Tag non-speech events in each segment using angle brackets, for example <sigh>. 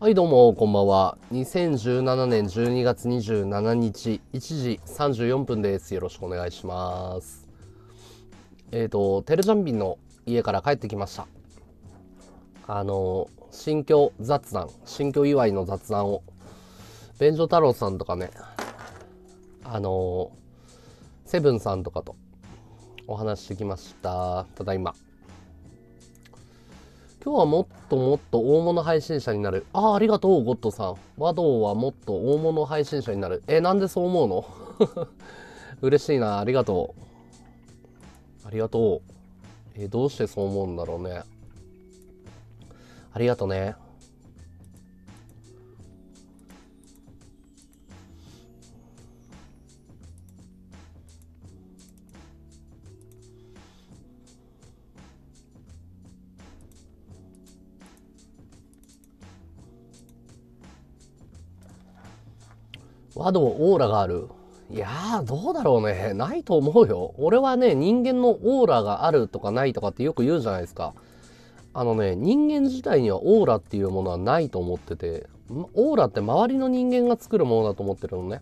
はいどうもこんばんは。2017年12月27日1時34分です。よろしくお願いします。えっ、ー、とテルジャンビンの家から帰ってきました。あの新居雑談新居祝いの雑談を便所太郎さんとかねあのセブンさんとかとお話してきました。ただいま。今日はもっともっと大物配信者になる。ああ、ありがとう、ゴッドさん。和道はもっと大物配信者になる。え、なんでそう思うの？<laughs> 嬉しいな。ありがとう。ありがとう。え、どうしてそう思うんだろうね。ありがとね。和道オーラがあるいやー、どうだろうね。ないと思うよ。俺はね、人間のオーラがあるとかないとかってよく言うじゃないですか。あのね、人間自体にはオーラっていうものはないと思ってて、オーラって周りの人間が作るものだと思ってるのね。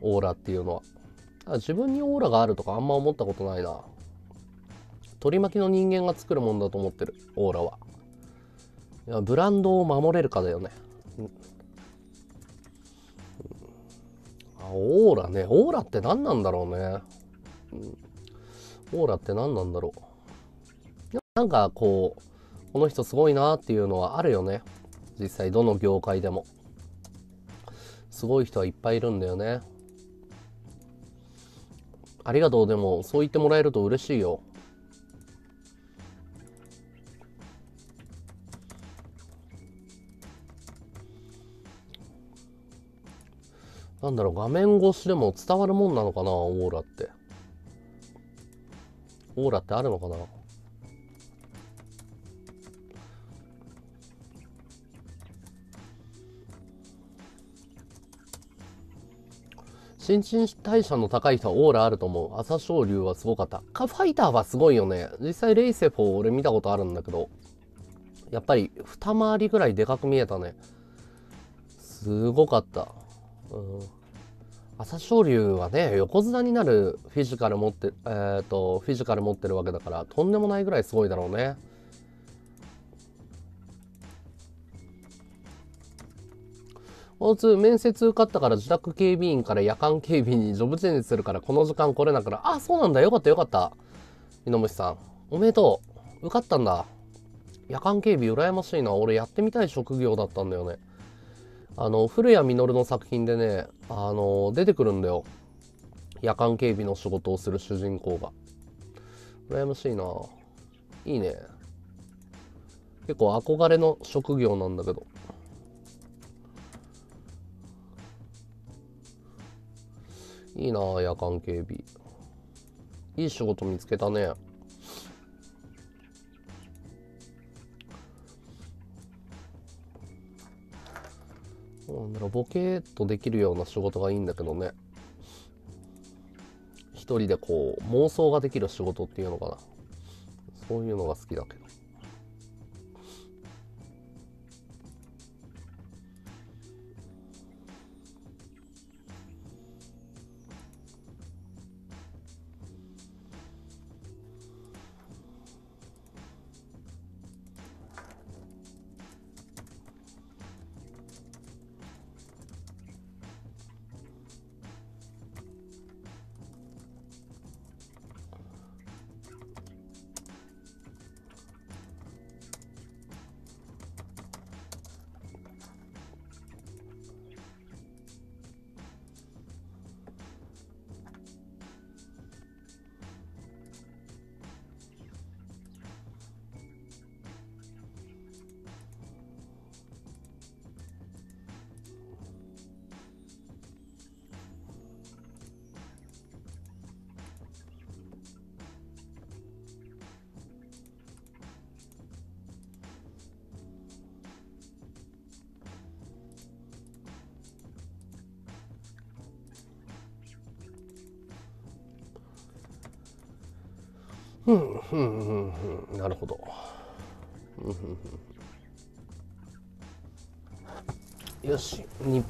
オーラっていうのは。自分にオーラがあるとかあんま思ったことないな。取り巻きの人間が作るものだと思ってる、オーラは。いやブランドを守れるかだよね。オーラね。オーラって何なんだろうね。うん、オーラって何なんだろう。なんかこう、この人すごいなっていうのはあるよね。実際どの業界でも。すごい人はいっぱいいるんだよね。ありがとう。でも、そう言ってもらえると嬉しいよ。なんだろう、画面越しでも伝わるもんなのかな、オーラって。オーラってあるのかな新陳代謝の高い人はオーラあると思う。朝青龍はすごかった。カファイターはすごいよね。実際レイセフォー俺見たことあるんだけど、やっぱり二回りぐらいでかく見えたね。すごかった。うん、朝青龍はね横綱になるフィジカル持ってえー、とフィジカル持ってるわけだからとんでもないぐらいすごいだろうね。交通面接受かったから自宅警備員から夜間警備員にジョブチェンジするからこの時間来れなくなる。あそうなんだ。よかったよかった。猪虫さん。おめでとう。受かったんだ。夜間警備羨ましいな。俺やってみたい職業だったんだよね。あの古谷実の作品でねあの出てくるんだよ。夜間警備の仕事をする主人公が。羨ましいな。いいね。結構憧れの職業なんだけど。いいな夜間警備。いい仕事見つけたね。なんだろう、ボケーっとできるような仕事がいいんだけどね。一人でこう、妄想ができる仕事っていうのかな。そういうのが好きだけど。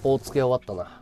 し日報つけ終わったな。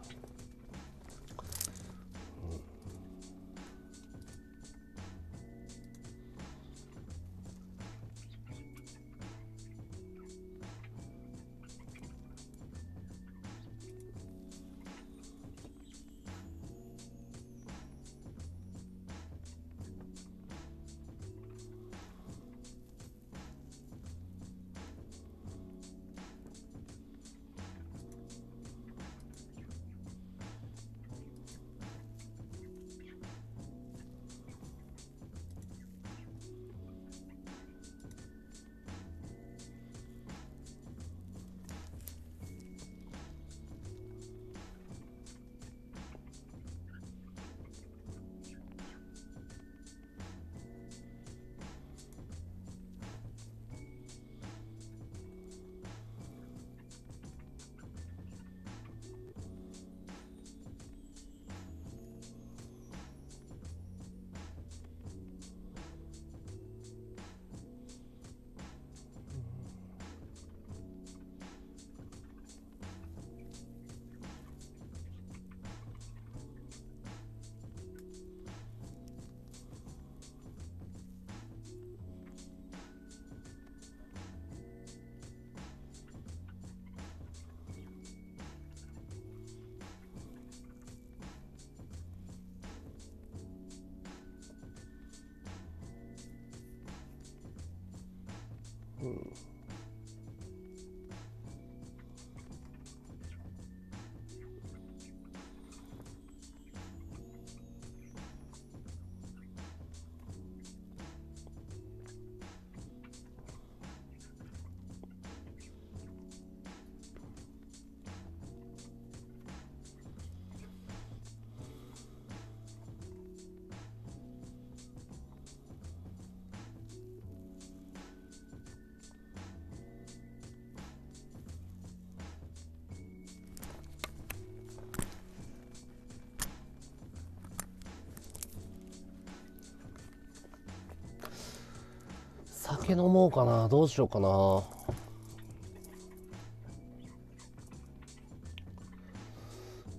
酒飲もうかな。どうしようかな。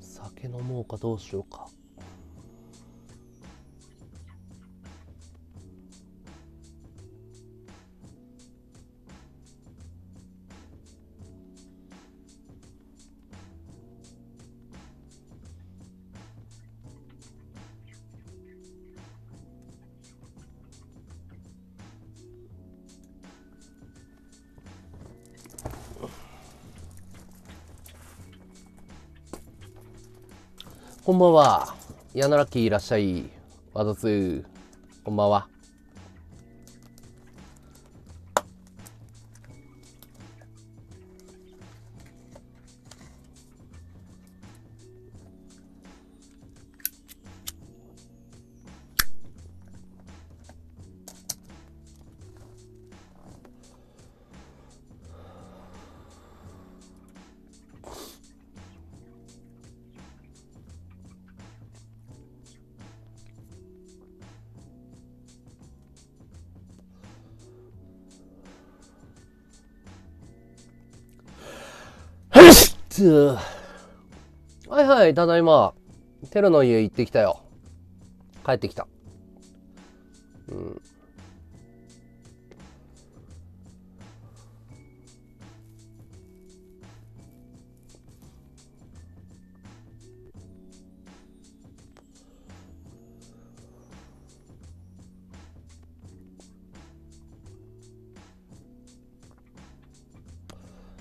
酒飲もうかどうしようか。こんばんは。矢野ラッキーいらっしゃい。わざつ。こんばんは。い、ただいま。テルの家行ってきたよ。帰ってきた。うん。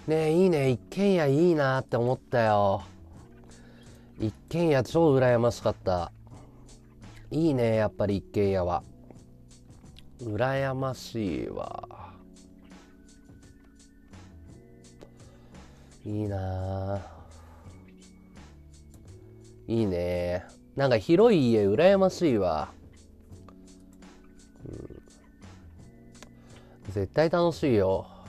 ねえいいね一軒家いいなって思ったよ一軒家超羨ましかった。いいねやっぱり一軒家は。羨ましいわ。いいな。いいね。なんか広い家羨ましいわ、うん、絶対楽しいよ。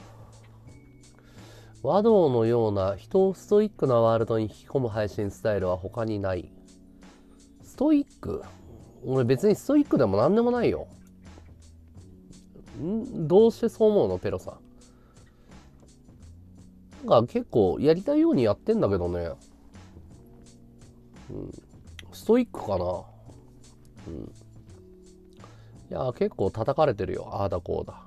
和道のような人をストイックなワールドに引き込む配信スタイルは他にない。ストイック？俺別にストイックでも何でもないよ。ん？どうしてそう思うのペロさん？なんか結構やりたいようにやってんだけどね。うん。ストイックかな？うん。いや、結構叩かれてるよ。ああだこうだ。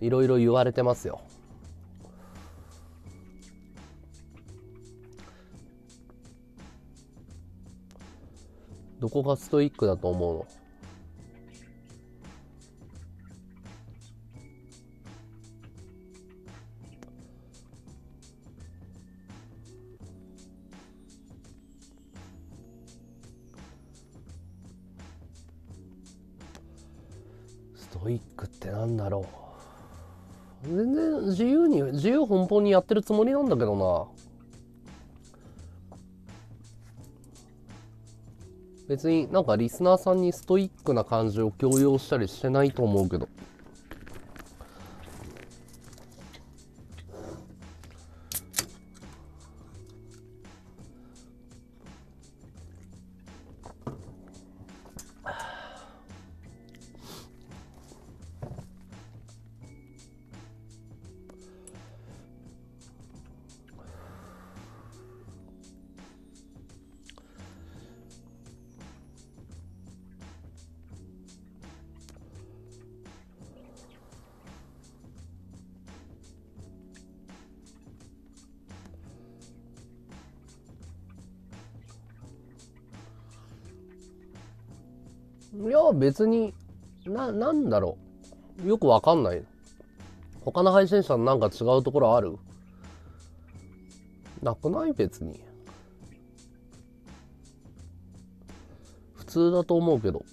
いろいろ言われてますよ。どこがストイックだと思うの？ストイックってなんだろう？全然自由に自由奔放にやってるつもりなんだけどな別になんかリスナーさんにストイックな感じを強要したりしてないと思うけど。別に、な、なんだろう。よくわかんない。他の配信者のなんか違うところある？なくない？別に。普通だと思うけど。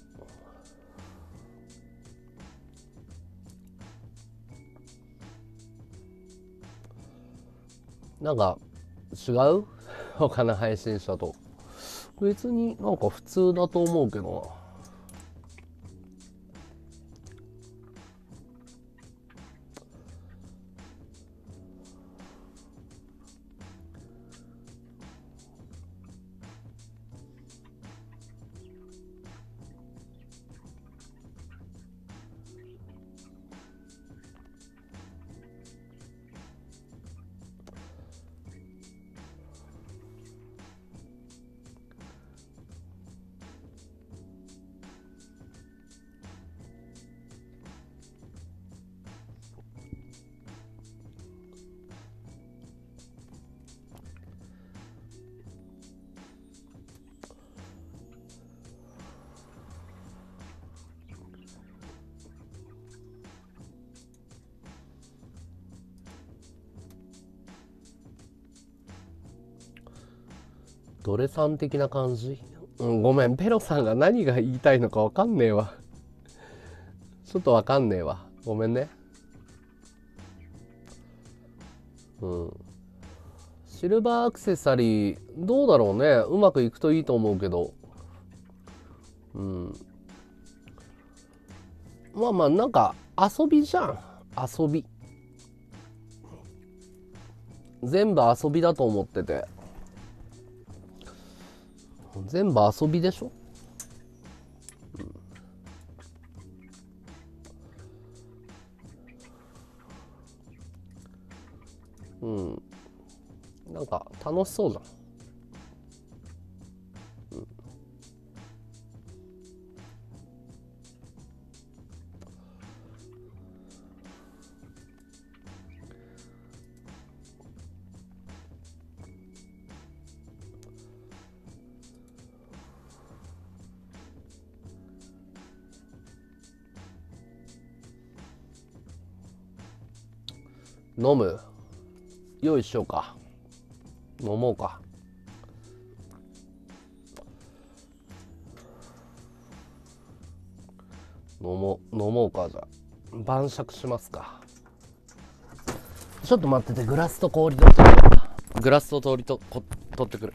なんか、違う？<laughs> 他の配信者と。別になんか普通だと思うけどな。さん的な感じ？うん、ごめん、ペロさんが何が言いたいのかわかんねえわ。ちょっとわかんねえわ。ごめんね。うん。シルバーアクセサリー、どうだろうね。うまくいくといいと思うけど。うん。まあまあ、なんか、遊びじゃん。遊び。全部遊びだと思ってて。全部遊びでしょ、うん、うん、なんか楽しそうじゃん。飲む。用意しようか。飲もうか。飲もう飲もうか。じゃ晩酌しますか。ちょっと待っててグラスと氷取ってくる。グラスと氷とこ取ってくる。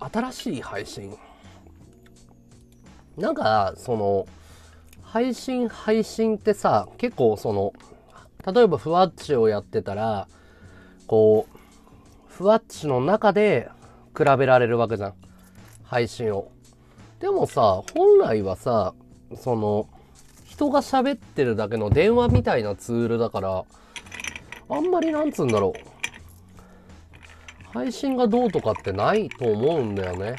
新しい配信。なんかその配信配信ってさ結構その例えばふわっちをやってたらこうふわっちの中で比べられるわけじゃん。配信を。でもさ本来はさその人が喋ってるだけの電話みたいなツールだからあんまりなんつうんだろう。配信がどうとかってないと思うんだよね。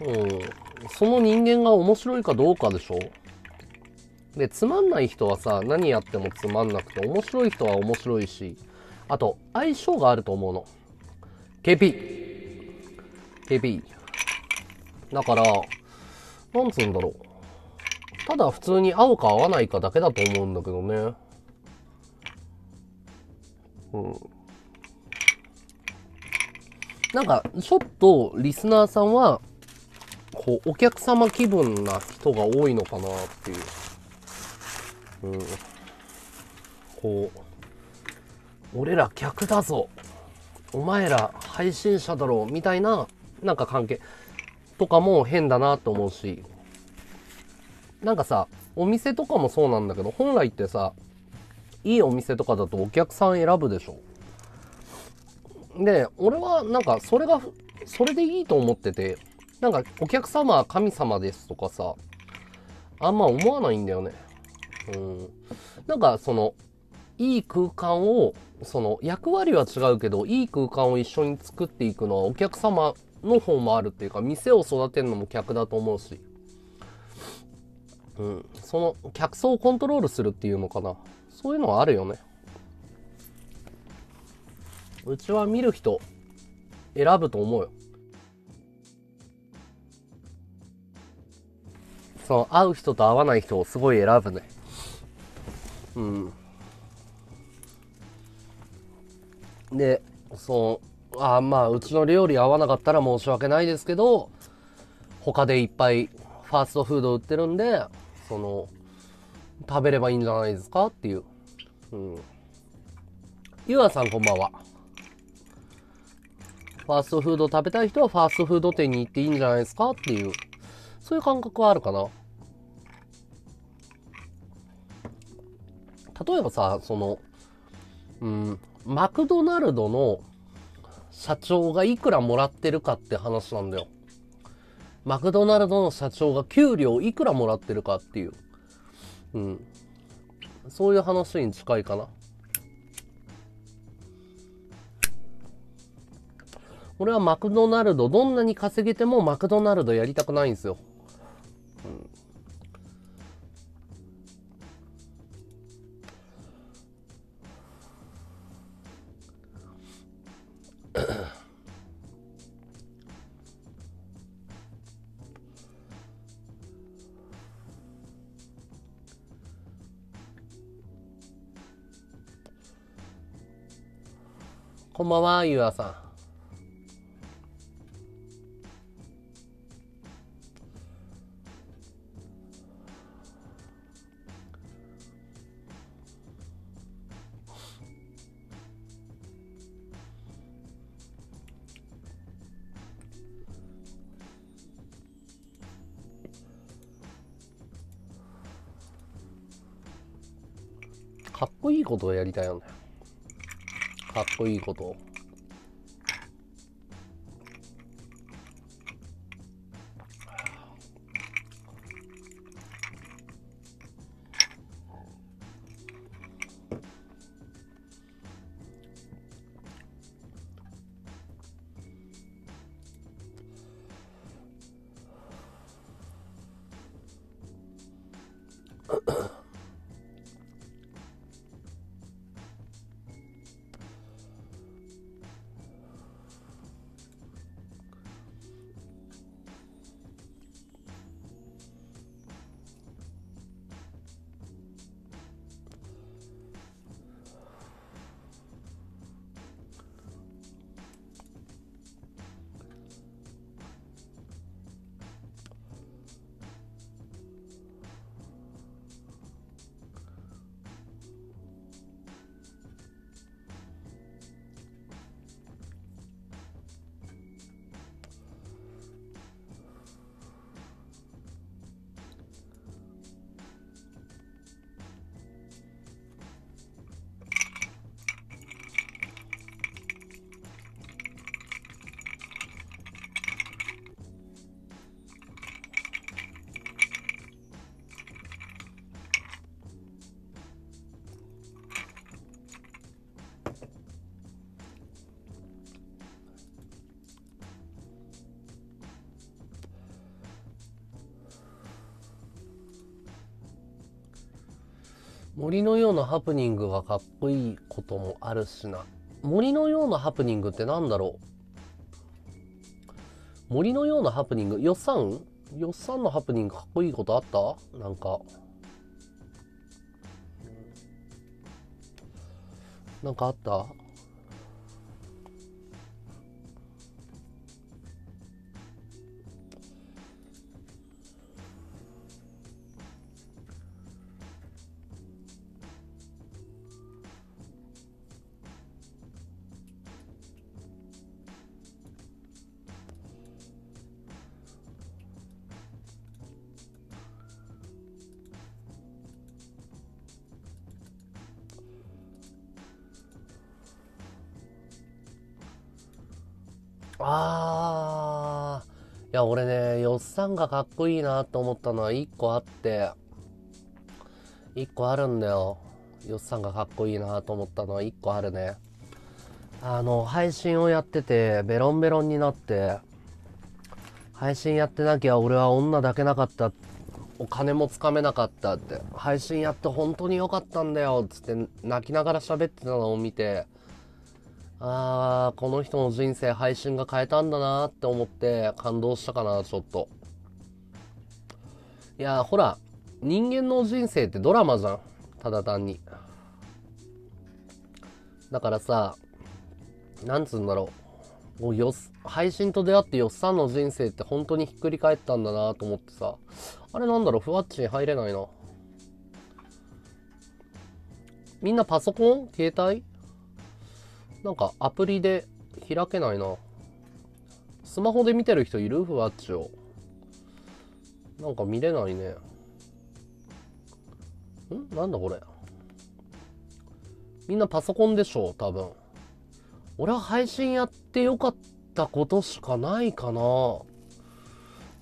うん。その人間が面白いかどうかでしょで、つまんない人はさ、何やってもつまんなくて、面白い人は面白いし、あと、相性があると思うの。KP。KP。だから、なんつうんだろう。ただ普通に合うか合わないかだけだと思うんだけどね。うん。なんか、ちょっとリスナーさんは、こう、お客様気分な人が多いのかなっていう。うん。こう、俺ら客だぞ。お前ら配信者だろう。みたいな、なんか関係とかも変だなって思うし。なんかさ、お店とかもそうなんだけど、本来ってさ、いいお店とかだとお客さん選ぶでしょ。で、俺はなんかそれが、それでいいと思ってて、なんかお客様は神様ですとかさ、あんま思わないんだよね。うん。なんかその、いい空間を、その役割は違うけど、いい空間を一緒に作っていくのはお客様の方もあるっていうか、店を育てるのも客だと思うし。うん。その客層をコントロールするっていうのかな。そういうのはあるよね。うちは見る人選ぶと思うよ。その会う人と会わない人をすごい選ぶね。うん。で、そう、あまあ、うちの料理合わなかったら申し訳ないですけど、他でいっぱいファーストフード売ってるんで、その、食べればいいんじゃないですかっていう。うん。ゆあさんこんばんは。ファーストフード食べたい人はファーストフード店に行っていいんじゃないですかっていう、そういう感覚はあるかな。例えばさ、その、うん、マクドナルドの社長がいくらもらってるかって話なんだよ。マクドナルドの社長が給料いくらもらってるかっていう。うん。そういう話に近いかな。俺はマクドナルド、どんなに稼げてもマクドナルドやりたくないんですよ。うんこんばんは、ゆあさん。かっこいいことをやりたいよね。かっこいいことを。森のようなハプニングがかっこいいこともあるしな。森のようなハプニングってなんだろう？森のようなハプニング？予算予算のハプニングかっこいいことあった？なんか。なんかあった？んがかっこいいなと思ったのは一個あって一個あるんだよ。よっさんがかっこいいなと思ったのは一個あるね。あの配信をやっててベロンベロンになって配信やってなきゃ俺は女だけなかった。お金もつかめなかったって。配信やって本当に良かったんだよ。っつって泣きながら喋ってたのを見てあー、この人の人生配信が変えたんだなって思って感動したかな、ちょっと。いや、ほら、人間の人生ってドラマじゃん。ただ単に。だからさ、なんつうんだろう。もうよす配信と出会ってよっさんの人生って本当にひっくり返ったんだなと思ってさ。あれなんだろう、ふわっちに入れないな。みんなパソコン？携帯？なんかアプリで開けないな。スマホで見てる人いる？ふわっちを。なんか見れないね。ん？なんだこれ？みんなパソコンでしょ？多分。俺は配信やってよかったことしかないかな。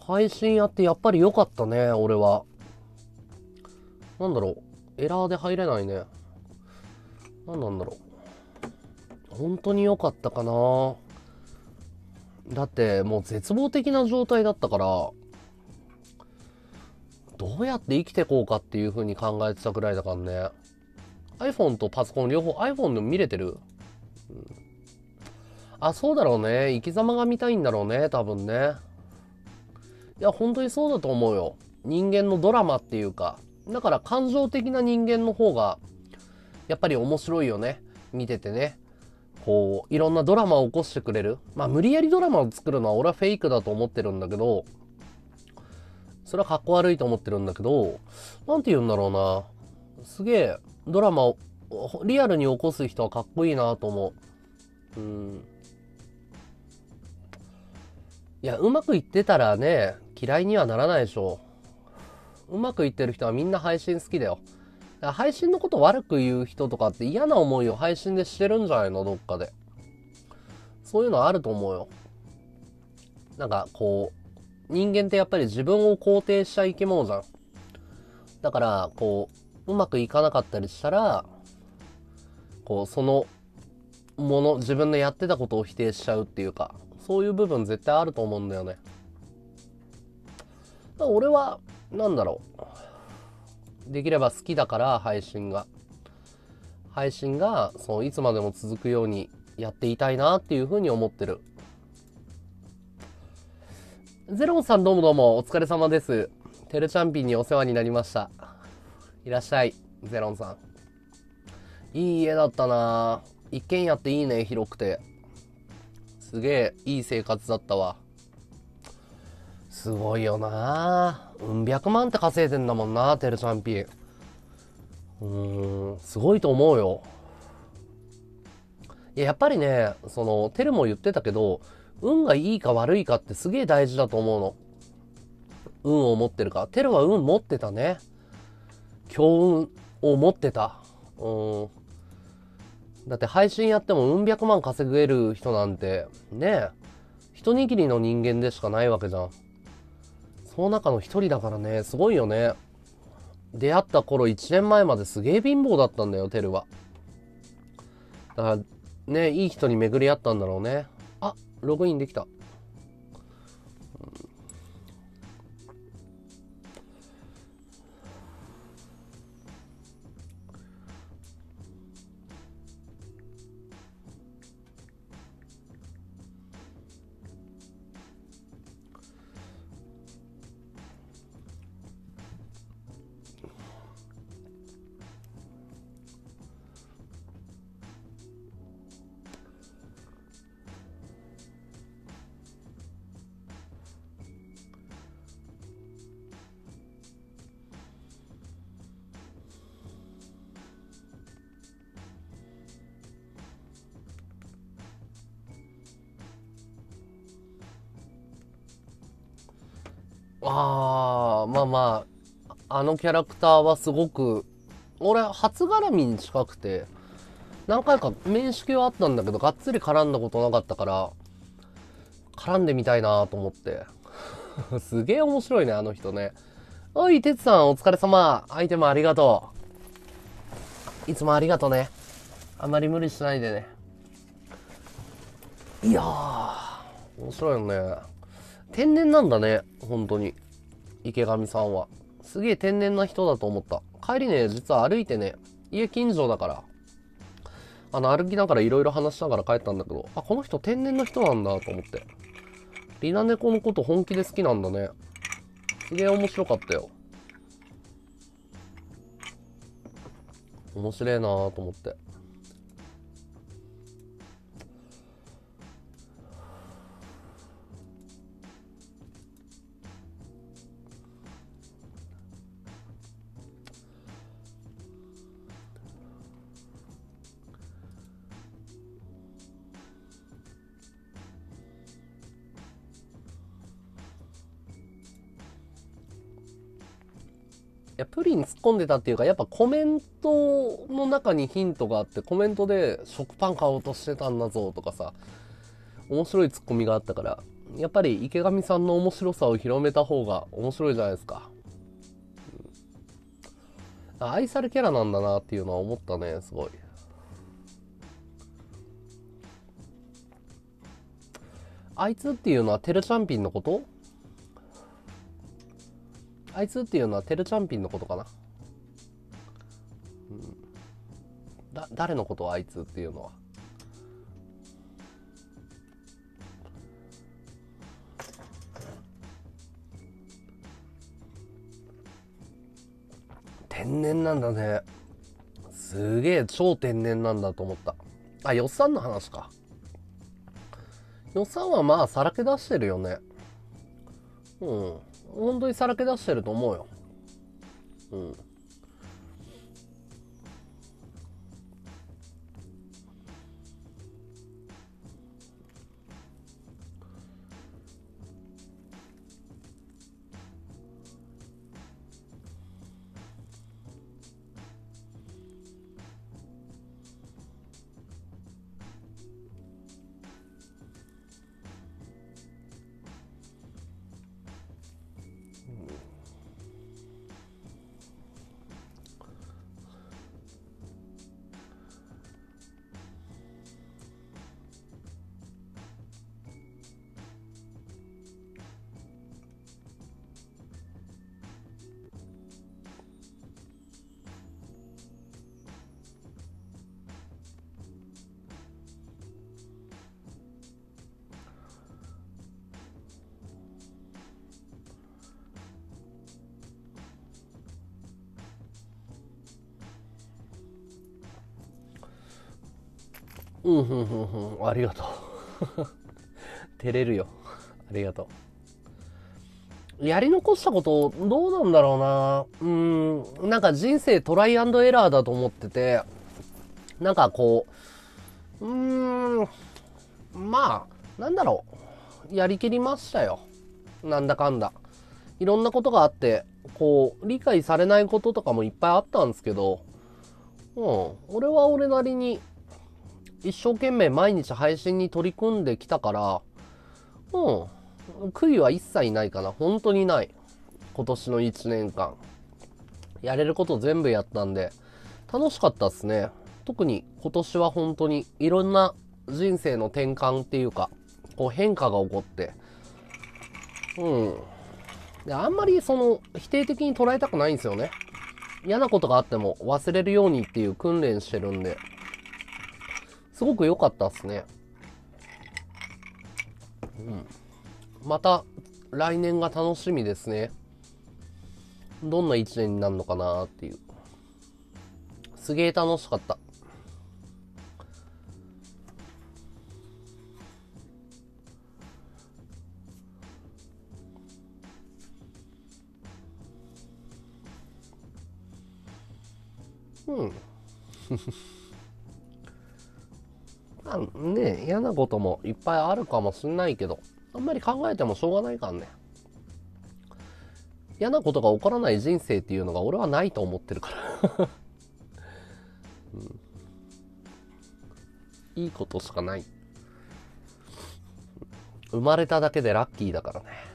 配信やってやっぱり良かったね、俺は。なんだろう。エラーで入れないね。何なんだろう。本当に良かったかなだってもう絶望的な状態だったからどうやって生きてこうかっていう風に考えてたぐらいだからね。iPhone とパソコン両方 iPhone でも見れてる、うん、あそうだろうね。生き様が見たいんだろうね多分ね。いや本当にそうだと思うよ。人間のドラマっていうか。だから感情的な人間の方がやっぱり面白いよね。見ててね。こう、いろんなドラマを起こしてくれる。まあ、無理やりドラマを作るのは俺はフェイクだと思ってるんだけど、それはかっこ悪いと思ってるんだけど、なんて言うんだろうな。すげえ、ドラマを、リアルに起こす人はかっこいいなと思う。うん。いや、うまくいってたらね、嫌いにはならないでしょう。まくいってる人はみんな配信好きだよ。だ配信のこと悪く言う人とかって嫌な思いを配信でしてるんじゃないの？どっかで。そういうのあると思うよ。なんかこう、人間ってやっぱり自分を肯定しちゃいけものじゃん。だから、こう、うまくいかなかったりしたら、こう、そのもの、自分のやってたことを否定しちゃうっていうか、そういう部分絶対あると思うんだよね。俺は、なんだろう。できれば好きだから配信が配信がそういつまでも続くようにやっていたいなっていうふうに思ってるゼロンさんどうもどうもお疲れ様です。テルチャンピンにお世話になりました。いらっしゃいゼロンさん。いい家だったな。一軒家っていいね広くて。すげえいい生活だったわ。すごいよな。うん百万って稼いでんだもんなテルチャンピンうーんすごいと思うよ。いややっぱりねそのテルも言ってたけど運がいいか悪いかってすげえ大事だと思うの。運を持ってるか。テルは運持ってたね。強運を持ってた。うん。だって配信やってもうん百万稼げる人なんてねえ。一握りの人間でしかないわけじゃん。その中の一人だからね、すごいよね。出会った頃1年前まですげえ貧乏だったんだよ、テルは。だから、ね、いい人に巡り合ったんだろうね。ログインできた。ああ、まあまあ、あのキャラクターはすごく、俺、初絡みに近くて、何回か面識はあったんだけど、がっつり絡んだことなかったから、絡んでみたいなと思って。<laughs> すげえ面白いね、あの人ね。おい、てつさん、お疲れ様。アイテムありがとう。いつもありがとうね。あんまり無理しないでね。いや、面白いよね。天然なんだね、本当に。池上さんは。すげえ天然な人だと思った。帰りね、実は歩いてね、家近所だから、あの、歩きながらいろいろ話しながら帰ったんだけど、あ、この人天然な人なんだと思って。リナネコのこと本気で好きなんだね。すげえ面白かったよ。面白いなぁと思って。や、プリン突っ込んでたっていうか、やっぱコメントの中にヒントがあって、コメントで食パン買おうとしてたんだぞとかさ、面白いツッコミがあったから、やっぱり池上さんの面白さを広めた方が面白いじゃないですか。うん、愛されキャラなんだなっていうのは思ったね、すごい。あいつっていうのはテルチャンピンのこと？あいつっていうのはテルチャンピンのことかな？うん。だ、誰のことあいつっていうのは？天然なんだね。すげえ超天然なんだと思った。あ、よっさんの話か。よっさんはまあさらけ出してるよね。うん。本当にさらけ出してると思うよ。うん。うんふんふんふん。ありがとう。<laughs> 照れるよ。ありがとう。やり残したことどうなんだろうな。うんなんか人生トライアンドエラーだと思ってて。なんかこううーんまあなんだろう。やりきりましたよ。なんだかんだ。いろんなことがあってこう理解されないこととかもいっぱいあったんですけど。うん俺は俺なりに一生懸命毎日配信に取り組んできたから、うん、悔いは一切ないかな。本当にない。今年の1年間。やれること全部やったんで、楽しかったっすね。特に今年は本当にいろんな人生の転換っていうか、こう変化が起こって、うん。で、あんまりその否定的に捉えたくないんですよね。嫌なことがあっても忘れるようにっていう訓練してるんで。すごく良かったっすね。うん。また、来年が楽しみですね。どんな一年になるのかなっていう。すげえ楽しかった。うん。まあね、嫌なこともいっぱいあるかもしんないけど、あんまり考えてもしょうがないからね。嫌なことが起こらない人生っていうのが俺はないと思ってるから。<laughs> うん、いいことしかない。生まれただけでラッキーだからね。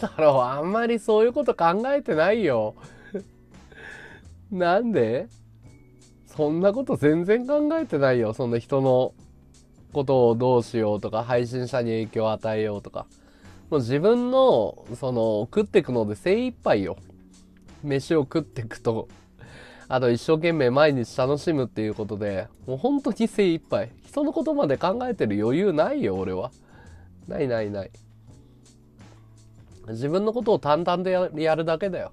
だろうあんまりそういうこと考えてないよ <laughs> なんで？そんなこと全然考えてないよ。そんな人のことをどうしようとか、配信者に影響を与えようとか。もう自分の、その、食ってくので精一杯よ。飯を食ってくと。あと一生懸命毎日楽しむっていうことで、もう本当に精一杯。人のことまで考えてる余裕ないよ、俺は。ないないない。自分のことを淡々でやるだけだよ。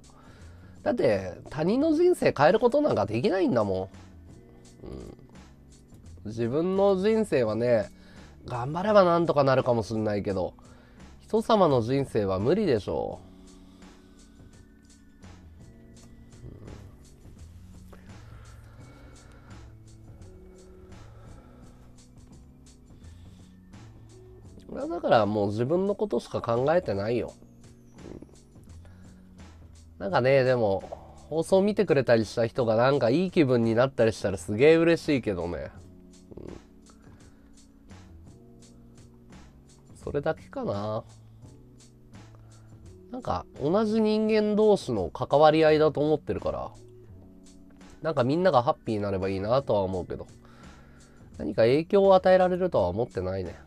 だって他人の人生変えることなんかできないんだもん。うん、自分の人生はね、頑張ればなんとかなるかもしんないけど、人様の人生は無理でしょう。俺はだからもう自分のことしか考えてないよ。なんかね、でも、放送見てくれたりした人がなんかいい気分になったりしたらすげえ嬉しいけどね。うん、それだけかな。なんか同じ人間同士の関わり合いだと思ってるから、なんかみんながハッピーになればいいなとは思うけど、何か影響を与えられるとは思ってないね。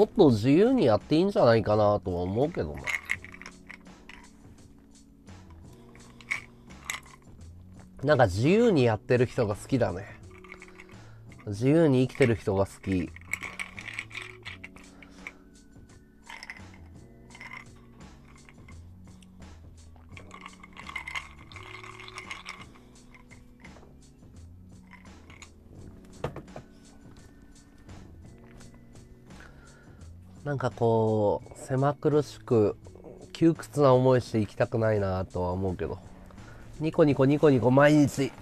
もっと自由にやっていいんじゃないかなとは思うけどな。なんか自由にやってる人が好きだね。自由に生きてる人が好き。なんかこう狭苦しく窮屈な思いして生きたくないなとは思うけど。ニコニコニコニコ毎日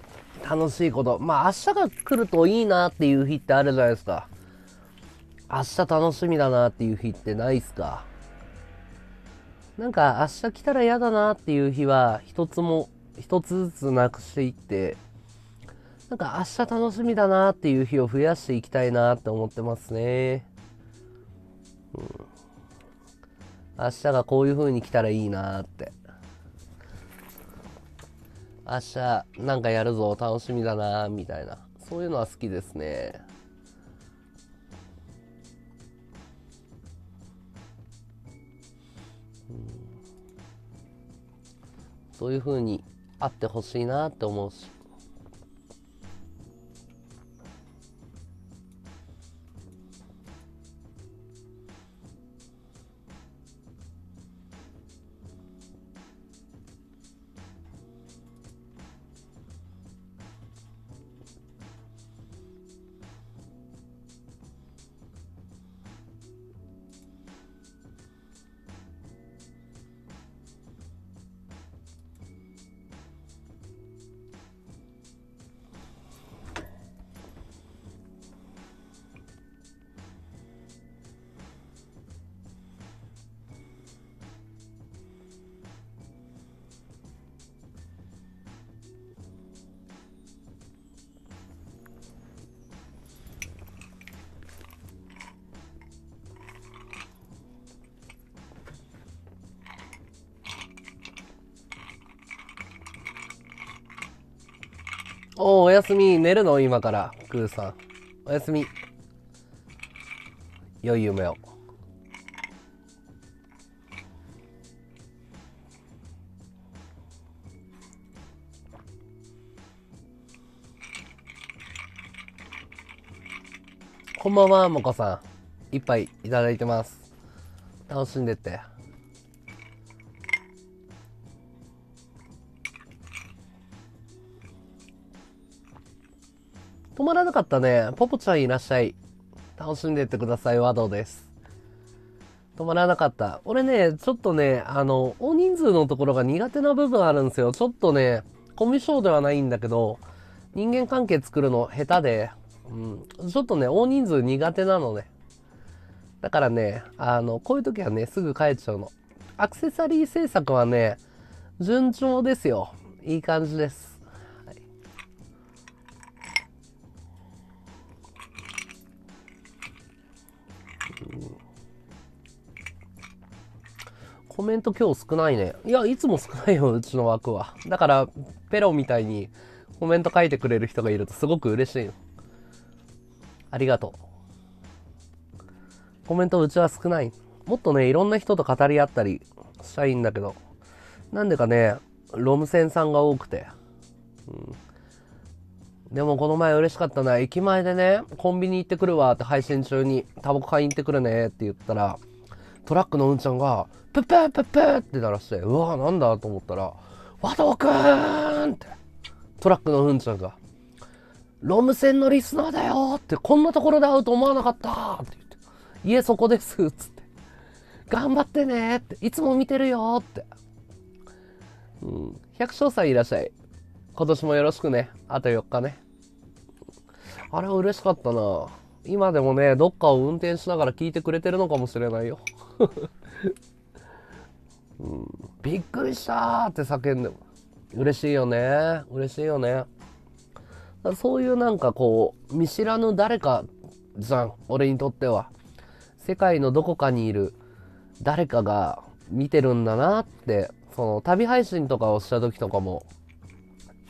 楽しいこと。まあ明日が来るといいなっていう日ってあるじゃないですか。明日楽しみだなっていう日ってないっすか。なんか明日来たら嫌だなっていう日は一つも一つずつなくしていってなんか明日楽しみだなっていう日を増やしていきたいなって思ってますね。うん、明日がこういう風に来たらいいなって。明日なんかやるぞ楽しみだなみたいな。そういうのは好きですね。そういう風にあってほしいなって思うし。おおやすみ。寝るの？今から。クーさん。おやすみ。良い夢を。こんばんはもこさん。一杯いただいてます。楽しんでって。まらなかったね。ポポちゃんいらっしゃい。楽しんでってください。和道です。止まらなかった。俺ね、ちょっとね、あの、大人数のところが苦手な部分あるんですよ。ちょっとね、コミュ障ではないんだけど、人間関係作るの下手で、うん、ちょっとね、大人数苦手なのね。だからね、あの、こういう時はね、すぐ帰っちゃうの。アクセサリー制作はね、順調ですよ。いい感じです。コメント今日少ないね。いや、いつも少ないよ、うちの枠は。だから、ペロみたいにコメント書いてくれる人がいるとすごく嬉しいの。ありがとう。コメントうちは少ない。もっとね、いろんな人と語り合ったりしたいんだけど、なんでかね、ロム線さんが多くて。うんでもこの前嬉しかったな。駅前でね、コンビニ行ってくるわって配信中にタバコ買いに行ってくるねって言ったら、トラックのうんちゃんが、プップープップーって鳴らして、うわなんだと思ったら、和道くんって、トラックのうんちゃんが、ロム線のリスナーだよって、こんなところで会うと思わなかったって言って、家そこですっつって、頑張ってねって、いつも見てるよって。うん、百姓さんいらっしゃい。今年もよろしくね。あと4日ね。あれは嬉しかったな。今でもね、どっかを運転しながら聞いてくれてるのかもしれないよ。びっくりしたって叫んでも。嬉しいよね。嬉しいよね。そういうなんかこう、見知らぬ誰かじゃん。俺にとっては。世界のどこかにいる誰かが見てるんだなって、その旅配信とかをした時とかも、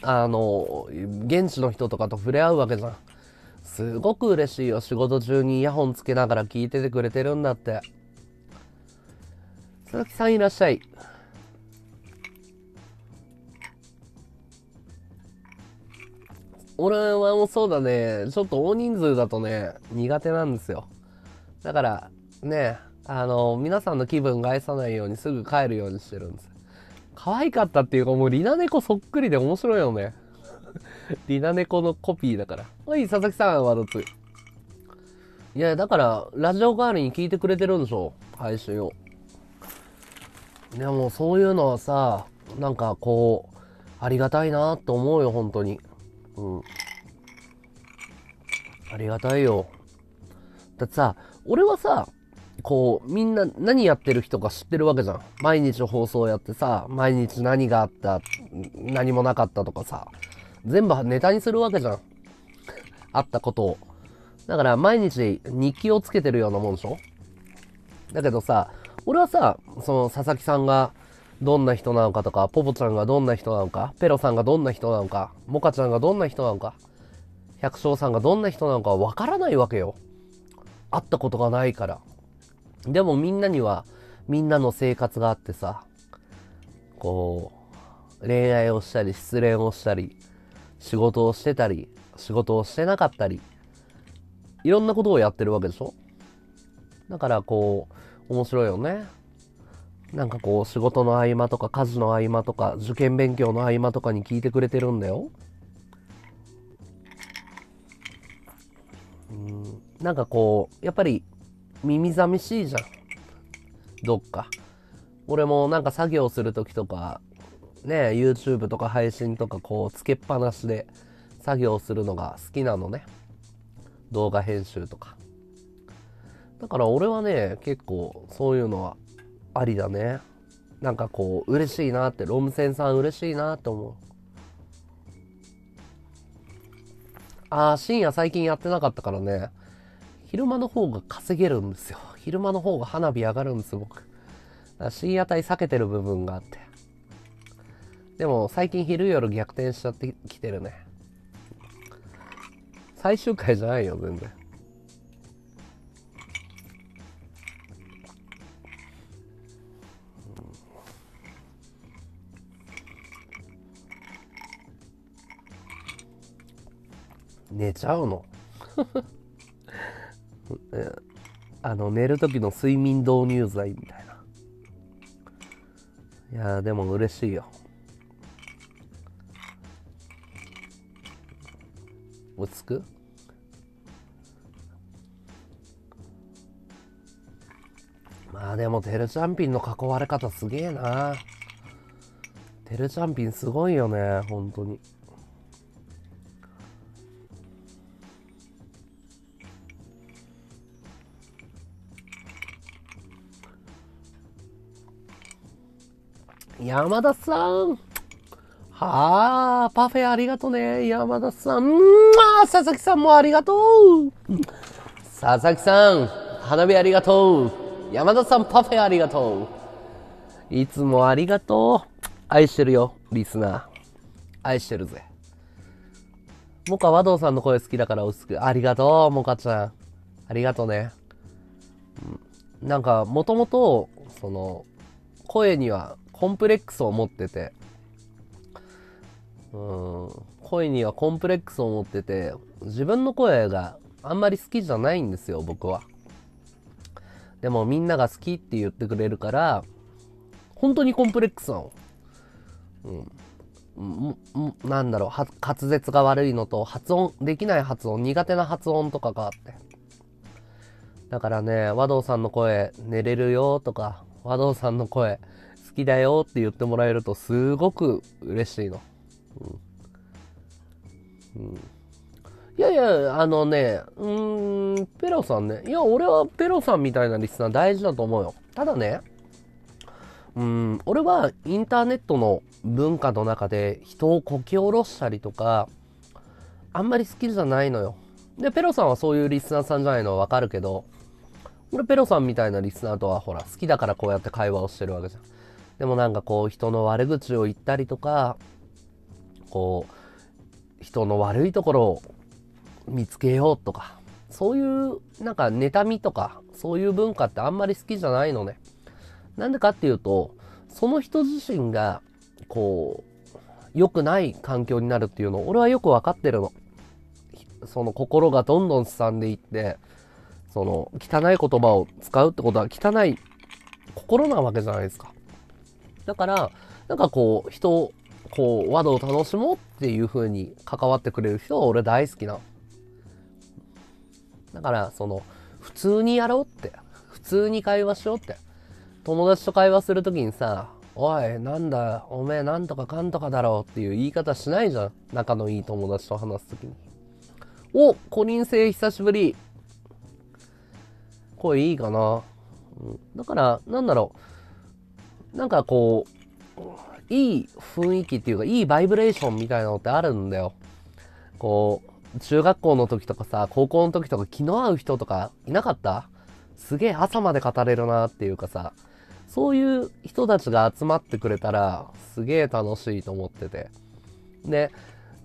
あの、現地の人とかと触れ合うわけじゃん。すごく嬉しいよ。仕事中にイヤホンつけながら聞いててくれてるんだって。鈴木さんいらっしゃい。俺はもうそうだね。ちょっと大人数だとね、苦手なんですよ。だから、ね、あの、皆さんの気分害さないようにすぐ帰るようにしてるんです。可愛かったっていうか、もうリナ猫そっくりで面白いよね。<laughs> リナ猫のコピーだから。おい、佐々木さん、ワード2。いや、だから、ラジオ代わりに聞いてくれてるんでしょ配信を。でも、そういうのはさ、なんかこう、ありがたいなって思うよ、本当に。うん。ありがたいよ。だってさ、俺はさ、こう、みんな何やってる人か知ってるわけじゃん。毎日放送やってさ、毎日何があった、何もなかったとかさ、全部ネタにするわけじゃん。あったことを。だから毎日日記をつけてるようなもんでしょ？だけどさ、俺はさ、その佐々木さんがどんな人なのかとか、ポポちゃんがどんな人なのか、ペロさんがどんな人なのか、モカちゃんがどんな人なのか、百姓さんがどんな人なのかわからないわけよ。会ったことがないから。でもみんなにはみんなの生活があってさ、こう、恋愛をしたり、失恋をしたり、仕事をしてたり、仕事をしてなかったり、いろんなことをやってるわけでしょ？だからこう、面白いよね。なんかこう、仕事の合間とか、家事の合間とか、受験勉強の合間とかに聞いてくれてるんだよ。うん、なんかこう、やっぱり耳寂しいじゃん。どっか。俺もなんか作業するときとか、ね、YouTube とか配信とかこう、つけっぱなしで作業するのが好きなのね。動画編集とか。だから俺はね、結構そういうのはありだね。なんかこう、嬉しいなって、ロムセンさん嬉しいなって思う。ああ、深夜最近やってなかったからね。昼間の方が稼げるんですよ。昼間の方が花火上がるんです、僕。深夜帯避けてる部分があって。でも最近昼夜逆転しちゃってきてるね。最終回じゃないよ、全然。寝ちゃうの。<laughs> あの寝る時の睡眠導入剤みたいな。いやでも嬉しいよ。落ち着く？まあでもてるチャンピンの囲われ方すげえな。てるチャンピンすごいよね本当に。山田さん。はあ、パフェありがとうね。山田さん。うんまあ、佐々木さんもありがとう。佐々木さん、花火ありがとう。山田さん、パフェありがとう。いつもありがとう。愛してるよ、リスナー。愛してるぜ。モカ和道さんの声好きだから薄く。ありがとう、モカちゃん。ありがとうね。なんか、もともと、その、声にはコンプレックスを持ってて、うん、声にはコンプレックスを持ってて、自分の声があんまり好きじゃないんですよ、僕は。でもみんなが好きって言ってくれるから、本当にコンプレックスなの。うん。なんだろう、滑舌が悪いのと、発音、できない発音、苦手な発音とかがあって。だからね、和道さんの声、寝れるよとか、和道さんの声、きだよって言ってもらえるとすごく嬉しいの。うん。うん、いやいや、あのね、うーん、ペロさんね。いや、俺はペロさんみたいなリスナー大事だと思うよ。ただね、うん、俺はインターネットの文化の中で人をこき下ろしたりとか、あんまり好きじゃないのよ。で、ペロさんはそういうリスナーさんじゃないのはわかるけど、俺ペロさんみたいなリスナーとはほら、好きだからこうやって会話をしてるわけじゃん。でもなんかこう人の悪口を言ったりとか、こう、人の悪いところを見つけようとか、そういうなんか妬みとか、そういう文化ってあんまり好きじゃないのね。なんでかっていうと、その人自身が、こう、良くない環境になるっていうのを俺はよくわかってるの。その心がどんどんすんでいって、その汚い言葉を使うってことは汚い心なわけじゃないですか。だから、なんかこう、人を、こう、和道を楽しもうっていう風に関わってくれる人は俺大好きな。だから、その、普通にやろうって。普通に会話しようって。友達と会話するときにさ、おい、なんだ、おめえなんとかかんとかだろうっていう言い方しないじゃん。仲のいい友達と話すときに。おコリン星久しぶり。声いいかな。だから、なんだろう。なんかこう、いい雰囲気っていうか、いいバイブレーションみたいなのってあるんだよ。こう、中学校の時とかさ、高校の時とか気の合う人とかいなかった？すげえ朝まで語れるなっていうかさ、そういう人たちが集まってくれたら、すげえ楽しいと思ってて。で、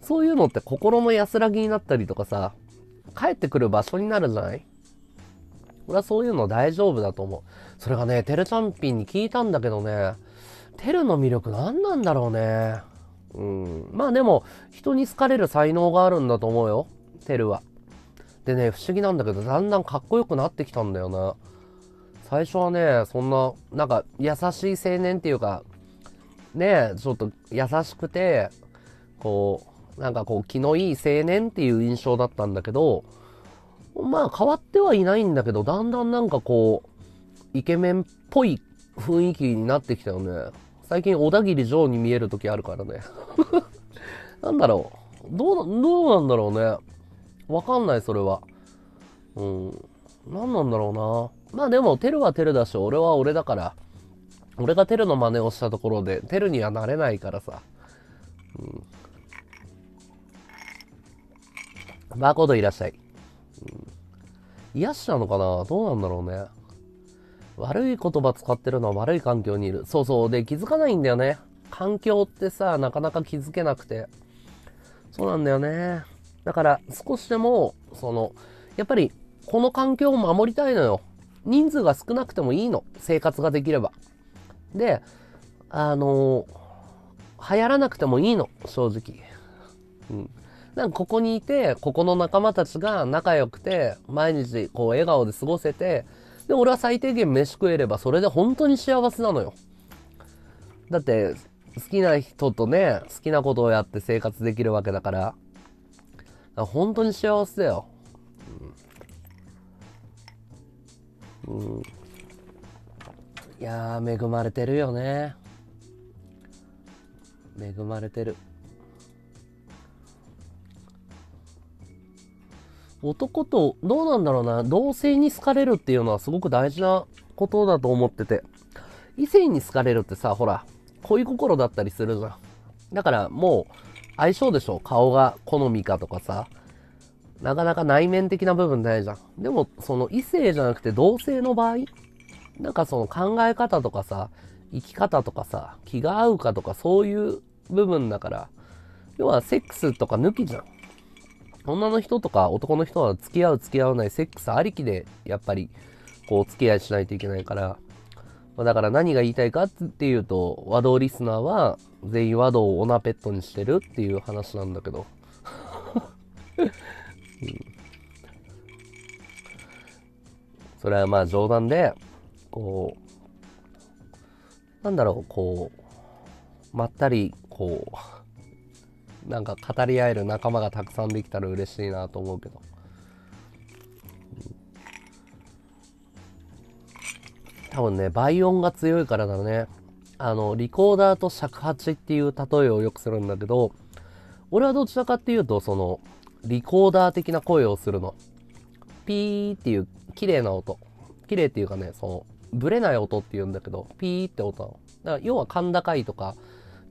そういうのって心の安らぎになったりとかさ、帰ってくる場所になるじゃない？俺はそういうの大丈夫だと思う。それがね、テルチャンピンに聞いたんだけどね、テルの魅力何なんだろうね。うん。まあでも、人に好かれる才能があるんだと思うよ。テルは。でね、不思議なんだけど、だんだんかっこよくなってきたんだよな。最初はね、そんな、なんか、優しい青年っていうか、ね、ちょっと優しくて、こう、なんかこう、気のいい青年っていう印象だったんだけど、まあ変わってはいないんだけど、だんだんなんかこう、イケメンっぽい雰囲気になってきたよね。最近小田切城に見える時あるからね。<laughs> なんだろう。どう、どうなんだろうね。わかんない、それは。うん。何なんだろうな。まあでも、テルはテルだし、俺は俺だから。俺がテルの真似をしたところで、テルにはなれないからさ。うん。バーコードいらっしゃい。癒しなのかな？どうなんだろうね。悪い言葉使ってるのは悪い環境にいる。そうそう。で、気づかないんだよね。環境ってさ、なかなか気づけなくて。そうなんだよね。だから少しでも、その、やっぱりこの環境を守りたいのよ。人数が少なくてもいいの。生活ができれば。で、あの流行らなくてもいいの。正直。うん。なんかここにいて、ここの仲間たちが仲良くて、毎日こう笑顔で過ごせて、で、俺は最低限飯食えればそれで本当に幸せなのよ。だって、好きな人とね、好きなことをやって生活できるわけだから、から本当に幸せだよ。うん。うん、いやー、恵まれてるよね。恵まれてる。男と、どうなんだろうな、同性に好かれるっていうのはすごく大事なことだと思ってて。異性に好かれるってさ、ほら、恋心だったりするじゃん。だからもう、相性でしょ顔が好みかとかさ。なかなか内面的な部分ないじゃん。でも、その異性じゃなくて同性の場合、なんかその考え方とかさ、生き方とかさ、気が合うかとかそういう部分だから、要はセックスとか抜きじゃん。女の人とか男の人は付き合う付き合わないセックスありきで、やっぱり、こう付き合いしないといけないから、だから何が言いたいかっていうと、和道リスナーは全員和道をオナペットにしてるっていう話なんだけど。うん、それはまあ冗談で、こう、なんだろう、こう、まったり、こう、なんか語り合える仲間がたくさんできたら嬉しいなと思うけど。多分ね、倍音が強いからだね。あの、リコーダーと尺八っていう例えをよくするんだけど、俺はどちらかっていうと、その、リコーダー的な声をするの。ピーっていう綺麗な音。綺麗っていうかね、その、ブレない音って言うんだけど、ピーって音なの。だから要は甲高いとか、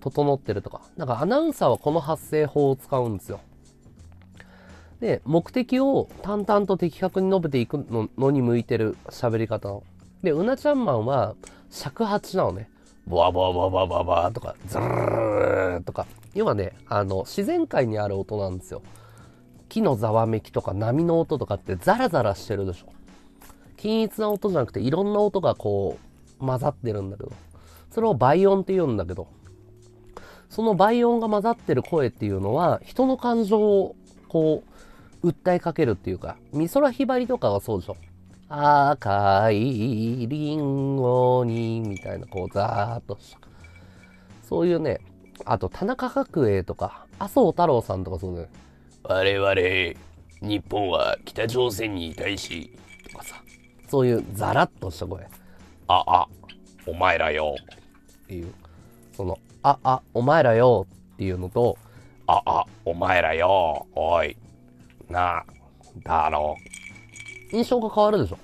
整ってるとか。なんかアナウンサーはこの発声法を使うんですよ。で、目的を淡々と的確に述べていくのに向いてる喋り方で、うなちゃんマンは尺八なのね。ボワボワボワボワボワボワとか、ズルーとか。要はね、あの、自然界にある音なんですよ。木のざわめきとか波の音とかってザラザラしてるでしょ。均一な音じゃなくていろんな音がこう混ざってるんだけど。それを倍音って言うんだけど。その倍音が混ざってる声っていうのは人の感情をこう訴えかけるっていうか、美空ひばりとかはそうでしょ。赤いリンゴに、みたいな、こう、ざーっとした。そういうね、あと、田中角栄とか、麻生太郎さんとかそうね。我々、日本は北朝鮮に対し、とかさ、そういうザラッとした声。あ、あ、お前らよ。っていう、その、あ、あ、お前らよっていうのと、あ、あ、お前らよ。おい。なあ、だろう。印象が変わるでしょ。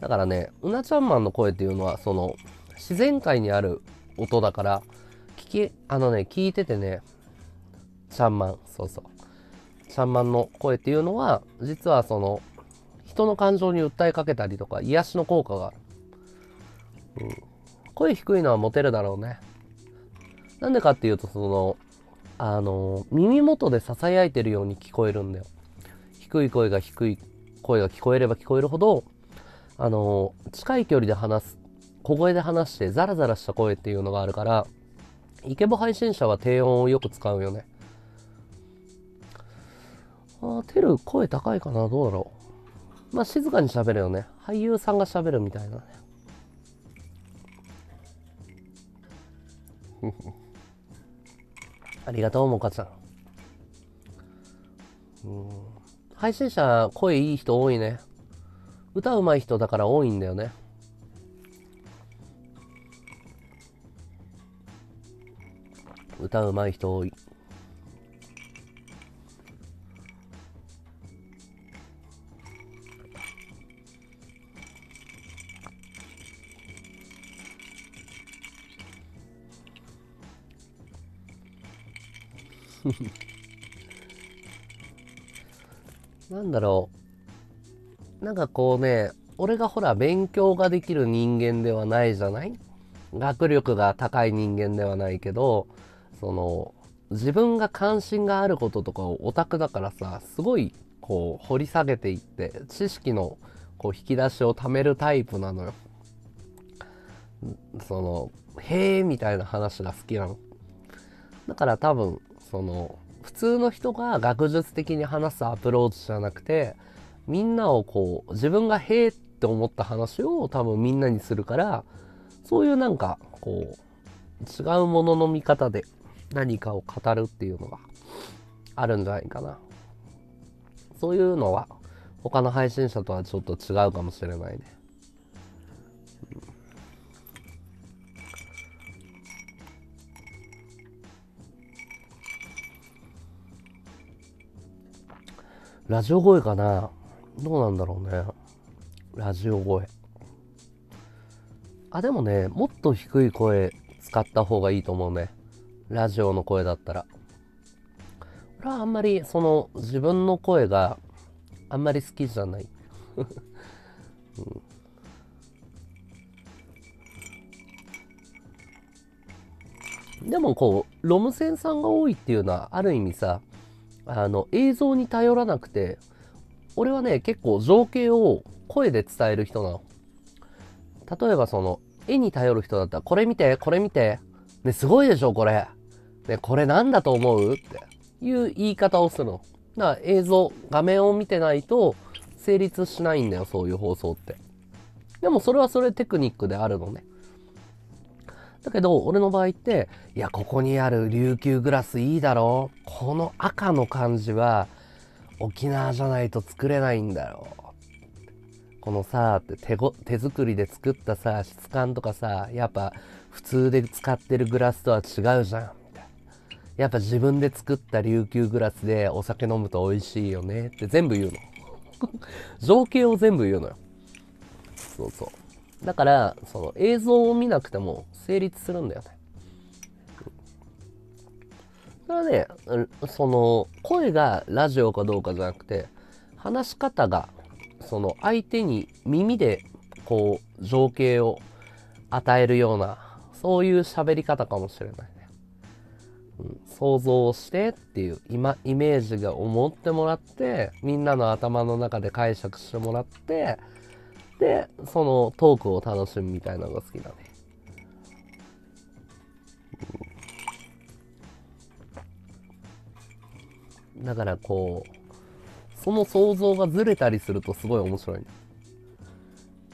だからね、うなちゃんマンの声っていうのは、その、自然界にある音だから、聞き、あのね、聞いててね、ちゃんマン、そうそう。ちゃんマンの声っていうのは、実はその、人の感情に訴えかけたりとか、癒しの効果がある。うん。声低いのはモテるだろうね。なんでかっていうと、その、あの、耳元で囁いてるように聞こえるんだよ。低い声が低い声が聞こえれば聞こえるほど、あの、近い距離で話す、小声で話してザラザラした声っていうのがあるから、イケボ配信者は低音をよく使うよね。ああ、テル声高いかな？どうだろう。まあ静かに喋るよね。俳優さんが喋るみたいなね。<laughs> ありがとう、もかつさん。うん配信者、声いい人多いね。歌うまい人だから多いんだよね。歌うまい人多い。<laughs> なんだろう。なんかこうね、俺がほら勉強ができる人間ではないじゃない？学力が高い人間ではないけど、その、自分が関心があることとかをオタクだからさすごいこう掘り下げていって知識のこう引き出しを貯めるタイプなのよ。そのへえみたいな話が好きなの。だから多分その普通の人が学術的に話すアプローチじゃなくてみんなをこう自分がへえって思った話を多分みんなにするからそういうなんかこう違うものの見方で何かを語るっていうのがあるんじゃないかな。そういうのは他の配信者とはちょっと違うかもしれないね、ラジオ声かな？どうなんだろうね。ラジオ声。あでもねもっと低い声使った方がいいと思うね。ラジオの声だったら。俺はあんまりその自分の声があんまり好きじゃない、<laughs> うん、でもこうロム線さんが多いっていうのはある意味さあの映像に頼らなくて俺はね結構情景を声で伝える人なの。例えばその絵に頼る人だったらこれ見てこれ見て。ねすごいでしょこれ。ねこれなんだと思う？っていう言い方をするの。だから映像画面を見てないと成立しないんだよそういう放送って。でもそれはそれテクニックであるのね。だけど、俺の場合って、いや、ここにある琉球グラスいいだろこの赤の感じは、沖縄じゃないと作れないんだよ。このさ、って手ご手作りで作ったさ、質感とかさ、やっぱ普通で使ってるグラスとは違うじゃん。やっぱ自分で作った琉球グラスでお酒飲むと美味しいよねって全部言うの。<laughs> 情景を全部言うのよ。そうそう。だから、その映像を見なくても成立するんだよね。それはね、その声がラジオかどうかじゃなくて、話し方がその相手に耳でこう情景を与えるような、そういう喋り方かもしれないね。想像してっていう今イメージが思ってもらってみんなの頭の中で解釈してもらってそのトークを楽しむみたいなのが好きだね。だからこう、その想像がずれたりするとすごい面白い、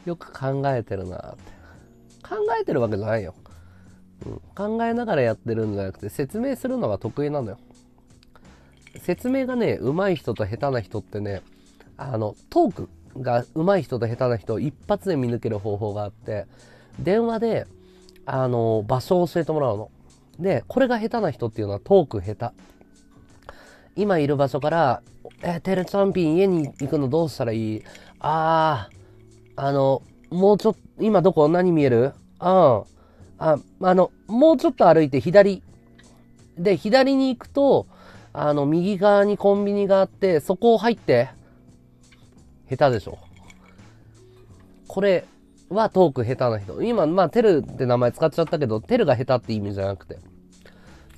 よく考えてるなって。考えてるわけじゃないよ。うん、考えながらやってるんじゃなくて説明するのが得意なのよ。説明がね、上手い人と下手な人ってね、あの、トークが上手い人と下手な人を一発で見抜ける方法があって、電話で、あの、場所を教えてもらうの。で、これが下手な人っていうのはトーク下手。今いる場所から、え、テレチャンピン家に行くのどうしたらいい？あー、あの、もうちょっと、今どこ？何見える？うん。あ、あの、もうちょっと歩いて左。で、左に行くと、あの、右側にコンビニがあって、そこを入って。下手でしょ。これはトーク下手な人。今、まあ、テルって名前使っちゃったけど、テルが下手って意味じゃなくて。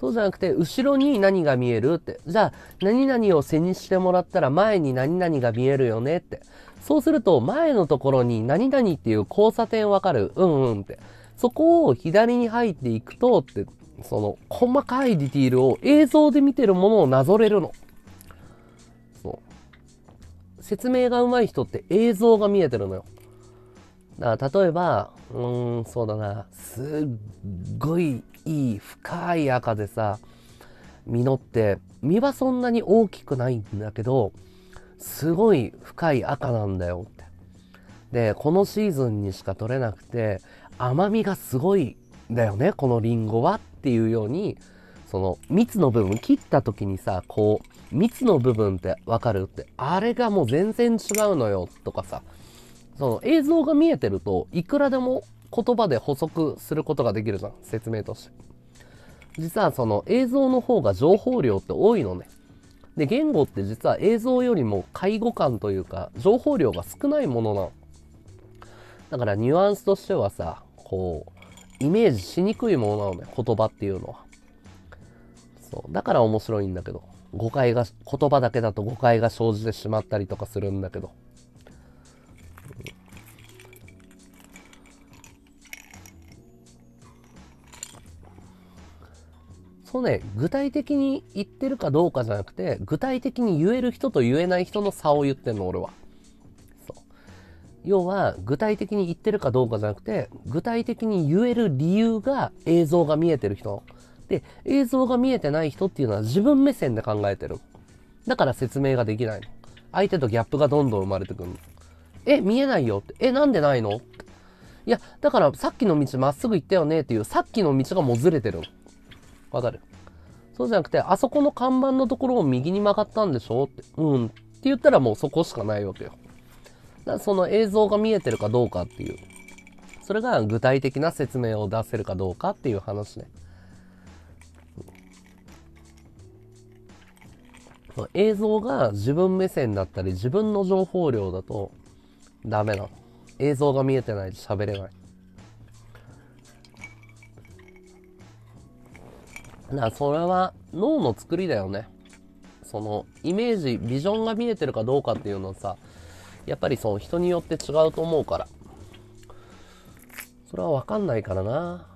そうじゃなくて、後ろに何が見えるって。じゃあ、何々を背にしてもらったら前に何々が見えるよねって。そうすると、前のところに何々っていう交差点わかる？うんうんって。そこを左に入っていくとって、その、細かいディティールを映像で見てるものをなぞれるの。説明が上手い人って映像が見えてるのよ。だから例えば、うーん、そうだな、すっごいいい深い赤でさ、実って、実はそんなに大きくないんだけど、すごい深い赤なんだよって。で、このシーズンにしか取れなくて、甘みがすごいんだよね、このリンゴはっていうように、その蜜の部分、切った時にさ、こう、蜜の部分ってわかる？って、あれがもう全然違うのよとかさ、その映像が見えてるといくらでも言葉で補足することができるじゃん。説明として。実はその映像の方が情報量って多いのね。で言語って実は映像よりも介護感というか情報量が少ないものなの。だからニュアンスとしてはさこうイメージしにくいものなのね言葉っていうのは。そう。だから面白いんだけど。誤解が、言葉だけだと誤解が生じてしまったりとかするんだけど。そうね、具体的に言ってるかどうかじゃなくて、具体的に言える人と言えない人の差を言ってんの、俺は。要は、具体的に言ってるかどうかじゃなくて、具体的に言える理由が映像が見えてる人。で、映像が見えてない人っていうのは自分目線で考えてる。だから説明ができないの。相手とギャップがどんどん生まれてくるの。え、見えないよって。え、なんでないの？いや、だからさっきの道まっすぐ行ったよねっていうさっきの道がもうずれてるの。わかる？そうじゃなくて、あそこの看板のところを右に曲がったんでしょって。うん。って言ったらもうそこしかないわけよ。だからその映像が見えてるかどうかっていう。それが具体的な説明を出せるかどうかっていう話ね。映像が自分目線だったり自分の情報量だとダメなの。映像が見えてないと喋れない。だからそれは脳の作りだよね。そのイメージ、ビジョンが見えてるかどうかっていうのはさ、やっぱりその人によって違うと思うから。それはわかんないからな。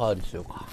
おかわりしようか。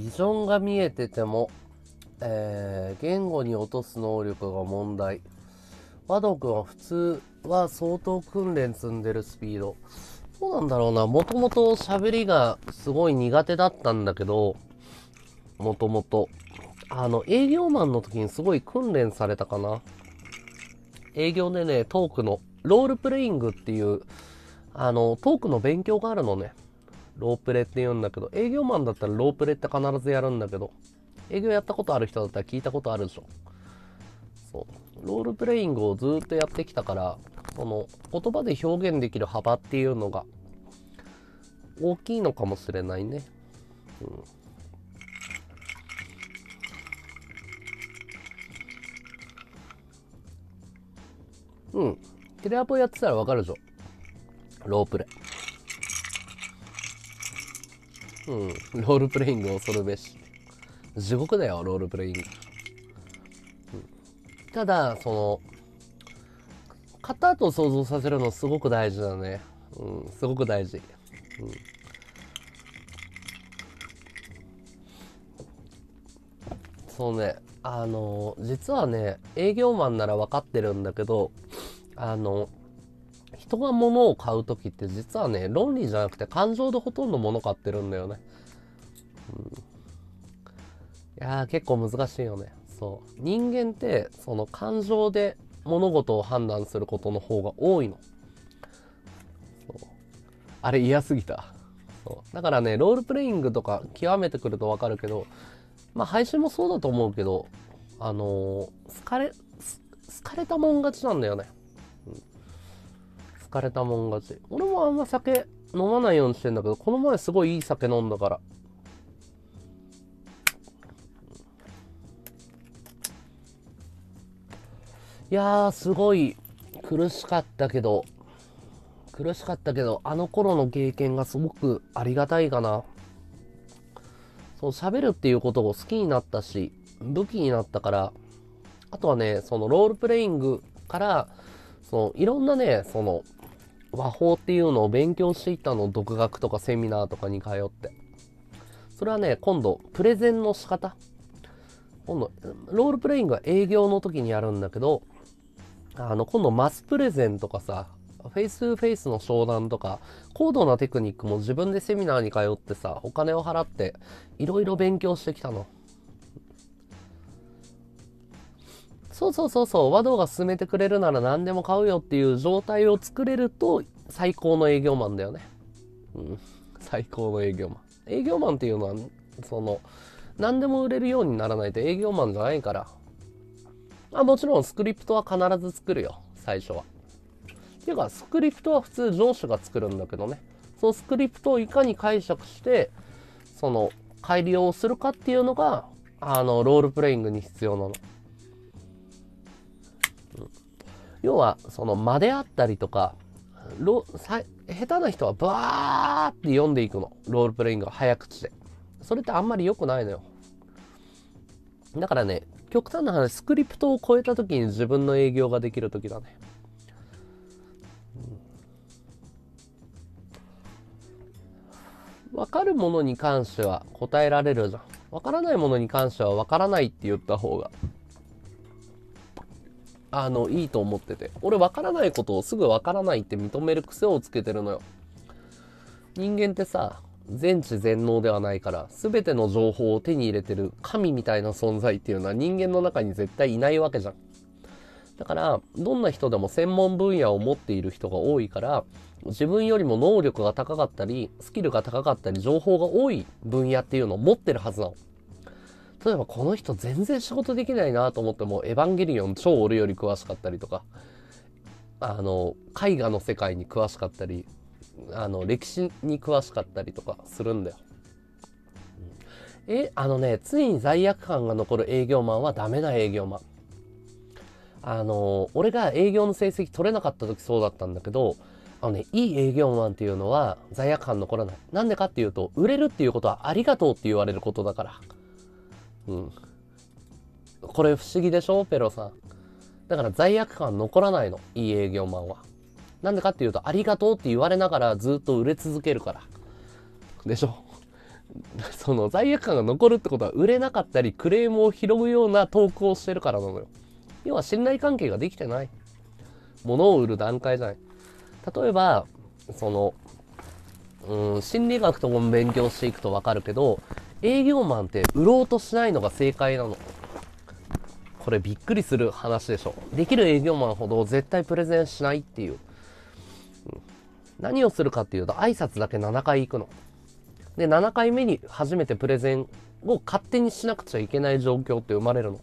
ビジョンが見えてても、えー、言語に落とす能力が問題。和道君は普通は相当訓練積んでるスピード。そうなんだろうな。もともと喋りがすごい苦手だったんだけど、もともと。あの、営業マンの時にすごい訓練されたかな。営業でね、トークの、ロールプレイングっていう、あの、トークの勉強があるのね。ロープレって言うんだけど、営業マンだったらロープレって必ずやるんだけど、営業やったことある人だったら聞いたことあるでしょ。そう。ロールプレイングをずっとやってきたから、その言葉で表現できる幅っていうのが大きいのかもしれないね。うん。うん。テレアポやってたらわかるでしょ。ロープレイ。うん。ロールプレイング恐るべし。地獄だよ、ロールプレイング。うん、ただ、その、型と想像させるのすごく大事だね。うん、すごく大事。うん。そうね、あの、実はね、営業マンなら分かってるんだけど、あの、人が物を買う時って実はね、論理じゃなくて感情でほとんど物買ってるんだよね。うん、いやー結構難しいよね。そう。人間ってその感情で物事を判断することの方が多いの。そうあれ嫌すぎた。そうだからね、ロールプレイングとか極めてくるとわかるけど、まあ配信もそうだと思うけど、あのー、好かれ、好かれたもん勝ちなんだよね。うん、好かれたもん勝ち。俺もあんま酒飲まないようにしてんだけど、この前すごいいい酒飲んだから。いやー、すごい苦しかったけど、苦しかったけど、あの頃の経験がすごくありがたいかな。そう、喋るっていうことを好きになったし、武器になったから、あとはね、そのロールプレイングから、そのいろんなね、その話法っていうのを勉強していったの、独学とかセミナーとかに通って。それはね、今度、プレゼンの仕方。今度、ロールプレイングは営業の時にやるんだけど、あの、今度マスプレゼンとかさ、フェイストゥフェイスの商談とか、高度なテクニックも自分でセミナーに通ってさ、お金を払って、いろいろ勉強してきたの。そうそうそうそう、和道が進めてくれるなら何でも買うよっていう状態を作れると最高の営業マンだよね。うん。最高の営業マン。営業マンっていうのは、その、何でも売れるようにならないと営業マンじゃないから。あもちろんスクリプトは必ず作るよ、最初は。っていうか、スクリプトは普通上司が作るんだけどね。そのスクリプトをいかに解釈して、その、改良をするかっていうのが、あの、ロールプレイングに必要なの。要は、その間であったりとか、下手な人はバーって読んでいくの。ロールプレイングが早口で。それってあんまり良くないのよ。だからね、極端な話、スクリプトを超えた時に自分の営業ができる時だね。わ、かるものに関しては答えられるじゃん。わからないものに関してはわからないって言った方があの、いいと思ってて。俺分からないことをすぐ分からないって認める癖をつけてるのよ。人間ってさ、全知全能ではないから、全ての情報を手に入れてる神みたいな存在っていうのは人間の中に絶対いないわけじゃん。だから、どんな人でも専門分野を持っている人が多いから、自分よりも能力が高かったり、スキルが高かったり、情報が多い分野っていうのを持ってるはずなの。例えばこの人全然仕事できないなと思っても、エヴァンゲリオン超俺より詳しかったりとか、あの、絵画の世界に詳しかったり、あの、歴史に詳しかったりとかするんだよ。え、あのね、ついに罪悪感が残る営業マンはダメな営業マン。あの、俺が営業の成績取れなかった時そうだったんだけど、あのね、いい営業マンっていうのは罪悪感残らない。なんでかっていうと、売れるっていうことはありがとうって言われることだから。うん。これ不思議でしょペロさん。だから罪悪感残らないの。いい営業マンは。なんでかっていうと、ありがとうって言われながらずっと売れ続けるから。でしょ <laughs> その罪悪感が残るってことは売れなかったりクレームを拾うようなトークをしてるからなのよ。要は信頼関係ができてない。物を売る段階じゃない。例えば、その、うん、心理学とかも勉強していくとわかるけど、営業マンって売ろうとしないのが正解なの。これびっくりする話でしょ。できる営業マンほど絶対プレゼンしないっていう。何をするかっていうと挨拶だけ7回行くの。で、7回目に初めてプレゼンを勝手にしなくちゃいけない状況って生まれるの。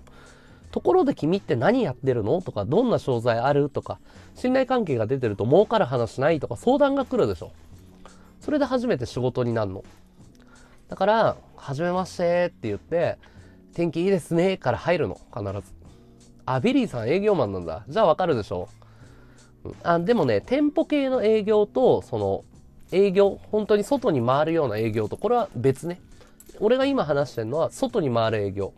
ところで君って何やってるの？とか、どんな商材ある？とか、信頼関係が出てると儲かる話ない？とか相談が来るでしょ。それで初めて仕事になるの。だから、はじめましてって言って、天気いいですねから入るの、必ず。あ、ビリーさん営業マンなんだ。じゃあわかるでしょ。あ、でもね、店舗系の営業と、その、営業、本当に外に回るような営業と、これは別ね。俺が今話してるのは、外に回る営業。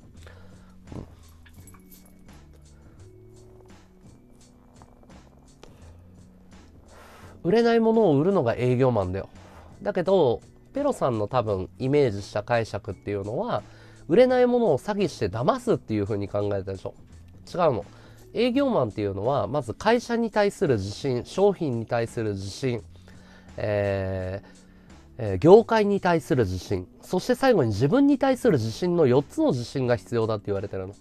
売れないものを売るのが営業マンだよ。だけど、ペロさんの多分イメージした解釈っていうのは、売れないものを詐欺して騙すっていう風に考えたでしょ。違うの。営業マンっていうのは、まず会社に対する自信、商品に対する自信、えーえー、業界に対する自信、そして最後に自分に対する自信の4つの自信が必要だって言われてるの。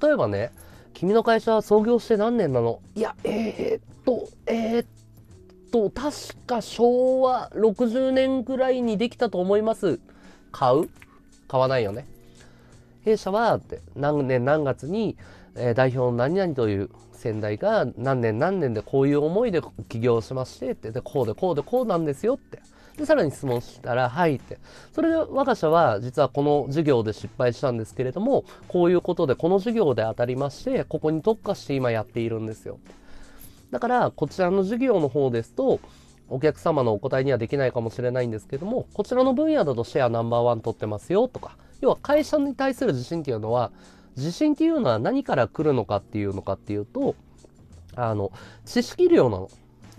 例えばね、君の会社は創業して何年なの？いや、えー、っと、えー、っと、確か昭和60年ぐらいにできたと思います。買う？買わないよね。弊社は、って何年何月に、えー、代表の何々という先代が何年何年でこういう思いで起業しましてって、で、こうでこうでこうなんですよって。で、さらに質問したら、はいって。それで我が社は実はこの授業で失敗したんですけれども、こういうことでこの授業で当たりまして、ここに特化して今やっているんですよ。だから、こちらの授業の方ですと、お客様のお答えにはできないかもしれないんですけども、こちらの分野だとシェアナンバーワン取ってますよとか、要は会社に対する自信っていうのは、自信っていうのは何から来るのかっていうのかっていうと、あの、知識量なの。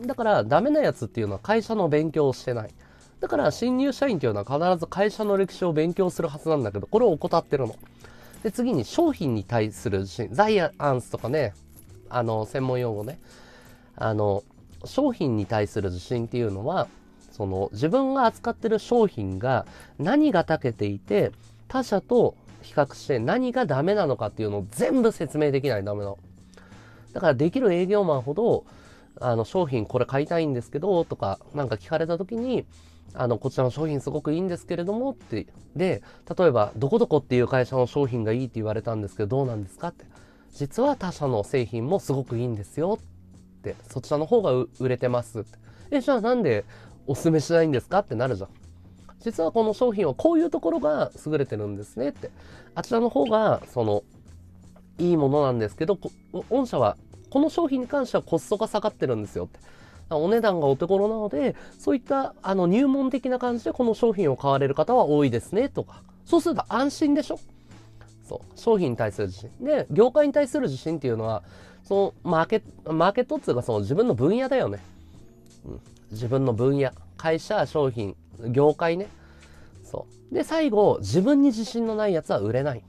だからダメなやつっていうのは会社の勉強をしてない。だから新入社員っていうのは必ず会社の歴史を勉強するはずなんだけど、これを怠ってるの。で、次に商品に対する自信。ザイアンスとかね、あの、専門用語ね。あの、商品に対する自信っていうのは、その自分が扱ってる商品が何が長けていて、他社と比較して何がダメなのかっていうのを全部説明できないダメの。だからできる営業マンほど、あの商品これ買いたいんですけど、とかなんか聞かれた時に、あの、こちらの商品すごくいいんですけれどもって、で、例えば、どこどこっていう会社の商品がいいって言われたんですけど、どうなんですかって。実は他社の製品もすごくいいんですよって、そちらの方が売れてますって。え、じゃあなんでおすすめしないんですかってなるじゃん。実はこの商品はこういうところが優れてるんですねって。あちらの方が、その、いいものなんですけど、御社はこの商品に関してはコストが下がってるんですよって。お値段がお手頃なので、そういったあの入門的な感じでこの商品を買われる方は多いですねとか。そうすると安心でしょ？そう。商品に対する自信。で、業界に対する自信っていうのは、そのマーケマーケットっていうかその自分の分野だよね。うん。自分の分野。会社、商品、業界ね。そう。で、最後、自分に自信のないやつは売れない。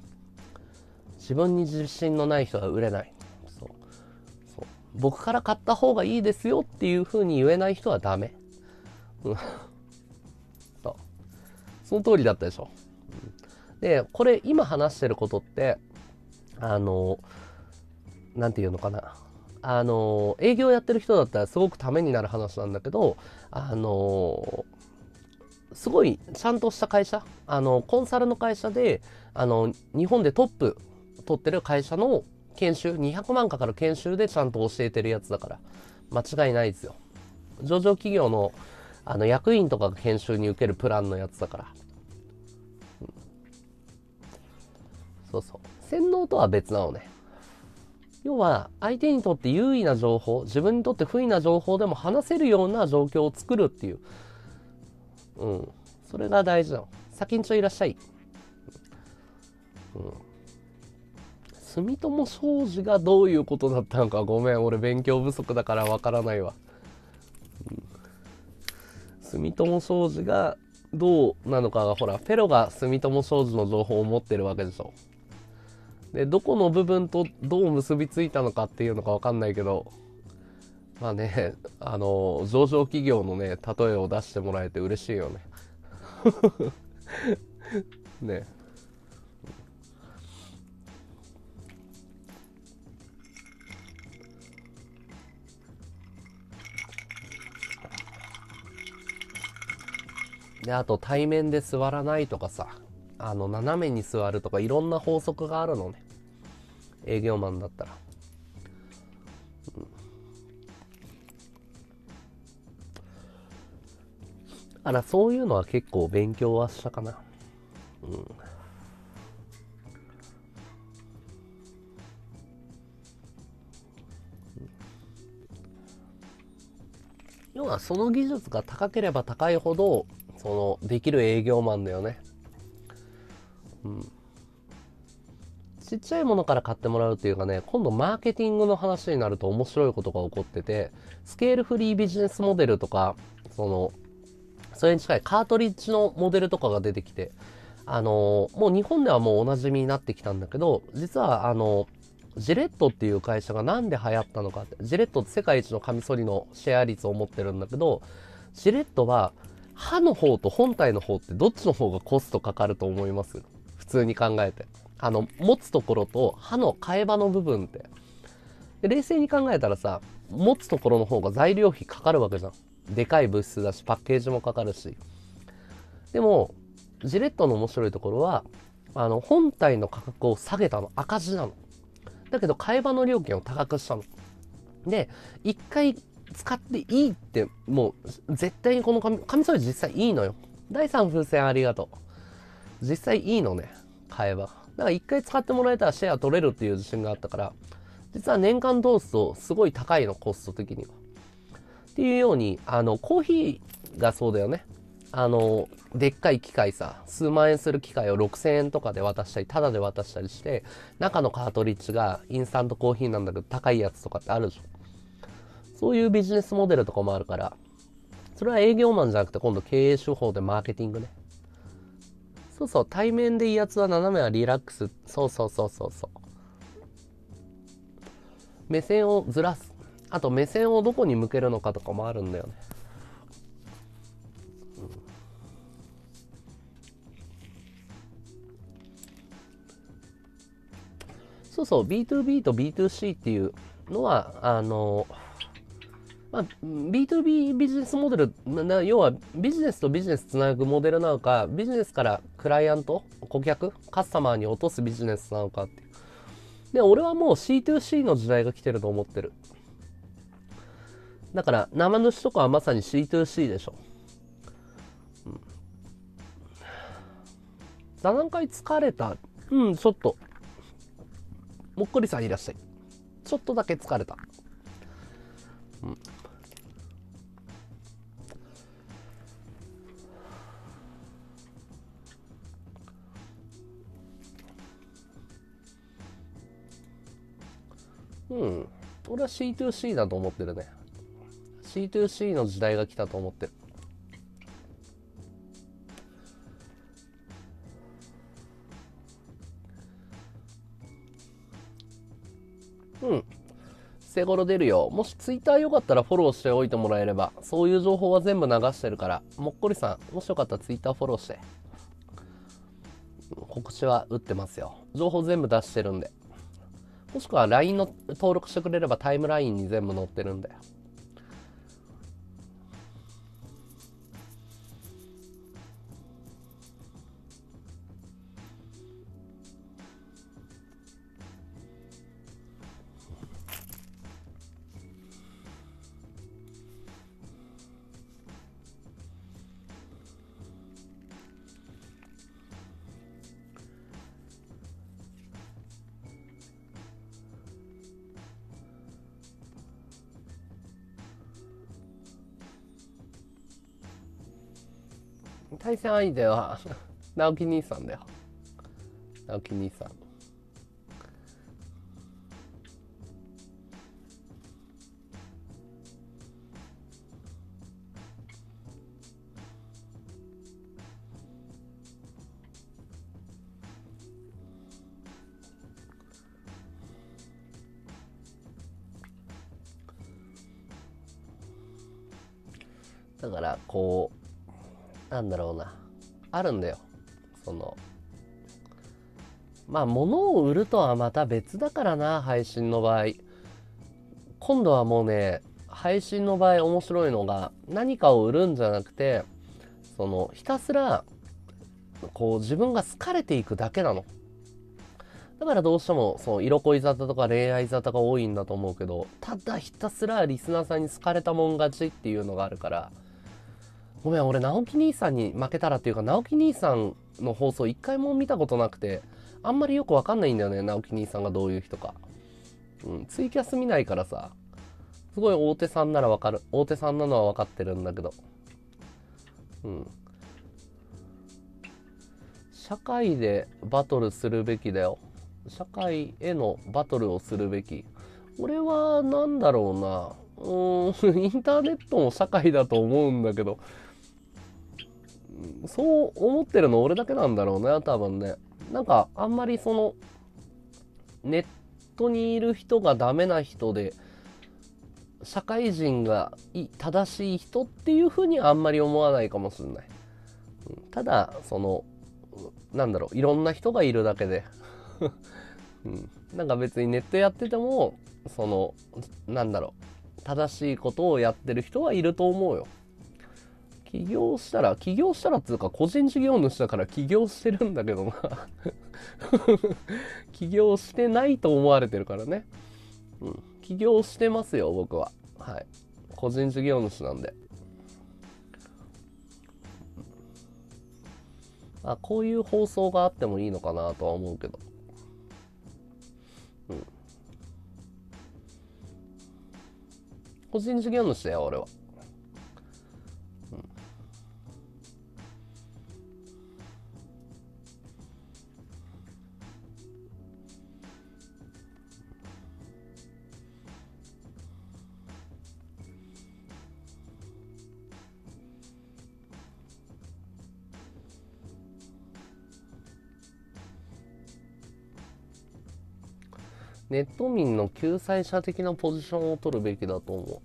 自分に自信のない人は売れないそうそう。僕から買った方がいいですよっていう風に言えない人はダメ。うん、<laughs> そう。その通りだったでしょ。で、これ今話してることって、あの、んていうのかな。あの、営業やってる人だったらすごくためになる話なんだけど、あの、すごいちゃんとした会社、あの、コンサルの会社で、あの、日本でトップ取ってる会社の研修、200万かかる研修でちゃんと教えてるやつだから、間違いないですよ。上場企業のあの役員とかが研修に受けるプランのやつだから。うん、そうそう。洗脳とは別なのね。要は、相手にとって優位な情報、自分にとって不意な情報でも話せるような状況を作るっていう。うん。それが大事なの。先にちょいらっしゃい。うん。住友商事がどういうことだったのかごめん俺勉強不足だからわからないわ、うん、住友商事がどうなのかがほらフェロが住友商事の情報を持ってるわけでしょでどこの部分とどう結びついたのかっていうのかわかんないけどまあねあの上場企業のね例えを出してもらえて嬉しいよね。<laughs> ね。で、あと対面で座らないとかさ、あの、斜めに座るとかいろんな法則があるのね。営業マンだったら。うん、あら、そういうのは結構勉強はしたかな。うん。要はその技術が高ければ高いほどそのできる営業マンだよねうん。ちっちゃいものから買ってもらうっていうかね今度マーケティングの話になると面白いことが起こっててスケールフリービジネスモデルとかそのそれに近いカートリッジのモデルとかが出てきてあのもう日本ではもうおなじみになってきたんだけど実はあのジレットっていう会社がなんで流行ったのかってジレットって世界一のカミソリのシェア率を持ってるんだけどジレットは刃の方と本体の方ってどっちの方がコストかかると思います？通に考えて。あの持つところと刃の替え刃の部分って。冷静に考えたらさ持つところの方が材料費かかるわけじゃん。でかい物質だしパッケージもかかるし。でもジレットの面白いところはあの本体の価格を下げたの。赤字なの。だけど替え刃の料金を高くしたの。で一回使っていいってもう絶対にこの紙紙ソリ実際いいのよ。第3風船ありがとう。実際いいのね。買えばだから一回使ってもらえたらシェア取れるっていう自信があったから実は年間通すとすごい高いのコスト的には。っていうようにあのコーヒーがそうだよね。あのでっかい機械さ数万円する機械を6000円とかで渡したりタダで渡したりして中のカートリッジがインスタントコーヒーなんだけど高いやつとかってあるでしょそういうビジネスモデルとかもあるからそれは営業マンじゃなくて今度経営手法でマーケティングね。そうそう対面でいいやつは斜めはリラックス。そうそうそうそうそう。目線をずらす。あと目線をどこに向けるのかとかもあるんだよね。そうそう B2B と B2C っていうのはあのまあ、B2B ビジネスモデル要はビジネスとビジネスつなぐモデルなのかビジネスからクライアント顧客カスタマーに落とすビジネスなのかっていう。で俺はもう C2C の時代が来てると思ってる。だから生主とかはまさに C2C でしょ、うん、座談会疲れた。うんちょっと。もっこりさんいらっしゃい。ちょっとだけ疲れた。うん。うん。俺は C2C だと思ってるね。C2C の時代が来たと思ってる。うん。背頃出るよ。もし Twitter よかったらフォローしておいてもらえれば、そういう情報は全部流してるから、もっこりさん、もしよかったら Twitter フォローして。告知は打ってますよ。情報全部出してるんで。もしくは LINE の登録してくれればタイムラインに全部載ってるんだよ。戦相手は直樹兄さんだよ。直樹兄さん。だからこうなんだろうな。あるんだよ。そのまあ物を売るとはまた別だからな配信の場合。今度はもうね配信の場合面白いのが何かを売るんじゃなくてそのひたすらこう自分が好かれていくだけなの。だからどうしてもそう色恋沙汰とか恋愛沙汰が多いんだと思うけどただひたすらリスナーさんに好かれたもん勝ちっていうのがあるからごめん、俺、直樹兄さんに負けたらっていうか、直樹兄さんの放送一回も見たことなくて、あんまりよくわかんないんだよね、直樹兄さんがどういう人か。うん、ツイキャス見ないからさ、すごい大手さんならわかる、大手さんなのは分かってるんだけど。うん。社会でバトルするべきだよ。社会へのバトルをするべき。俺は何だろうな。うん、<laughs> インターネットも社会だと思うんだけど、そう思ってるの俺だけなんだろうね、多分ね。なんか、あんまりその、ネットにいる人がダメな人で社会人が正しい人っていうふうにあんまり思わないかもしれない。ただそのなんだろういろんな人がいるだけで、<laughs> うん、なんか別にネットやっててもそのなんだろう正しいことをやってる人はいると思うよ。起業したら起業したらっつうか個人事業主だから起業してるんだけどな <laughs> 起業してないと思われてるからね。うん。起業してますよ、僕は。はい。個人事業主なんで。あ、こういう放送があってもいいのかなとは思うけど。うん。個人事業主だよ、俺は。ネット民の救済者的なポジションを取るべきだと思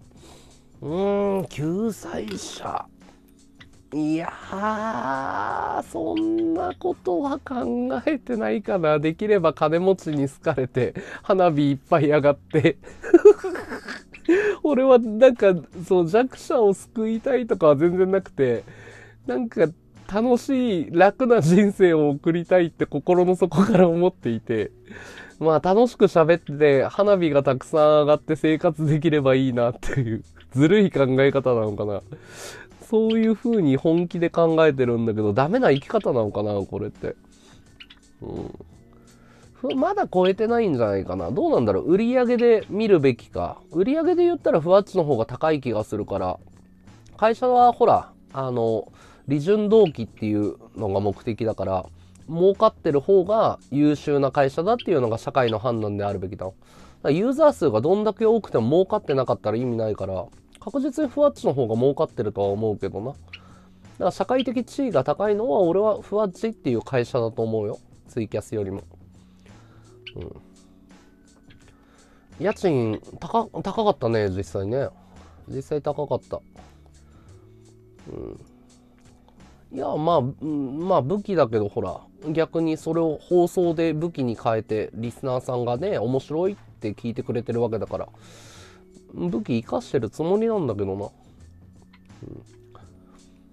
う。うーん、救済者。いやー、そんなことは考えてないかな。できれば金持ちに好かれて、花火いっぱい上がって <laughs> 俺はなんか、そう弱者を救いたいとかは全然なくて、なんか楽しい、楽な人生を送りたいって心の底から思っていて、まあ楽しく喋って、花火がたくさん上がって生活できればいいなっていう、ずるい考え方なのかな。そういう風に本気で考えてるんだけど、ダメな生き方なのかな、これって。うん。まだ超えてないんじゃないかな。どうなんだろう売り上げで見るべきか。売り上げで言ったらふわっちの方が高い気がするから、会社はほら、あの、利潤動機っていうのが目的だから、儲かってる方が優秀な会社だっていうのが社会の判断であるべきだ。だユーザー数がどんだけ多くても儲かってなかったら意味ないから、確実にふわっちの方が儲かってるとは思うけどな。だから社会的地位が高いのは俺はふわっちっていう会社だと思うよ。ツイキャスよりも。うん。家賃高、高かったね、実際ね。実際高かった。うん。いや、まあ、まあ武器だけどほら、逆にそれを放送で武器に変えて、リスナーさんがね、面白いって聞いてくれてるわけだから、武器生かしてるつもりなんだけどな。うん、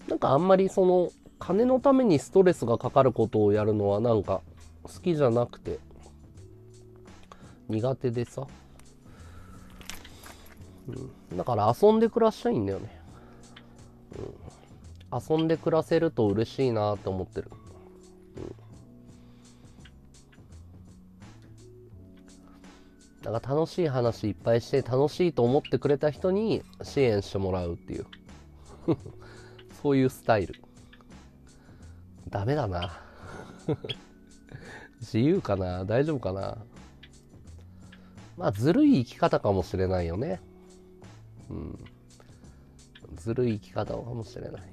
なんかあんまりその、金のためにストレスがかかることをやるのはなんか好きじゃなくて、苦手でさ。うん、だから遊んで暮らしたいんだよね。うん遊んで暮らせると嬉しいなって思ってる。うん、だから楽しい話いっぱいして楽しいと思ってくれた人に支援してもらうっていう。<laughs> そういうスタイル。ダメだな。<laughs> 自由かな？大丈夫かな？まあずるい生き方かもしれないよね。うん。ずるい生き方かもしれない。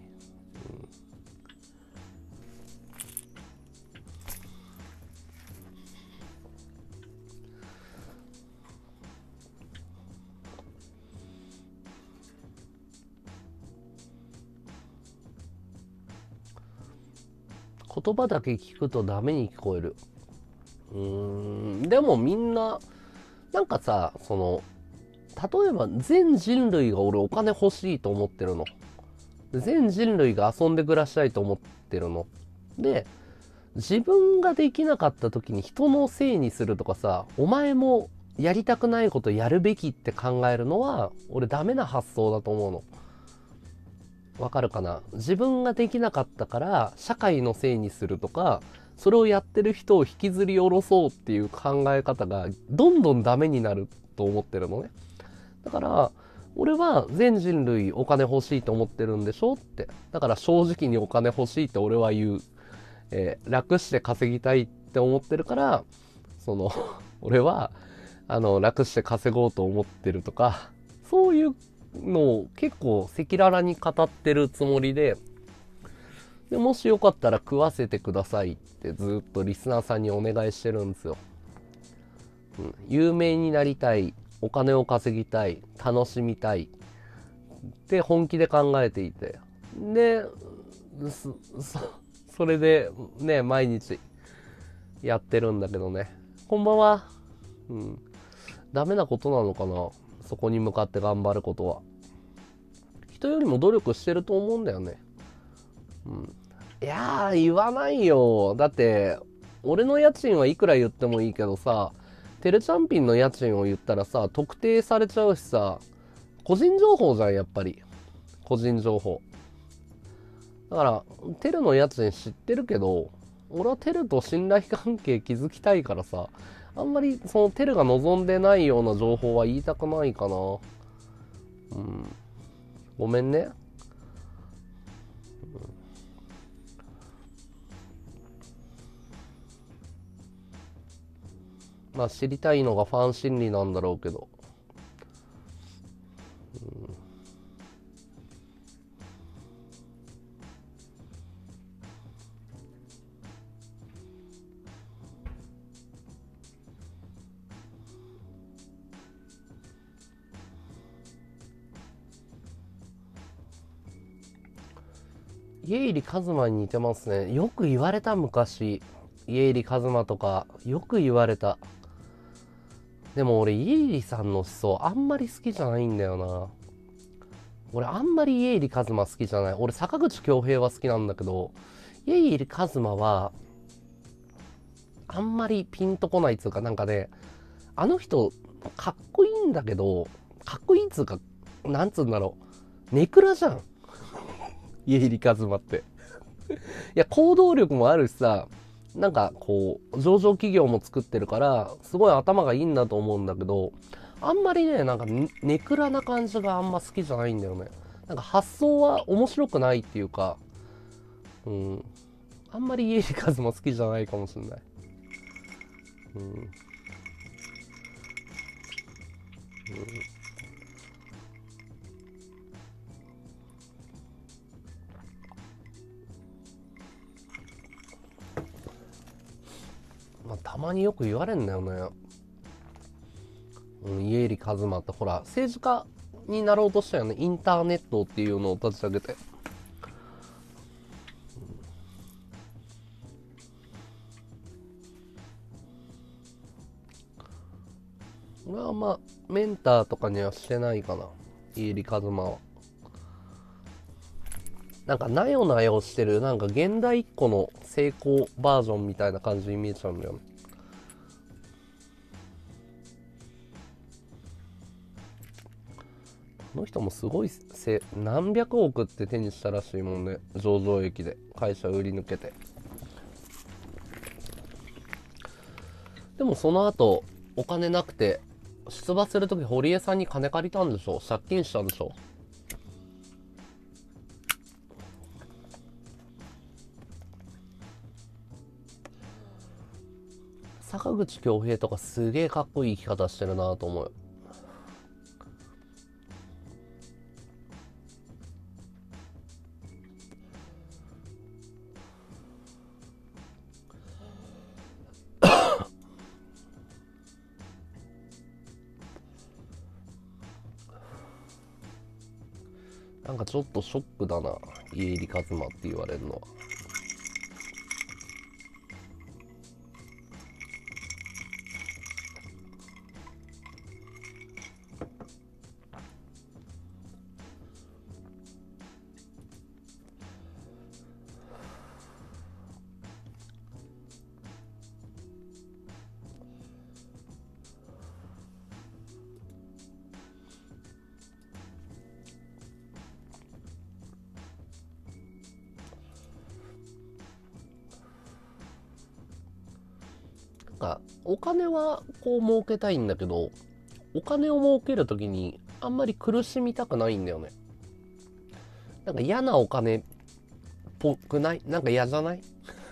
言葉だけ聞くとダメに聞こえる。うーん、でもみんな、なんかさ、その、例えば全人類が俺お金欲しいと思ってるの。全人類が遊んで暮らしたいと思ってるの。で、自分ができなかった時に人のせいにするとかさ、お前もやりたくないことやるべきって考えるのは、俺ダメな発想だと思うの。わかるかな？自分ができなかったから社会のせいにするとかそれをやってる人を引きずり下ろそうっていう考え方がどんどんダメになると思ってるのね。だから俺は全人類お金欲しいと思ってるんでしょって。だから正直にお金欲しいって俺は言う、えー、楽して稼ぎたいって思ってるからその <laughs> 俺はあの楽して稼ごうと思ってるとかそういうのを結構赤裸々に語ってるつもりで、でもしよかったら食わせてくださいってずっとリスナーさんにお願いしてるんですよ。うん、有名になりたい、お金を稼ぎたい、楽しみたいって本気で考えていて。で、そ、そそれでね、毎日やってるんだけどね。こんばんは。うん。ダメなことなのかな？そこに向かって頑張ることは。人よりも努力してると思うんだよね。うん。いやー、言わないよ。だって、俺の家賃はいくら言ってもいいけどさ、テレチャンピンの家賃を言ったらさ、特定されちゃうしさ、個人情報じゃん、やっぱり。個人情報。だから、テルの家賃知ってるけど、俺はテルと信頼関係築きたいからさ、あんまりそのテルが望んでないような情報は言いたくないかな。うん。ごめんね。まあ知りたいのがファン心理なんだろうけど。家入一馬に似てますね。よく言われた昔。家入一馬とか、よく言われた。でも俺、家入さんの思想あんまり好きじゃないんだよな。俺、あんまり家入一馬好きじゃない。俺、坂口恭平は好きなんだけど、家入一馬は、あんまりピンとこないっつうか、なんかね、あの人、かっこいいんだけど、かっこいいっつうか、なんつうんだろう。ネクラじゃん。家入一馬って。<laughs> いや、行動力もあるしさ、なんかこう、上場企業も作ってるから、すごい頭がいいんだと思うんだけど、あんまりね、なんかネクラな感じがあんま好きじゃないんだよね。なんか発想は面白くないっていうか、うん。あんまり家入一馬好きじゃないかもしれない。うん。うんまあ、たまによく言われんだよね。うん、家入一馬ってほら、政治家になろうとしたよね。インターネットっていうのを立ち上げて。俺はまあ、メンターとかにはしてないかな。家入一馬は。なんか、なよなよしてる、なんか現代っ子の成功バージョンみたいな感じに見えちゃうんだよね。この人もすごいせ何百億って手にしたらしいもんね上場益で。会社売り抜けて。でもその後お金なくて出馬する時堀江さんに金借りたんでしょ？借金したんでしょ？坂口恭平とかすげえかっこいい生き方してるなと思う <coughs> なんかちょっとショックだな家入一馬って言われるのは。はこう儲けたいんだけどお金を儲ける時にあんまり苦しみたくないんだよね。なんか嫌なお金っぽくない？なんか嫌じゃない？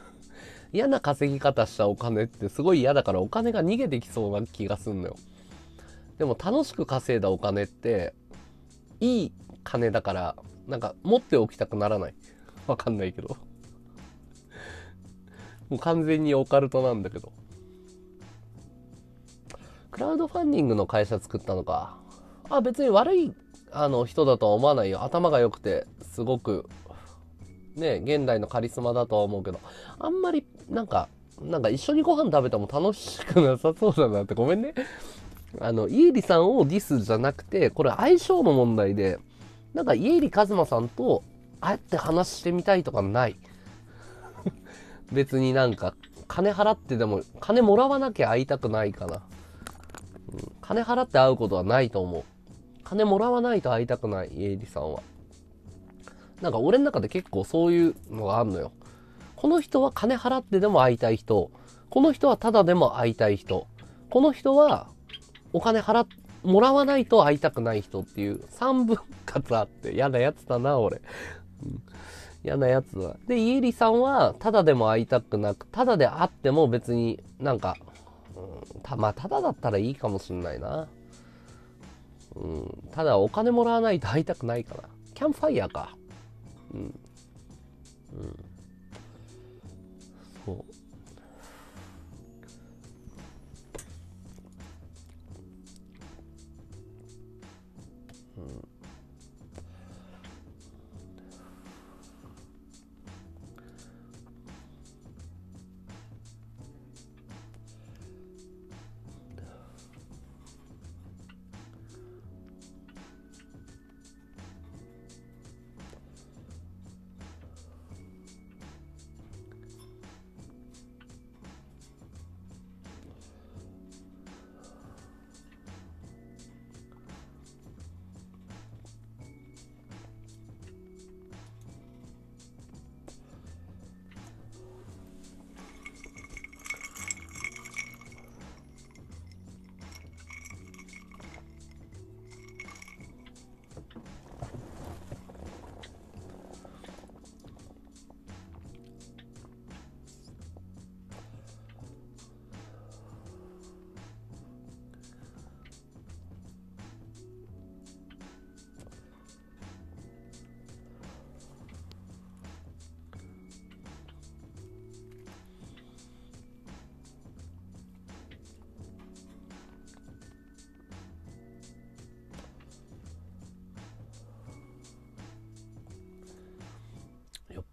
<laughs> 嫌な稼ぎ方したお金ってすごい嫌だからお金が逃げてきそうな気がすんのよ。でも楽しく稼いだお金っていい金だからなんか持っておきたくならない？わかんないけど。もう完全にオカルトなんだけど。クラウドファンディングの会社作ったのか。あ、別に悪い、あの、人だとは思わないよ。頭が良くて、すごく、ね、現代のカリスマだとは思うけど、あんまり、なんか、なんか一緒にご飯食べても楽しくなさそうだなって、ごめんね。あの、家入さんをディスじゃなくて、これ相性の問題で、なんか家入一馬さんと、ああやって話してみたいとかない。<laughs> 別になんか、金払ってでも、金もらわなきゃ会いたくないかな。金払って会うことはないと思う。金もらわないと会いたくない、家入さんは。なんか俺の中で結構そういうのがあるのよ。この人は金払ってでも会いたい人。この人はただでも会いたい人。この人はお金払っ、もらわないと会いたくない人っていう3分割あって嫌なやつだな、俺。嫌なやつだ。で、イエリさんはただでも会いたくなく、ただで会っても別になんか、たまあ、ただだったらいいかもしんないな。うん、ただお金もらわないと会いたくないかな。キャンプファイヤーか。うん。うん。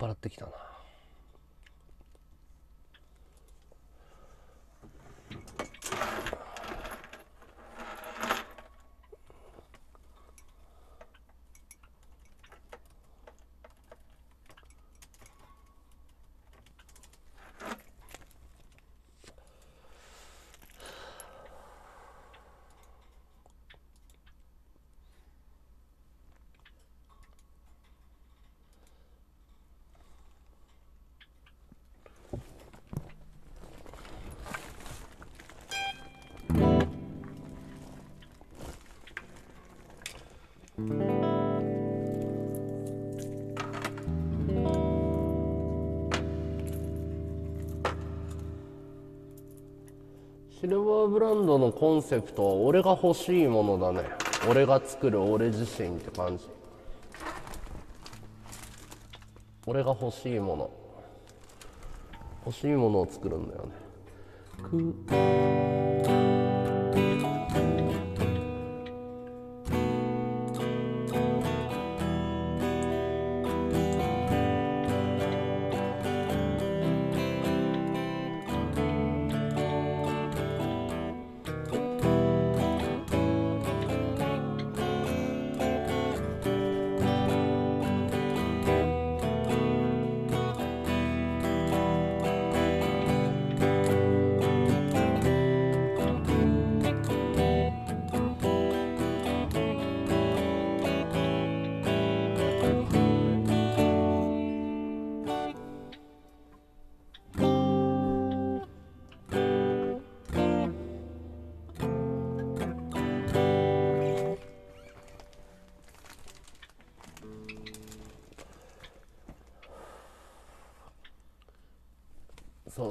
払ってきたな。シルバーブランドのコンセプトは俺が欲しいものだね。俺が作る俺自身って感じ。俺が欲しいもの。欲しいものを作るんだよね。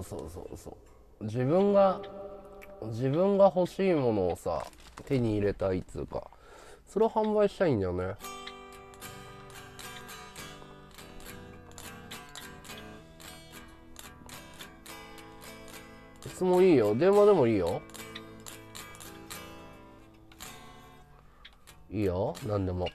そうそうそう自分が自分が欲しいものをさ手に入れたいっつうか。それを販売したいんだよね。いつもいいよ。電話でもいいよ。いいよ。何でも。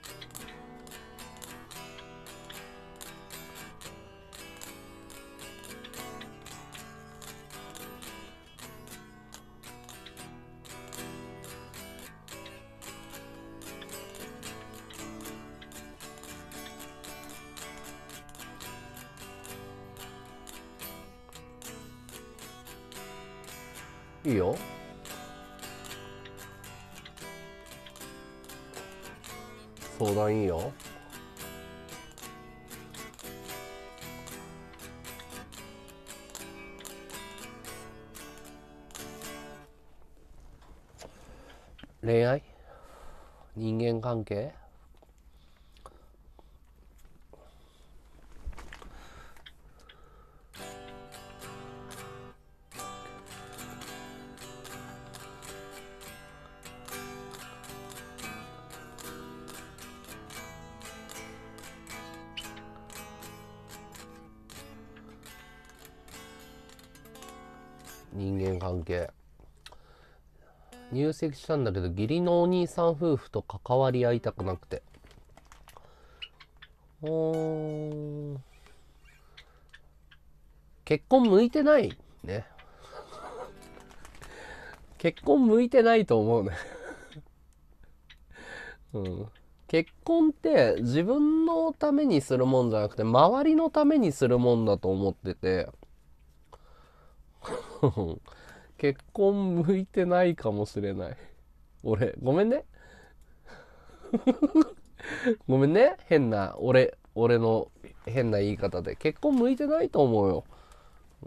入籍したんだけど義理のお兄さん夫婦と関わり合いたくなくて。うーん。結婚向いてないね。<laughs> 結婚向いてないと思うね。<laughs> うん。結婚って自分のためにするもんじゃなくて周りのためにするもんだと思ってて。<laughs> 結婚向いてないかもしれない。俺ごめんね。<laughs> ごめんね。変な俺俺の変な言い方で。結婚向いてないと思うよ、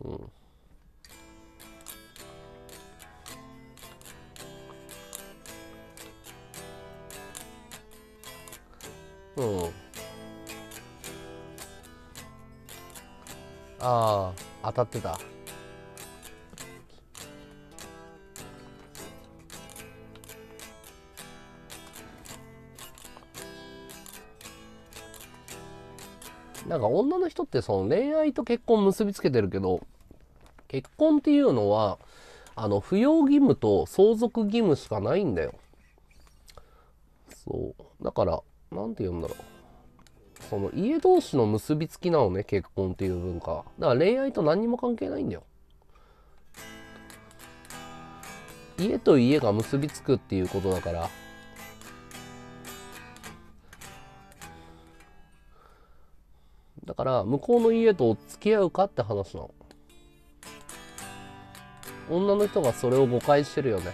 うん、うん。ああ当たってた。なんか女の人ってその恋愛と結婚結びつけてるけど、結婚っていうのは、あの、扶養義務と相続義務しかないんだよ。そう。だから、なんて言うんだろう。その家同士の結びつきなのね、結婚っていう文化。だから恋愛と何にも関係ないんだよ。家と家が結びつくっていうことだから、だから向こうの家と付き合うかって話なの。女の人がそれを誤解してるよね。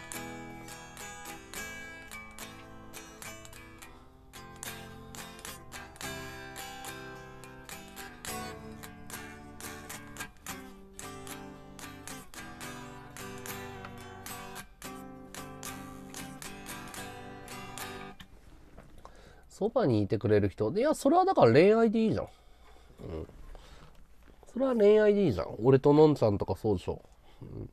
そばにいてくれる人。いやそれはだから恋愛でいいじゃん。うん。それは恋愛でいいじゃん。俺とのんちゃんとかそうでしょ。うん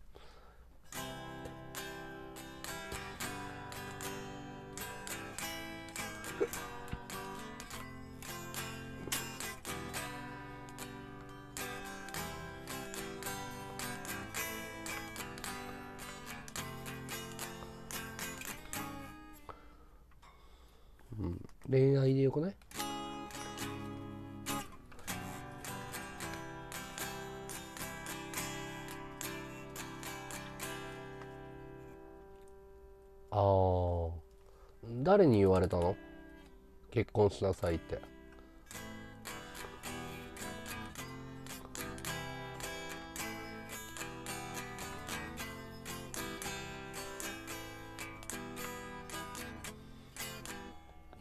うん、恋愛でよくない？結婚しなさいって。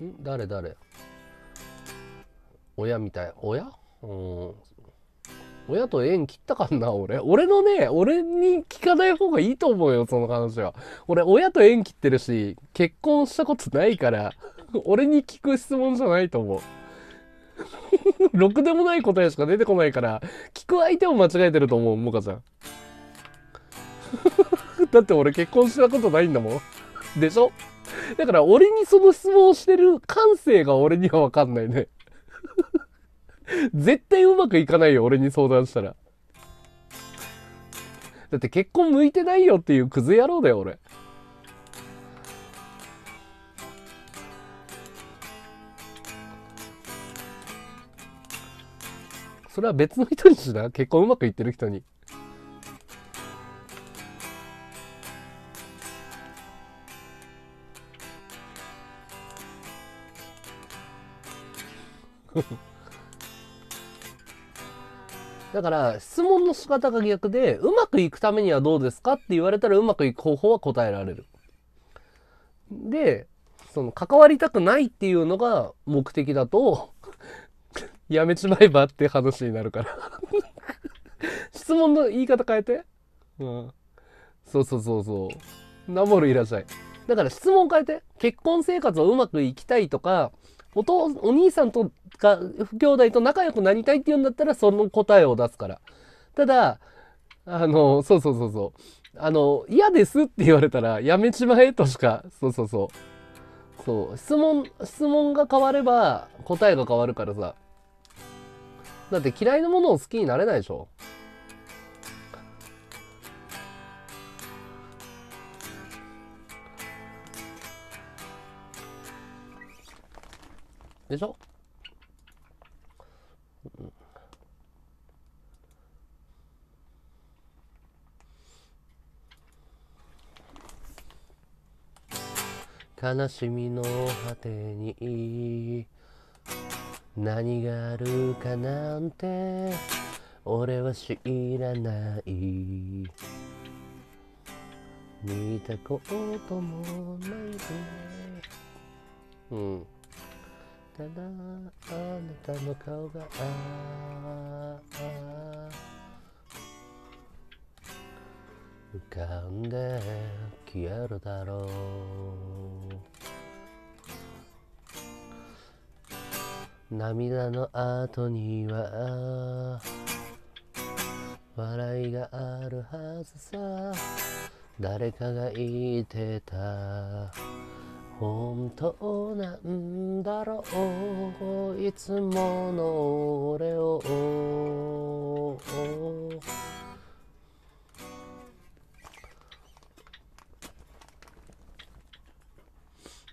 ん？誰？誰？親みたい？親？うん。親と縁切ったかな？俺？俺のね俺に聞かない方がいいと思うよその話は。俺親と縁切ってるし結婚したことないから。<laughs> 俺に聞く質問じゃないと思う。<laughs> ろくでもない答えしか出てこないから聞く相手を間違えてると思うモカちゃん。<laughs> だって俺結婚したことないんだもん。でしょ？だから俺にその質問をしてる感性が俺には分かんないね。絶対うまくいかないよ、俺に相談したら。だって結婚向いてないよっていうクズ野郎だよ、俺。それは別の人にしな結婚うまくいってる人に <laughs> だから質問の仕方が逆でうまくいくためにはどうですかって言われたらうまくいく方法は答えられる。でその関わりたくないっていうのが目的だとやめちまえばって話になるから <laughs> 質問の言い方変えて。うん。そうそうそうそう。ナモルいらっしゃい。だから質問変えて。結婚生活をうまくいきたいとか、お父、お兄さんとか、兄弟と仲良くなりたいって言うんだったら、その答えを出すから。ただ、あの、そうそうそうそう。あの、嫌ですって言われたら、やめちまえとしか、そうそうそう。そう、質問、質問が変われば、答えが変わるからさ。だって嫌いなものを好きになれないでしょ。でしょ？う、悲しみの果てに。何があるかなんて俺は知らない。見たこともないねうん。ただあなたの顔が浮かんで消えるだろう。涙の後には笑いがあるはずさ。誰かが言ってた本当なんだろういつもの俺を。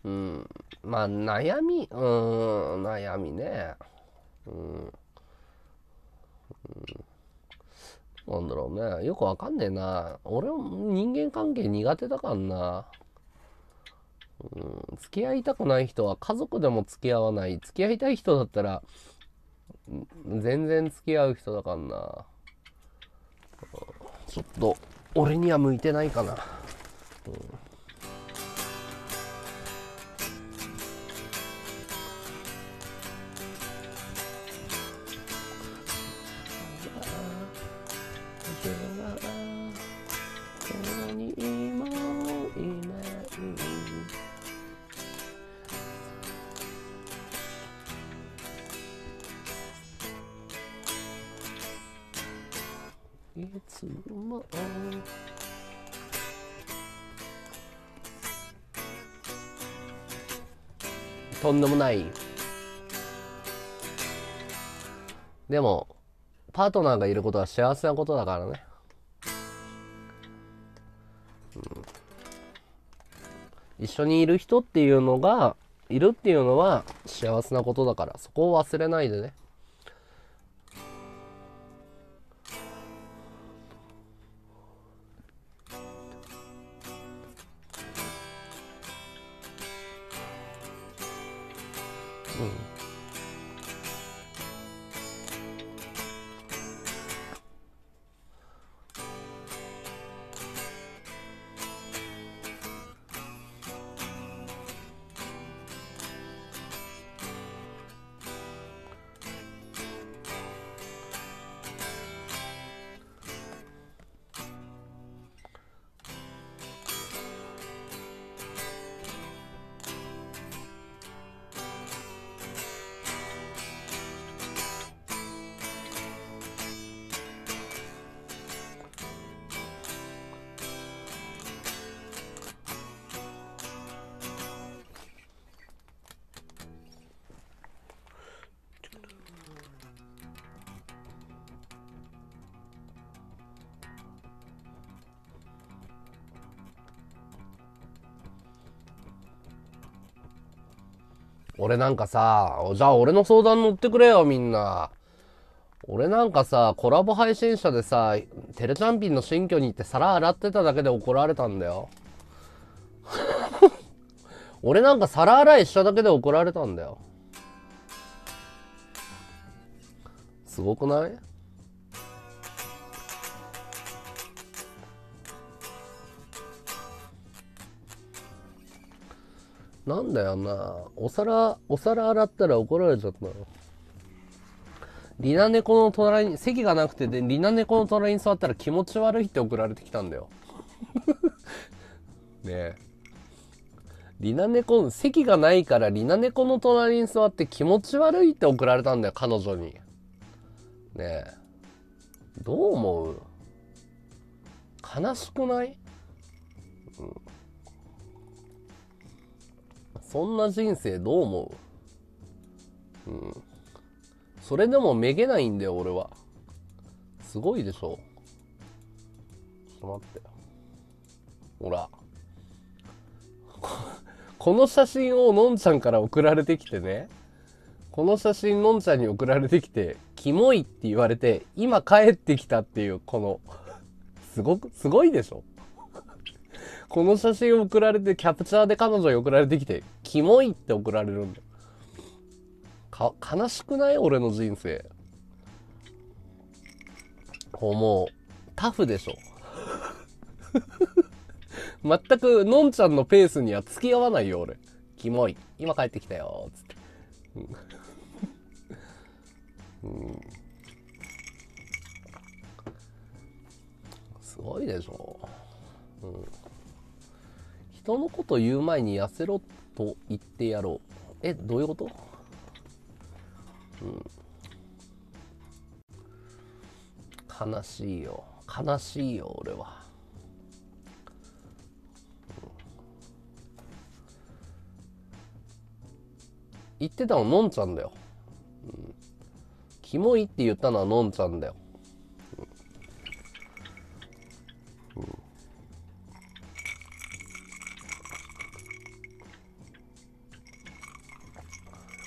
うん。まあ悩みうん悩みね。うん、うん、なんだろうね。よくわかんねえな。俺も人間関係苦手だからな。うん、付き合いたくない人は家族でも付き合わない。付き合いたい人だったら、全然付き合う人だからな。ちょっと、俺には向いてないかな。うん。つもとんでもない。でもパートナーがいることは幸せなことだからね、うん、一緒にいる人っていうのがいるっていうのは幸せなことだからそこを忘れないでね俺なんかさ、じゃあ俺の相談乗ってくれよ、みんな。俺なんかさ、コラボ配信者でさ、テレチャンピンの新居に行って皿洗ってただけで怒られたんだよ。<laughs> 俺なんか皿洗いしただけで怒られたんだよ。すごくない？なんだよな。お皿、お皿洗ったら怒られちゃったの。リナネコの隣に、席がなくてで、リナネコの隣に座ったら気持ち悪いって送られてきたんだよ。<laughs> ねえ。リナネコ、席がないからリナネコの隣に座って気持ち悪いって送られたんだよ、彼女に。ねえ。どう思う？悲しくない、そんな人生どう思う？うん。それでもめげないんだよ、俺は。すごいでしょ。ちょっと待って。ほら。この写真をのんちゃんから送られてきてね。この写真のんちゃんに送られてきて、キモいって言われて、今帰ってきたっていう、この、すごく、すごいでしょこの写真送られて、キャプチャーで彼女に送られてきて、キモいって送られるんだよ。か、悲しくない俺の人生。こうもう、タフでしょ。<laughs> 全く、のんちゃんのペースには付き合わないよ、俺。キモい。今帰ってきたよ、つって。うん。すごいでしょ。うん。人のこと言う前に痩せろと言ってやろう。え、どういうこと？うん、悲しいよ。悲しいよ俺は、言ってたののんちゃんだよ、うん、キモいって言ったのはのんちゃんだよ。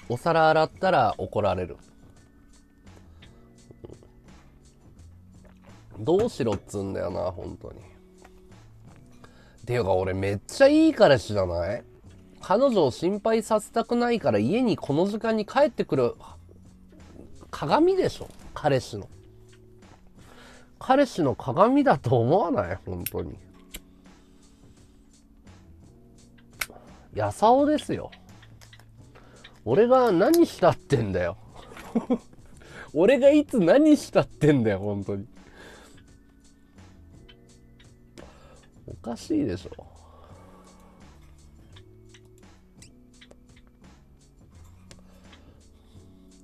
お皿洗ったら怒られる。どうしろっつうんだよな、本当に。ていうか俺めっちゃいい彼氏じゃない？彼女を心配させたくないから家にこの時間に帰ってくる鏡でしょ？彼氏の。彼氏の鏡だと思わない？本当に。やさおですよ。俺が何したってんだよ <laughs> 俺がいつ何したってんだよ、本当に。おかしいでしょ。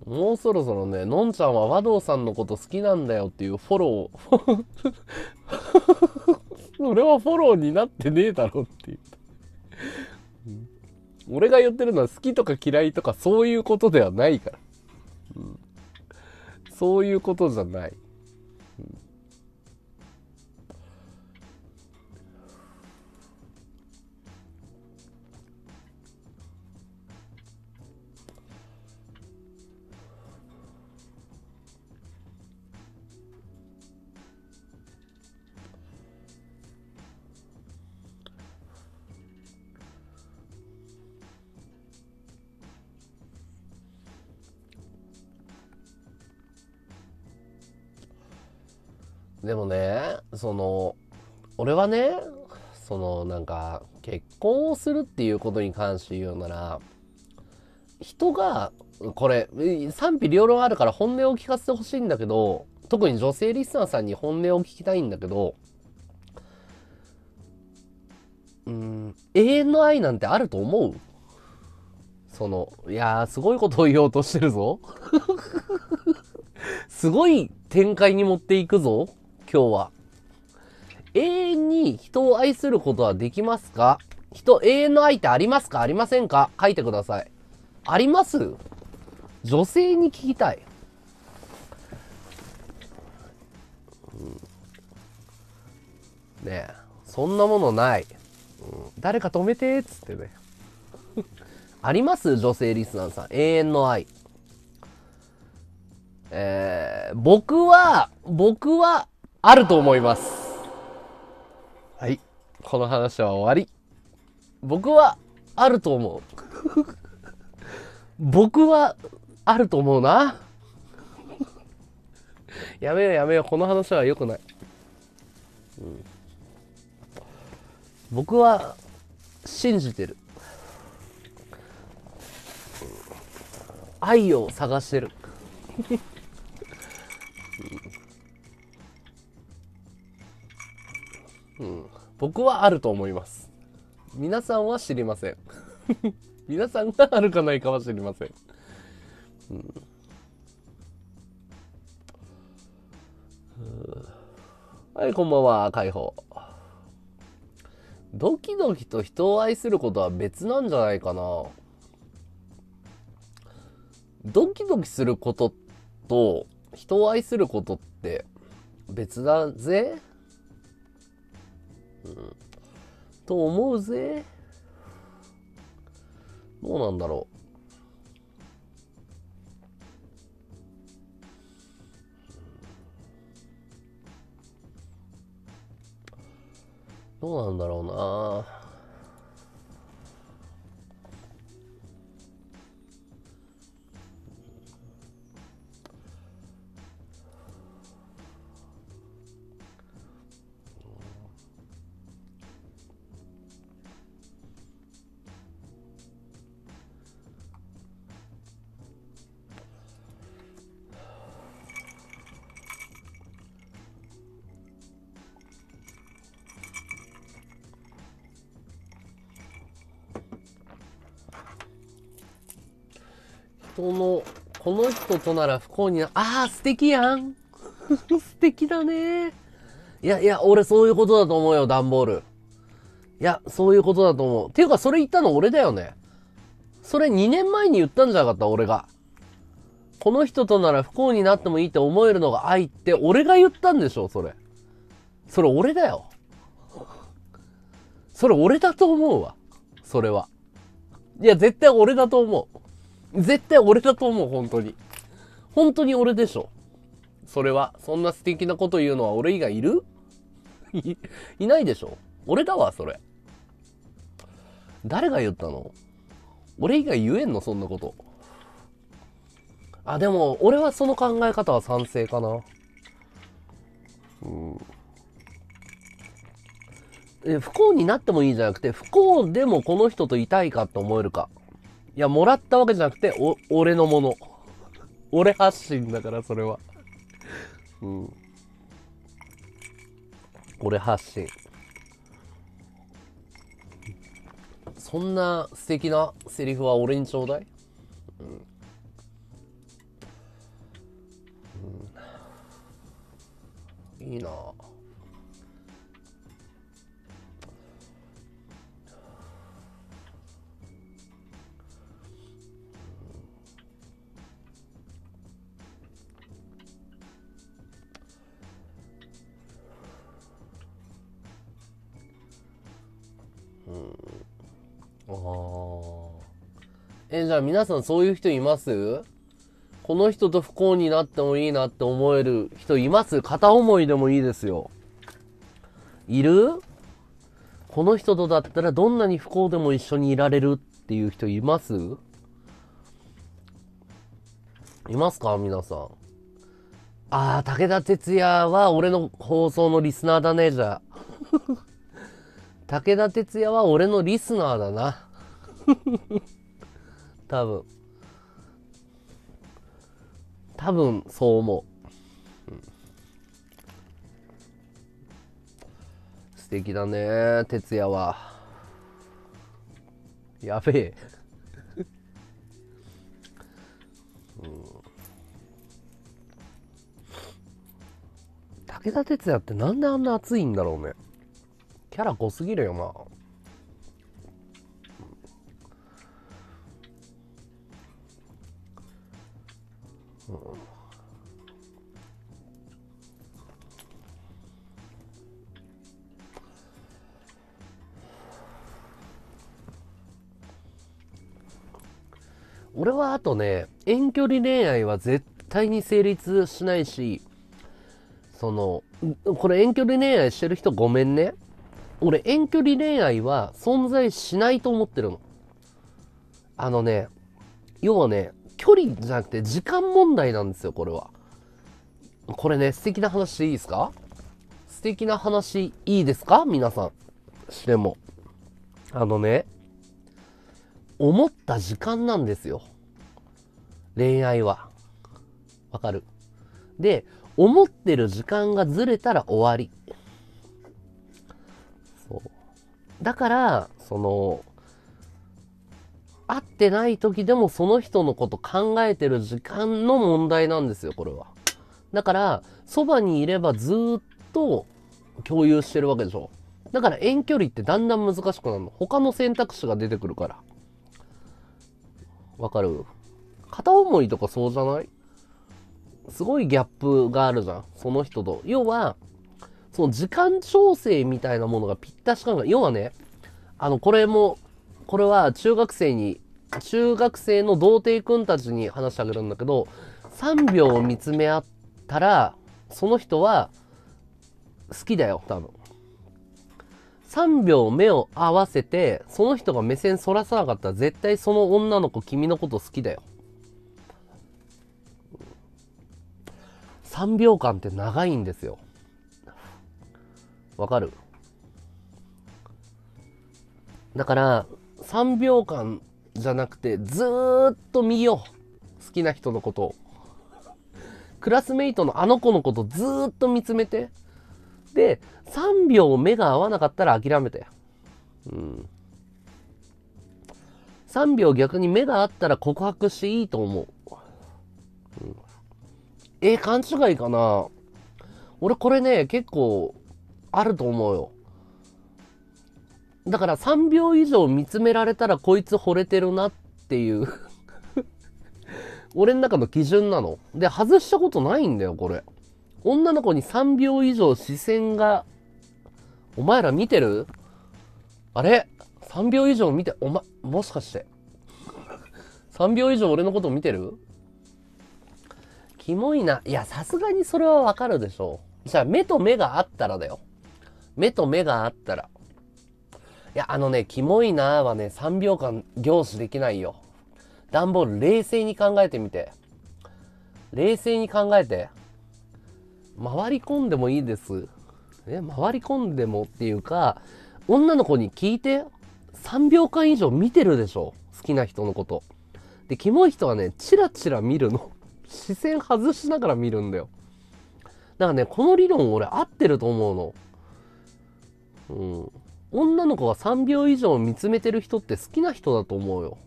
もうそろそろね、のんちゃんは和道さんのこと好きなんだよっていうフォロー、<laughs> それはフォローになってねえだろっていう。俺が言ってるのは好きとか嫌いとかそういうことではないから。うん、そういうことじゃない。でもね、その、俺はね、そのなんか結婚をするっていうことに関して言うなら、人が、これ、賛否両論あるから本音を聞かせてほしいんだけど、特に女性リスナーさんに本音を聞きたいんだけど、うん、永遠の愛なんてあると思う？その、いやー、すごいことを言おうとしてるぞ。<laughs> すごい展開に持っていくぞ。今日は。永遠に人を愛することはできますか？人、永遠の愛ってありますか？ありませんか？書いてください。あります？女性に聞きたい。うん、ねえ、そんなものない。うん、誰か止めてっつってね。<laughs> あります？女性リスナーさん。永遠の愛。えー、僕は、僕は、あると思います。はい。この話は終わり。僕は、あると思う。<laughs> 僕は、あると思うな。<laughs> やめようやめよう。この話は良くない。うん、僕は、信じてる。愛を探してる。うん、僕はあると思います。皆さんは知りません。<laughs> 皆さんがあるかないかは知りません。うんはい、こんばんは、解放。ドキドキと人を愛することは別なんじゃないかな。ドキドキすることと人を愛することって別だぜ。うん、と思うぜ。どうなんだろう。どうなんだろうな。この人となら不幸にな、ああ、素敵やん <laughs> 素敵だねいやいや、俺そういうことだと思うよ、段ボール。いや、そういうことだと思う。ていうか、それ言ったの俺だよね。それ2年前に言ったんじゃなかった、俺が。この人となら不幸になってもいいって思えるのが愛って、俺が言ったんでしょ、それ。それ俺だよ。それ俺だと思うわ。それは。いや、絶対俺だと思う。絶対俺だと思う、本当に。本当に俺でしょ。それは。そんな素敵なこと言うのは俺以外いる？い <laughs> いないでしょ。俺だわ、それ。誰が言ったの？俺以外言えんの？そんなこと。あ、でも、俺はその考え方は賛成かな。うん。え、不幸になってもいいじゃなくて、不幸でもこの人といたいかって思えるか。いや、もらったわけじゃなくて、お、俺のもの。俺発信だから、それは。うん。俺発信。そんな素敵なセリフは俺にちょうだい、うんうん、いいなああ。え、じゃあ皆さんそういう人います？この人と不幸になってもいいなって思える人います？片思いでもいいですよ。いる？この人とだったらどんなに不幸でも一緒にいられるっていう人います？いますか？皆さん。ああ、武田鉄矢は俺の放送のリスナーだね、じゃあ。武田鉄矢は俺のリスナーだな。<laughs> 多分。多分そう思う。うん素敵だね、哲也は。やべえ。<laughs> 武田鉄矢ってなんであんな熱いんだろうね。キャラ濃すぎるよな。俺はあとね、遠距離恋愛は絶対に成立しないし、その、これ遠距離恋愛してる人ごめんね。俺遠距離恋愛は存在しないと思ってるの。あのね、要はね、距離じゃなくて時間問題なんですよ、これは。これね、素敵な話でいいですか？素敵な話いいですか？皆さん。しても。あのね、思った時間なんですよ。恋愛は。わかる？で、思ってる時間がずれたら終わり。だから、その、会ってない時でもその人のこと考えてる時間の問題なんですよ、これは。だから、そばにいればずっと共有してるわけでしょ。だから遠距離ってだんだん難しくなるの。他の選択肢が出てくるから。わかる？片思いとかそうじゃない？すごいギャップがあるじゃん。その人と。要は、その時間調整みたいなものがぴったし感が、要はね、あの、これも、これは中学生に、中学生の童貞くんたちに話してあげるんだけど、3秒見つめ合ったら、その人は好きだよ、多分。3秒目を合わせて、その人が目線そらさなかったら絶対その女の子君のこと好きだよ。3秒間って長いんですよ。わかる？だから、3秒間じゃなくて、ずーっと見よう。好きな人のことを。クラスメイトのあの子のことずーっと見つめて。で、3秒目が合わなかったら諦めて。うん。3秒逆に目があったら告白していいと思う。うん、え、勘違いかな？俺これね、結構あると思うよ。だから3秒以上見つめられたらこいつ惚れてるなっていう <laughs> 俺の中の基準なの。で、外したことないんだよ、これ。女の子に3秒以上視線が、お前ら見てる？あれ ?3 秒以上見て、おま、もしかして。3秒以上俺のこと見てる？キモいな。いや、さすがにそれはわかるでしょ。じゃあ、目と目があったらだよ。目と目があったら。いや、あのね、キモいなーはね、3秒間凝視できないよ。段ボール冷静に考えてみて。冷静に考えて。回り込んでもいいです。え、回り込んでもっていうか、女の子に聞いて。3秒間以上見てるでしょ。好きな人のこと。で、キモい人はね、チラチラ見るの。視線外しながら見るんだよ。だからね、この理論俺合ってると思うの。うん。女の子が3秒以上見つめてる人って好きな人だと思うよ。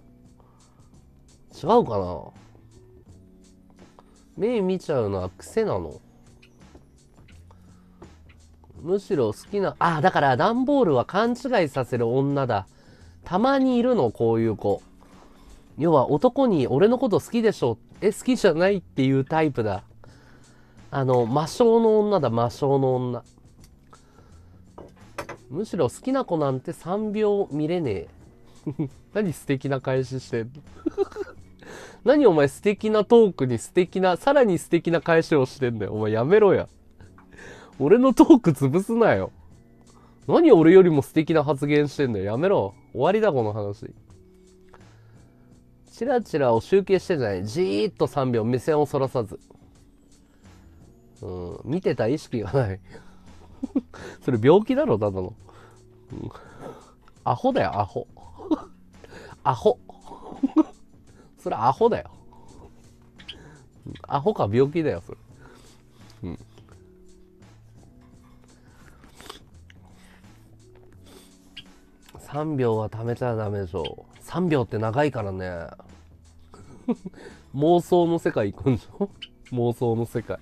違うかな？目見ちゃうのは癖なのむしろ好きな、あ、だから段ボールは勘違いさせる女だ。たまにいるの、こういう子。要は男に俺のこと好きでしょえ、好きじゃないっていうタイプだ。あの、魔性の女だ、魔性の女。むしろ好きな子なんて3秒見れねえ。<laughs> 何素敵な返ししてんの？<laughs> 何お前素敵なトークに素敵な、さらに素敵な返しをしてんだよ。お前やめろや。俺のトーク潰すなよ。何俺よりも素敵な発言してんだよ。やめろ。終わりだ、この話。チラチラを集計してんじゃない？じーっと3秒目線をそらさず。うん、見てた意識がない。<laughs> それ病気だろ、ただの？うんアホだよ、アホ。アホ。それアホだよ。アホか病気だよ、それ。うん。3秒は貯めちゃダメでしょう。3秒って長いからね。<laughs> 妄想の世界行くんでしょ？妄想の世界。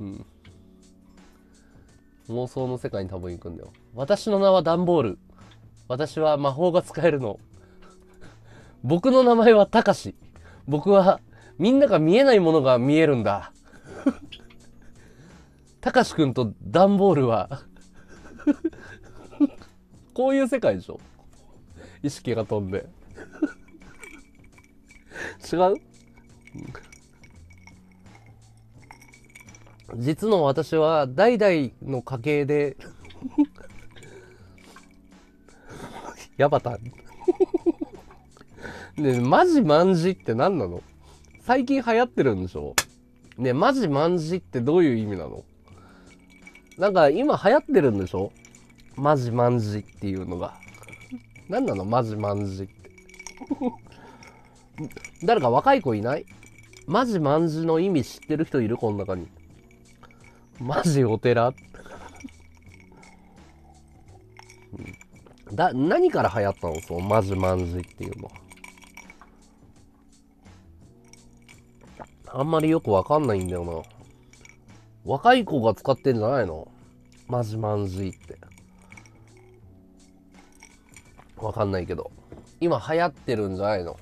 うん。妄想の世界に多分行くんだよ。私の名はダンボール。私は魔法が使えるの。僕の名前はたかし。僕はみんなが見えないものが見えるんだ。たかしくんとダンボールはこういう世界でしょ意識が飛んで。違う？実の私は代々の家系でヤバタねマジマンジって何なの？最近流行ってるんでしょ？ねマジマンジってどういう意味なの？なんか今流行ってるんでしょ？マジマンジっていうのが。何なの？マジマンジって。誰か若い子いない？マジマンジの意味知ってる人いる？この中に。マジお寺？だ、何から流行ったの？そのマジマンジっていうの。あんまりよくわかんないんだよな。若い子が使ってんじゃないの？マジマンジって。わかんないけど。今流行ってるんじゃないの？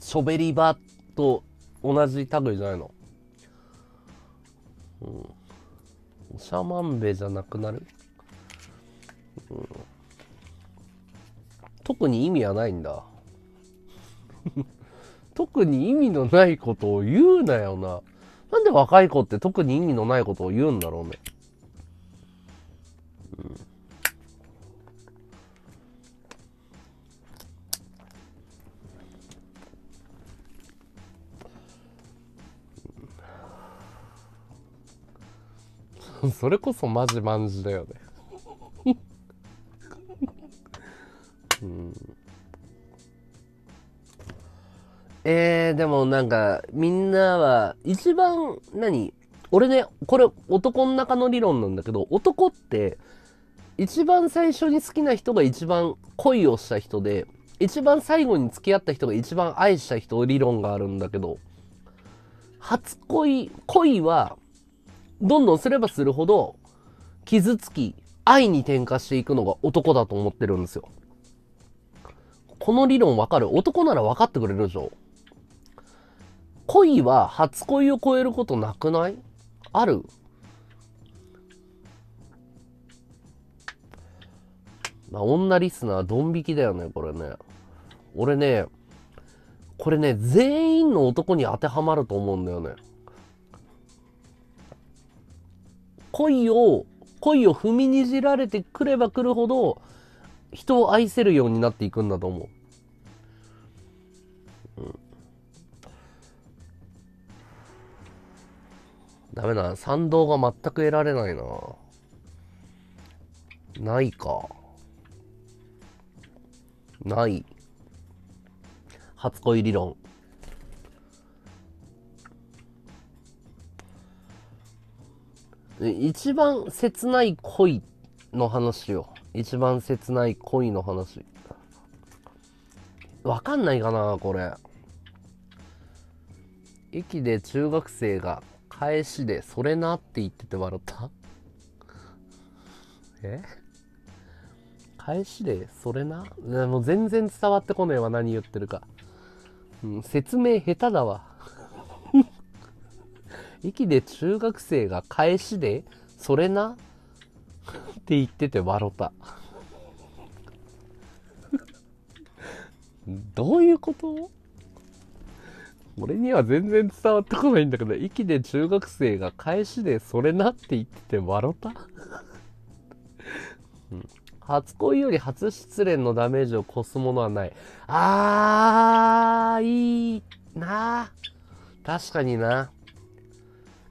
ショベリバと同じ類じゃないの？うん。おしゃまんべじゃなくなる、うん、特に意味はないんだ。<laughs> 特に意味のないことを言うなよな。なんで若い子って特に意味のないことを言うんだろうね。それこそマジマンジだよね。うん。えー、でもなんか、みんなは、一番、何？俺ね、これ男の中の理論なんだけど、男って、一番最初に好きな人が一番恋をした人で、一番最後に付き合った人が一番愛した人理論があるんだけど、初恋、恋は、どんどんすればするほど、傷つき、愛に転化していくのが男だと思ってるんですよ。この理論わかる？男なら分かってくれるでしょ恋は初恋を超えることなくない？ある？まあ、女リスナードン引きだよね、これね。俺ね、これね、全員の男に当てはまると思うんだよね。恋を、恋を踏みにじられてくればくるほど、人を愛せるようになっていくんだと思う。うんダメだ。賛同が全く得られないな。ないか。ない。初恋理論。一番切ない恋の話よ。一番切ない恋の話。わかんないかな、これ。駅で中学生が返しで、それなって言ってて笑った？え？返しで、それな？もう全然伝わってこねえわ、何言ってるか。うん、説明下手だわ。駅で中学生が返しで、それな？<laughs> って言ってて笑った。どういうこと？俺には全然伝わってこないんだけど、息で中学生が返しでそれな？って言ってて笑った、初恋より初失恋のダメージを越すものはない。あー、いいな確かにな。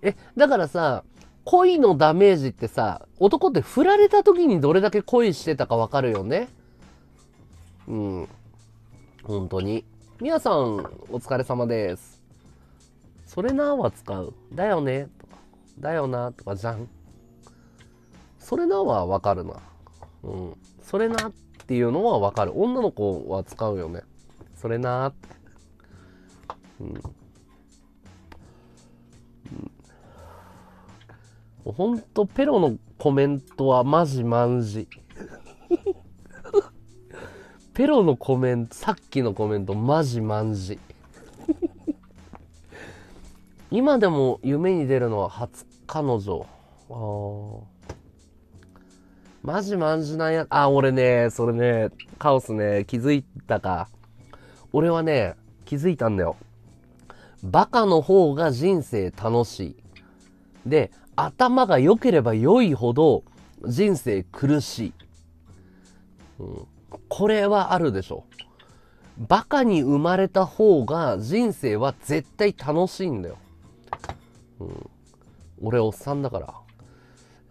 え、だからさ、恋のダメージってさ、男って振られた時にどれだけ恋してたかわかるよね？うん。本当に。みやさん、お疲れ様です。それなは使う？だよね？とか、だよなとかじゃん。それなはわかるな。うん。それなっていうのはわかる。女の子は使うよね。それなって。うん。う、ほんと、ペロのコメントはマジマンジ。ペロのコメント、さっきのコメント、マジマンジ。今でも夢に出るのは初彼女。あマジマンジなんや、あ、俺ね、それね、カオスね、気づいたか。俺はね、気づいたんだよ。バカの方が人生楽しい。で、頭が良ければ良いほど人生苦しい。うん、これはあるでしょ。バカに生まれた方が人生は絶対楽しいんだよ。うん、俺おっさんだから。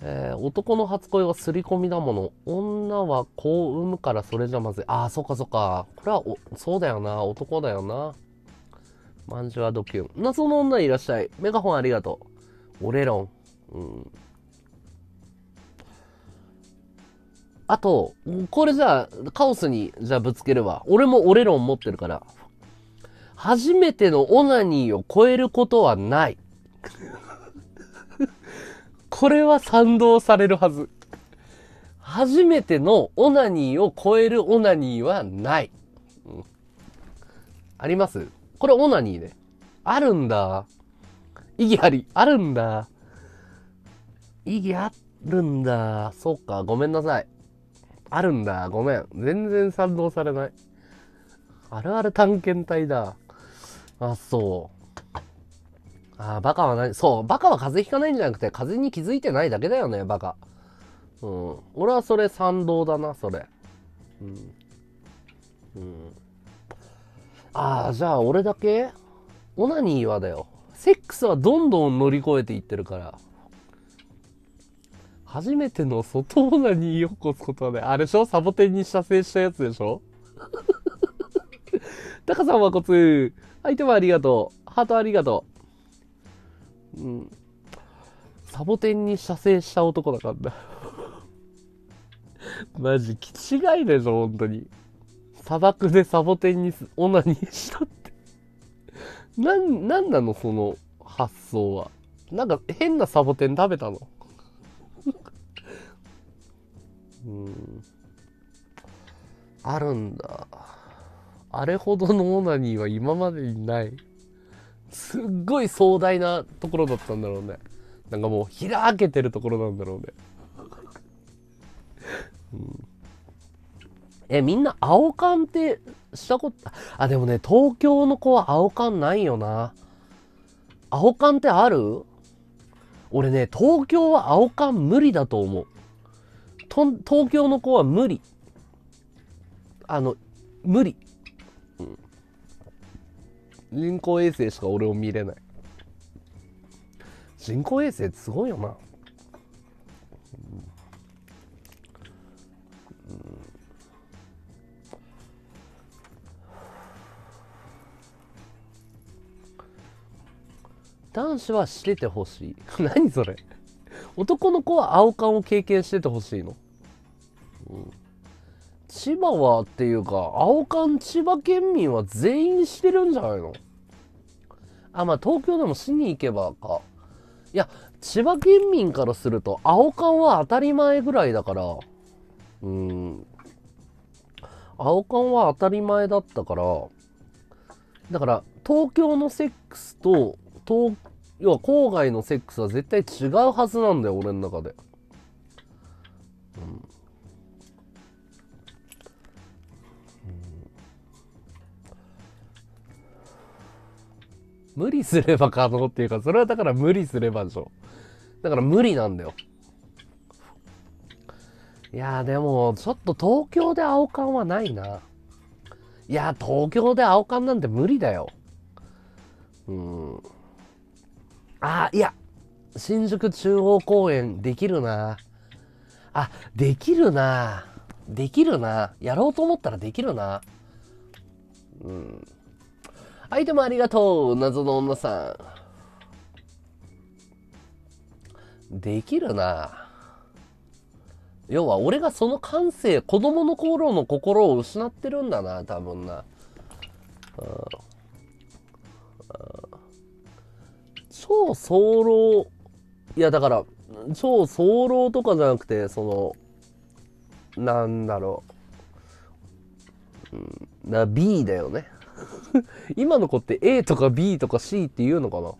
えー、男の初恋は刷り込みだもの。女は子を産むからそれじゃまずい。ああ、そっかそっか。これはお、そうだよな。男だよな。まんじゅうはドキュン。謎の女いらっしゃい。メガホンありがとう。オレロン。うん。あと、これじゃあ、カオスに、じゃあぶつけるわ。俺もオレロン持ってるから。初めてのオナニーを超えることはない。<laughs> これは賛同されるはず。初めてのオナニーを超えるオナニーはない。うん、あります？これオナニーね。あるんだ。意義あり、あるんだ。意義あるんだ。そっか、ごめんなさい。あるんだ。ごめん。全然賛同されない。あるある探検隊だ。あ、そう。ああ、バカは何？そう、バカは風邪ひかないんじゃなくて、風邪に気づいてないだけだよね、バカ。うん。俺はそれ賛同だな、それ。うん。うん。ああ、じゃあ俺だけ？オナニーはだよ。セックスはどんどん乗り越えていってるから。初めての外オナニーを起こすことはね、あれでしょ？サボテンに射精したやつでしょ？<laughs> タカさんはコツ。相手もありがとう。ハートありがとう。うん。サボテンに射精した男だからな。<laughs> マジ、気違いでしょ、本当に。砂漠でサボテンにオナニーしたって。なん、なんなの、その発想は。なんか変なサボテン食べたの？うん。あるんだ。あれほどのオナニーは今までにない。すっごい壮大なところだったんだろうね。なんかもう開けてるところなんだろうね。うん、え、みんな青缶ってしたこと、あ、でもね、東京の子は青缶ないよな。青缶ってある？俺ね、東京は青缶無理だと思う。と東京の子は無理。あの、無理。うん。人工衛星しか俺を見れない。人工衛星ってすごいよな、うん。男子はしててほしい。<laughs> 何それ。男の子は青缶を経験しててほしいの、うん、千葉はっていうか青缶千葉県民は全員してるんじゃないの？あ、まあ東京でもしに行けばか。いや、千葉県民からすると、青缶は当たり前ぐらいだから、うん。青缶は当たり前だったから、だから、東京のセックスと、東、要は郊外のセックスは絶対違うはずなんだよ、俺の中で。うん。うん無理すれば可能っていうか、それはだから無理すればでしょ。だから無理なんだよ。いやでも、ちょっと東京で青缶はないな。いや東京で青缶なんて無理だよ。うん。あ、いや、新宿中央公園できるな。あ、できるな。できるな。やろうと思ったらできるな。うん。アイテムありがとう謎の女さん。できるな要は俺がその感性、子供の頃の心を失ってるんだな、多分な。うん超早漏、いやだから、超早漏とかじゃなくて、その、なんだろう。うん、な B だよね。<laughs> 今の子って A とか B とか C って言うのかな？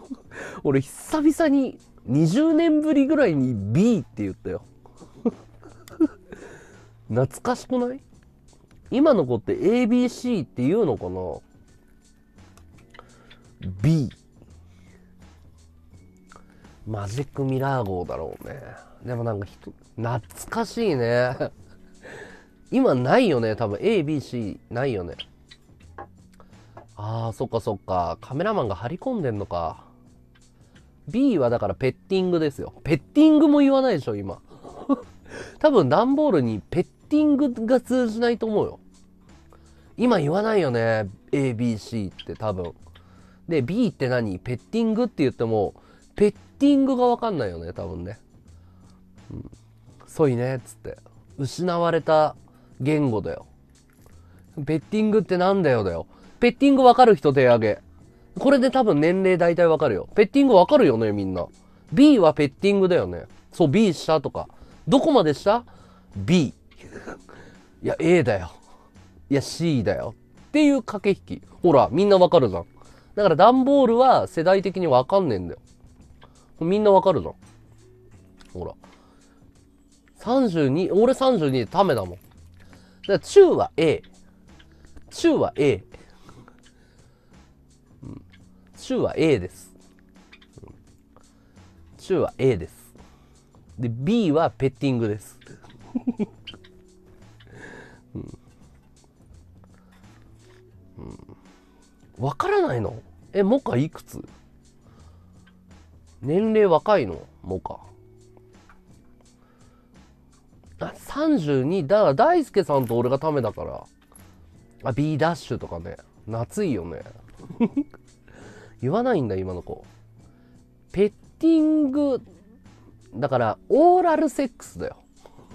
<laughs> 俺久々に20年ぶりぐらいに B って言ったよ <laughs> 懐かしくない？今の子って ABC って言うのかな ?B。マジックミラー号だろうね。でもなんか人、懐かしいね。<laughs> 今ないよね。多分 A、B、C ないよね。ああ、そっかそっか。カメラマンが張り込んでんのか。B はだからペッティングですよ。ペッティングも言わないでしょ、今。<laughs> 多分段ボールにペッティングが通じないと思うよ。今言わないよね。A、B、C って多分。で、B って何？ペッティングって言っても、ペッティングがわかんないよね、多分ね。うん。そいね、っつって。失われた言語だよ。ペッティングってなんだよだよ。ペッティングわかる人手挙げ。これで多分年齢大体わかるよ。ペッティングわかるよね、みんな。B はペッティングだよね。そう、B したとか。どこまでした ?B。いや、A だよ。いや、C だよ。っていう駆け引き。ほら、みんなわかるじゃん。だから段ボールは世代的にわかんねえんだよ。みんなわかるじゃん。ほら。32、俺32でためだもん。だから中は A。中は A。中は A です。中は A です。で、B はペッティングです。う <laughs> んうん、分からないの？え、モカいくつ？年齢若いのモカ。あ、32。だから大輔さんと俺がためだから。あ、B ダッシュとかね。夏いよね。<laughs> 言わないんだ、今の子。ペッティング、だから、オーラルセックスだよ。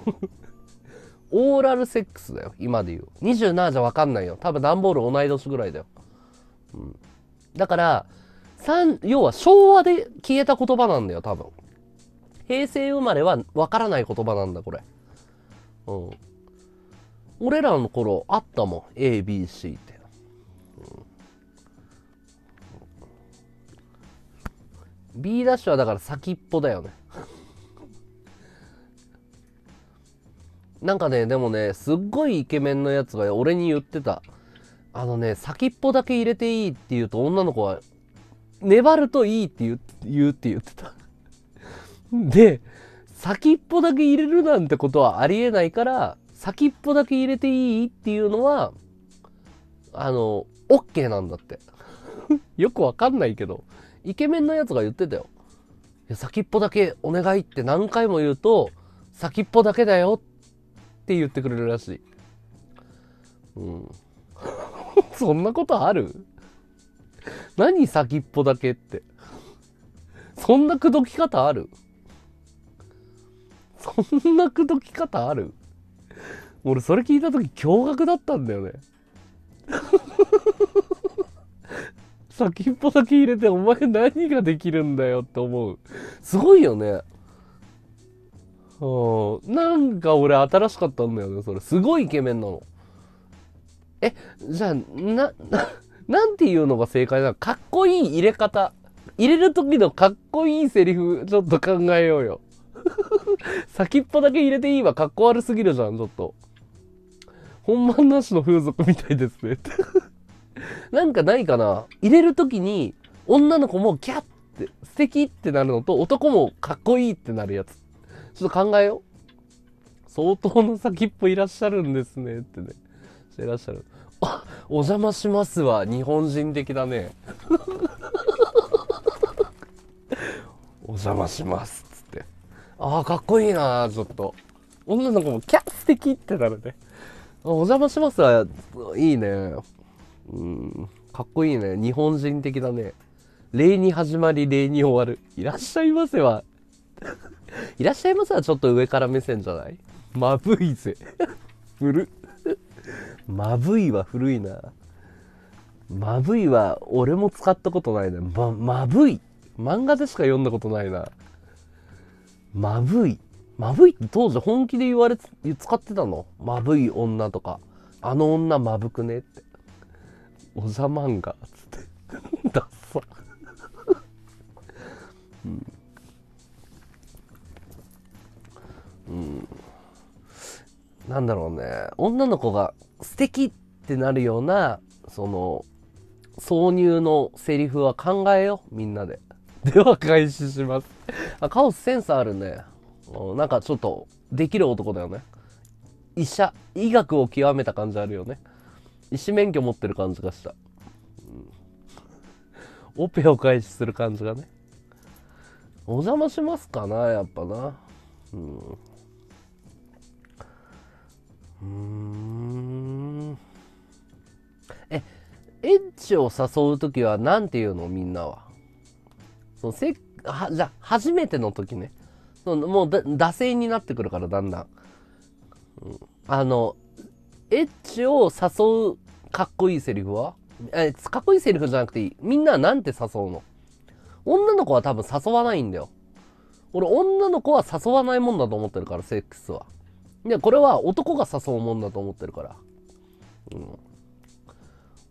<laughs> オーラルセックスだよ、今で言う。27じゃわかんないよ。多分段ボール同い年ぐらいだよ。うん、だから、要は昭和で消えた言葉なんだよ、多分。平成生まれはわからない言葉なんだ、これ。うん。俺らの頃あったもん、A, B, C って。B ダッシュはだから先っぽだよねなんかねでもねすっごいイケメンのやつが俺に言ってたあのね先っぽだけ入れていいって言うと女の子は粘るといいって言う言うって言ってた <laughs> で先っぽだけ入れるなんてことはありえないから先っぽだけ入れていいっていうのはあの OK なんだって <laughs> よくわかんないけどイケメンのやつが言ってたよ。先っぽだけお願いって何回も言うと、先っぽだけだよって言ってくれるらしい。うん。<laughs> そんなことある？<laughs> 何先っぽだけって。そんな口説き方ある？そんな口説き方ある？俺それ聞いた時驚愕だったんだよね。<laughs> 先っぽだけ入れてお前何ができるんだよって思う。すごいよね。うん。なんか俺新しかったんだよね、それ。すごいイケメンなの。え、じゃあ、な、な、なんていうのが正解なの？かっこいい入れ方。入れる時のかっこいいセリフ、ちょっと考えようよ。<laughs> 先っぽだけ入れていいわ。かっこ悪すぎるじゃん、ちょっと。本番なしの風俗みたいですね。<laughs> なんかないかな？入れる時に女の子もキャッって素敵ってなるのと男もかっこいいってなるやつ。ちょっと考えよう。相当の先っぽいらっしゃるんですねってね。してらっしゃる。お邪魔しますわ。日本人的だね。お邪魔します。つって。ああ、かっこいいなちょっと。女の子もキャッ素敵ってなるね。お邪魔しますわ。いいね。うん、かっこいいね。日本人的だね。礼に始まり、礼に終わる。いらっしゃいませは。いらっしゃいませはちょっと上から目線じゃない？まぶいぜ。古まぶいは古いな。まぶいは俺も使ったことないな。ま、まぶい。漫画でしか読んだことないな。まぶい。まぶいって当時本気で言われ、使ってたの？まぶい女とか。あの女まぶくねって。おざ漫画つってダッサうん、うん、なんだろうね女の子が素敵ってなるようなその挿入のセリフは考えようみんなで <laughs> では開始します。あ、カオスセンスあるね。なんかちょっと、できる男だよね。医者、医学を極めた感じあるよね。医師免許持ってる感じがした。うんオペを開始する感じがね。お邪魔しますかな、やっぱな。うん。うん。え、エッチを誘うときは何て言うのみんなは？そのせはじゃ初めての時ね。そのもうだ惰性になってくるからだんだん。うんあの、エッチを誘うかっこいいセリフは？え、かっこいいセリフじゃなくていい。みんなはなんて誘うの？女の子は多分誘わないんだよ。俺女の子は誘わないもんだと思ってるから、セックスは。で、これは男が誘うもんだと思ってるから。うん。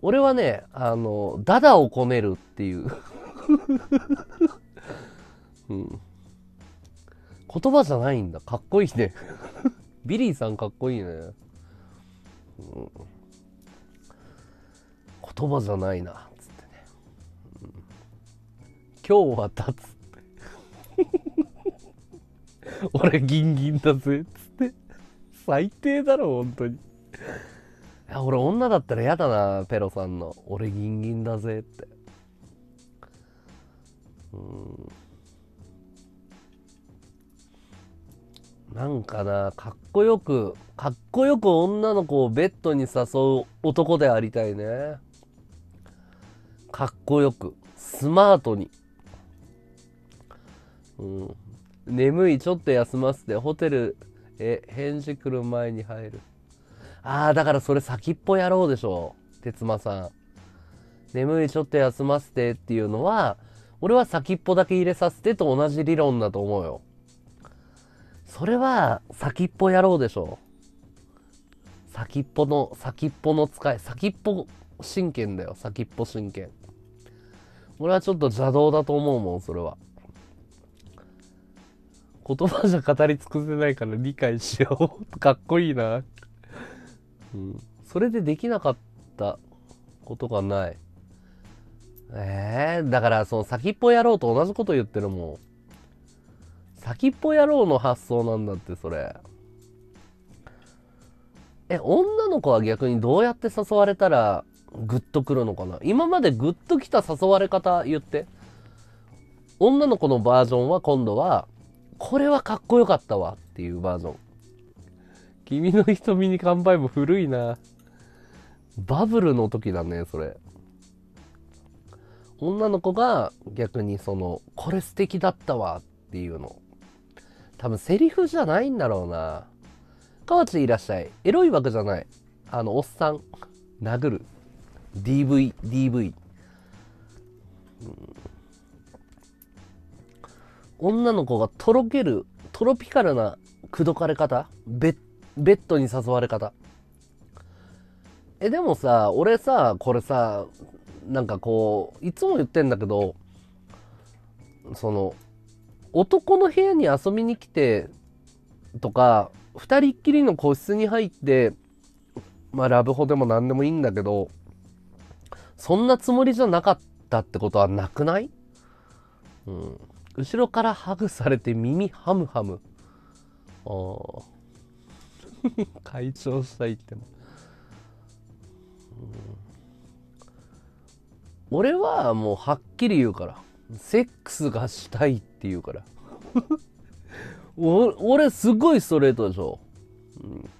俺はね、あの、ダダをこねるっていう。<laughs> うん。言葉じゃないんだ。かっこいいね。<laughs> ビリーさんかっこいいね。うん、言葉じゃないな。つってね。うん今日は立つ。<laughs> 俺ギンギンだぜ。つって。最低だろ、本当に。俺女だったら嫌だな、ペロさんの。俺ギンギンだぜって。うん。なんかな、かっこよく、かっこよく女の子をベッドに誘う男でありたいね。かっこよく、スマートに。うん。眠い、ちょっと休ませて、ホテルへ返事来る前に入る。ああ、だからそれ先っぽやろうでしょ。哲馬さん。眠い、ちょっと休ませてっていうのは、俺は先っぽだけ入れさせてと同じ理論だと思うよ。それは先っぽやろうでしょ。先っぽの、先っぽの使い、先っぽ神剣だよ。先っぽ神剣。俺はちょっと邪道だと思うもん、それは。言葉じゃ語り尽くせないから理解しよう。かっこいいな。うん。それでできなかったことがない。ええだからその先っぽ野郎と同じこと言ってるもん。先っぽ野郎の発想なんだって、それ。え、女の子は逆にどうやって誘われたらグッとくるのかな？今までグッときた誘われ方言って。女の子のバージョンは今度は、これはかっこよかったわっていうバージョン。君の瞳に乾杯も古いな。バブルの時だね、それ。女の子が逆にその、これ素敵だったわっていうの。多分セリフじゃないんだろうな。河内いらっしゃい。エロいわけじゃない。あの、おっさん。殴る。DV、DV。うん女の子がとろける、トロピカルな口説かれ方？ベッ、ベッドに誘われ方。え、でもさ、俺さ、これさ、なんかこう、いつも言ってんだけど、その、男の部屋に遊びに来て、とか、二人っきりの個室に入って、まあ、ラブホでも何でもいいんだけど、そんなつもりじゃなかったってことはなくない？うん。後ろからハグされて耳ハムハム。ああ。会長したいっても。俺はもうはっきり言うから。セックスがしたいって言うから。<laughs> お俺すごいストレートでしょ。うん、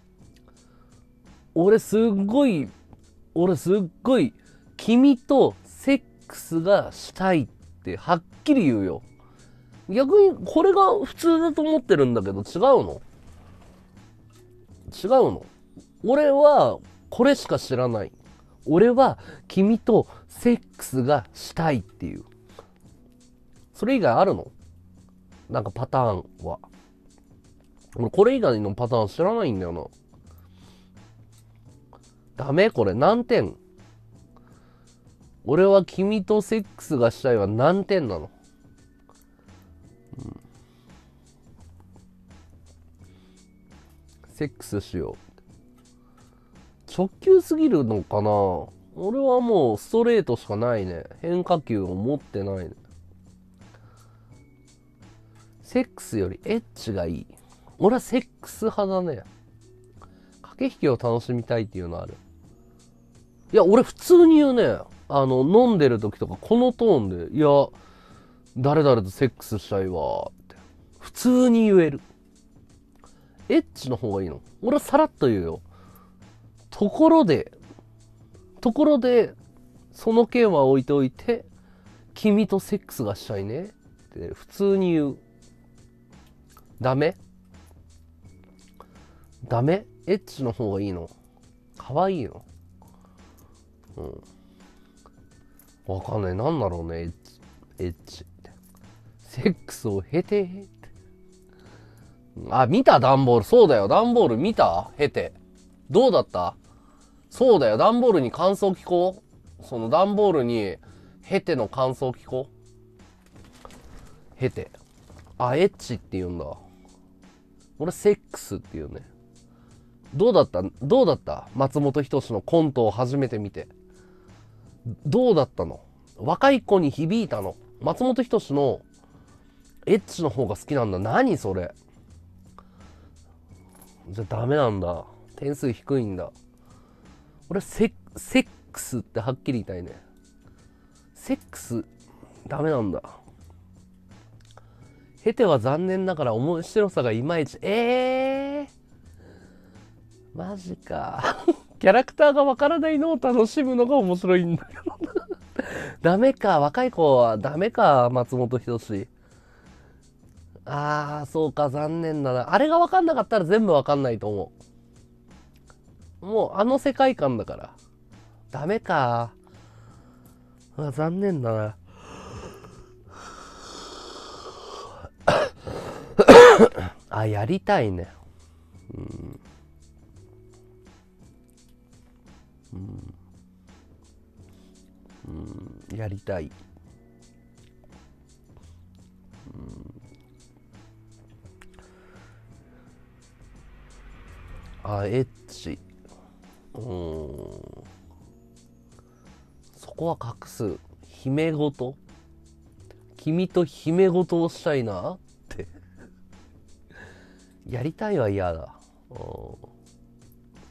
俺すっごい、俺すっごい、君とセックスがしたいってはっきり言うよ。逆にこれが普通だと思ってるんだけど違うの？違うの俺はこれしか知らない。俺は君とセックスがしたいっていう。それ以外あるの？なんかパターンは。これ以外のパターン知らないんだよな。ダメ？これ何点？俺は君とセックスがしたいは何点なの、セックスしよう。直球すぎるのかな？俺はもうストレートしかないね。変化球を持ってないね。セックスよりエッチがいい。俺はセックス派だね。駆け引きを楽しみたいっていうのある。いや、俺普通に言うね。あの、飲んでる時とかこのトーンで、いや、誰々とセックスしたいわって。普通に言える。エッチの方がいいの。俺はさらっと言うよ。ところで、ところで、その件は置いておいて、君とセックスがしたいねって普通に言う。ダメ？ダメ？エッチの方がいいの可愛いのうん。わかんない。なんだろうね、エッチ。エッチ。セックスを経て。あ、見た段ボール。そうだよ。段ボール見た？経て。どうだった？そうだよ。段ボールに感想聞こう。その段ボールに、経ての感想聞こう。経て。あ、エッチって言うんだ。俺、セックスって言うね。どうだった？どうだった？松本人志のコントを初めて見て。どうだったの？若い子に響いたの松本人志のエッチの方が好きなんだ。何それじゃあダメなんだ。点数低いんだ。俺セセックスってはっきり言いたいね。セックスダメなんだ。経ては残念ながら面白さがいまいち。えー、マジか。<laughs> キャラクターがわからないのを楽しむのが面白いんだけど。<laughs> ダメか。若い子はダメか。松本人志。あー、そうか。残念だな。あれがわかんなかったら全部わかんないと思う。もうあの世界観だから。ダメか。あ残念だな。あ、やりたいね。うん。うん。うん、やりたい。うん。あ、エッチ。うん。そこは隠す。姫事君と姫事をしたいなって。<laughs> やりたいは嫌だ。うん。そ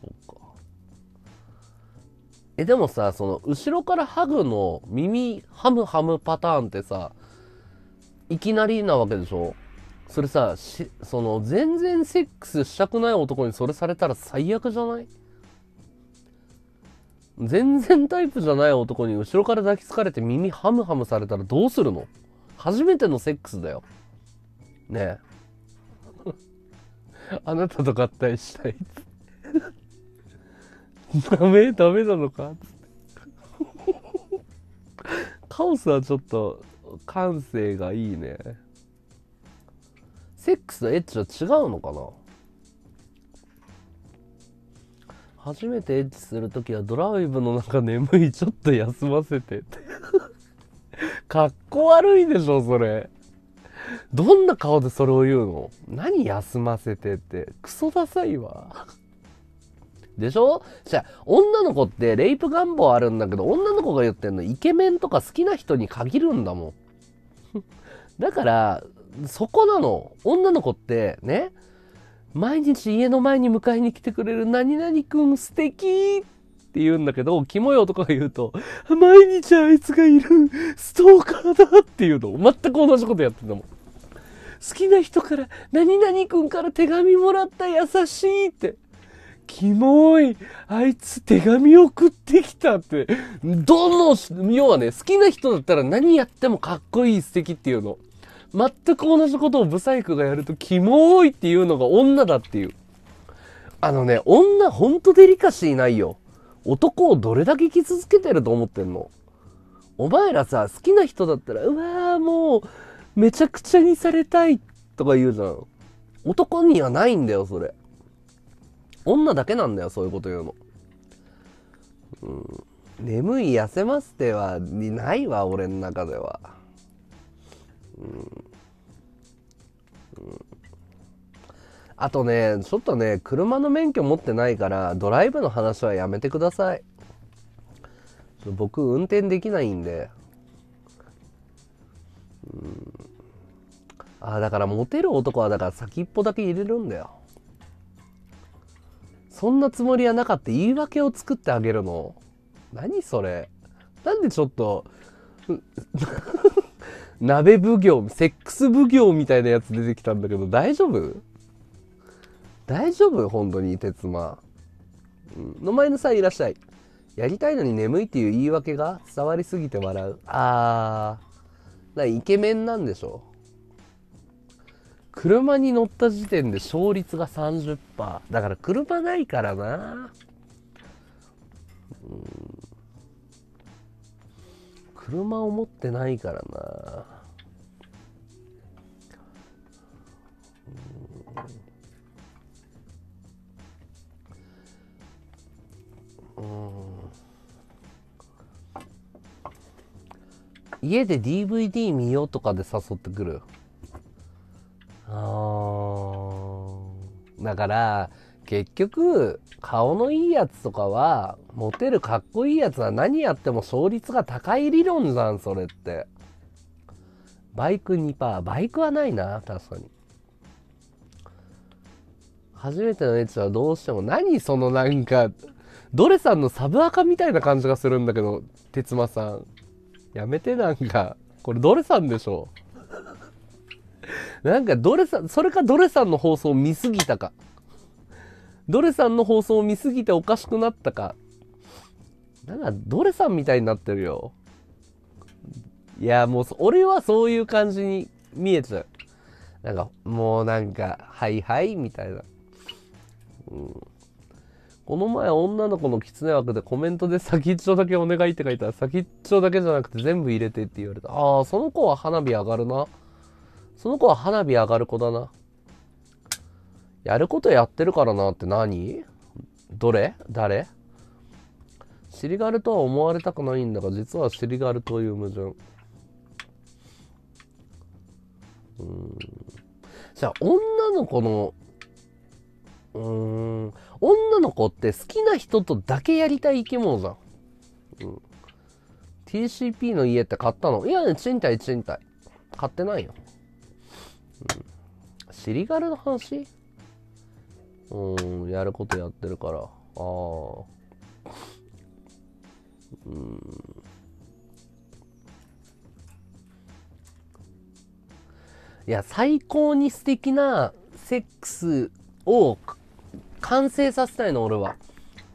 うか。え、でもさ、その、後ろからハグの耳ハムハムパターンってさ、いきなりなわけでしょ？それさ、し、その、全然セックスしたくない男にそれされたら最悪じゃない？全然タイプじゃない男に後ろから抱きつかれて耳ハムハムされたらどうするの？初めてのセックスだよ。ねえ。<laughs> あなたと合体したい。<laughs> ダメダメなのか？<laughs> カオスはちょっと感性がいいね。セックスとエッチは違うのかな？初めてエッチするときはドライブの中眠いちょっと休ませてって。<laughs> かっこ悪いでしょ、それ。どんな顔でそれを言うの？何休ませてって。クソダサいわ。でしょ？じゃあ、女の子ってレイプ願望あるんだけど、女の子が言ってんのイケメンとか好きな人に限るんだもん。<laughs> だから、そこなの。女の子ってね、毎日家の前に迎えに来てくれる何々くん素敵って言うんだけど、キモい男が言うと、毎日あいつがいるストーカーだっていうの。全く同じことやってたもん。好きな人から何々くんから手紙もらった優しいって。キモい。あいつ手紙送ってきたって。どの、要はね、好きな人だったら何やってもかっこいい素敵っていうの。全く同じことをブサイクがやるとキモいっていうのが女だっていう。あのね、女ほんとデリカシーないよ。男をどれだけ傷つけてると思ってんのお前らさ、好きな人だったら、うわーもう、めちゃくちゃにされたいとか言うじゃん。男にはないんだよ、それ。女だけなんだよ、そういうこと言うの。うん。眠い痩せますっては、ないわ、俺の中では。うんあとね、ちょっとね、車の免許持ってないから、ドライブの話はやめてください。僕、運転できないんで。うん、ああだからモテる男はだから先っぽだけ入れるんだよ。そんなつもりはなかった。言い訳を作ってあげるの。何それ。なんでちょっと <laughs> 鍋奉行セックス奉行みたいなやつ出てきたんだけど大丈夫？大丈夫本当に鉄馬、うん、の前のさいらっしゃい。やりたいのに眠いっていう言い訳が伝わりすぎて笑う。あー。だイケメンなんでしょ。車に乗った時点で勝率が30%だから車ないからな。うん。車を持ってないからな。家で DVD 見ようとかで誘ってくる。あだから結局顔のいいやつとかはモテるかっこいいやつは何やっても勝率が高い理論じゃんそれって。バイク2%バイクはないな確かに。初めてのエッチはどうしても何そのなんかドレさんのサブアカみたいな感じがするんだけど哲馬さん。やめてなんか。これドレさんでしょ。<laughs> なんかドレさんそれかドレさんの放送を見すぎたか。ドレさんの放送を見すぎておかしくなったか。なんかドレさんみたいになってるよ。いやもう俺はそういう感じに見えちゃう。なんかもうなんかはいはいみたいな、うん、この前女の子の狐枠でコメントで先っちょだけお願いって書いたら先っちょだけじゃなくて全部入れてって言われた。ああその子は花火上がるな。その子は花火上がる子だな。やることやってるからなって何？どれ？誰？シリガルとは思われたくないんだが実はシリガルという矛盾。うん。じゃあ女の子のうん。女の子って好きな人とだけやりたい生き物じゃん、うん、TCP の家って買ったの？いやね賃貸賃貸。買ってないよ、うん、シリガルの話？うんやることやってるから。ああ。うん。いや最高に素敵なセックスを完成させたいの俺は。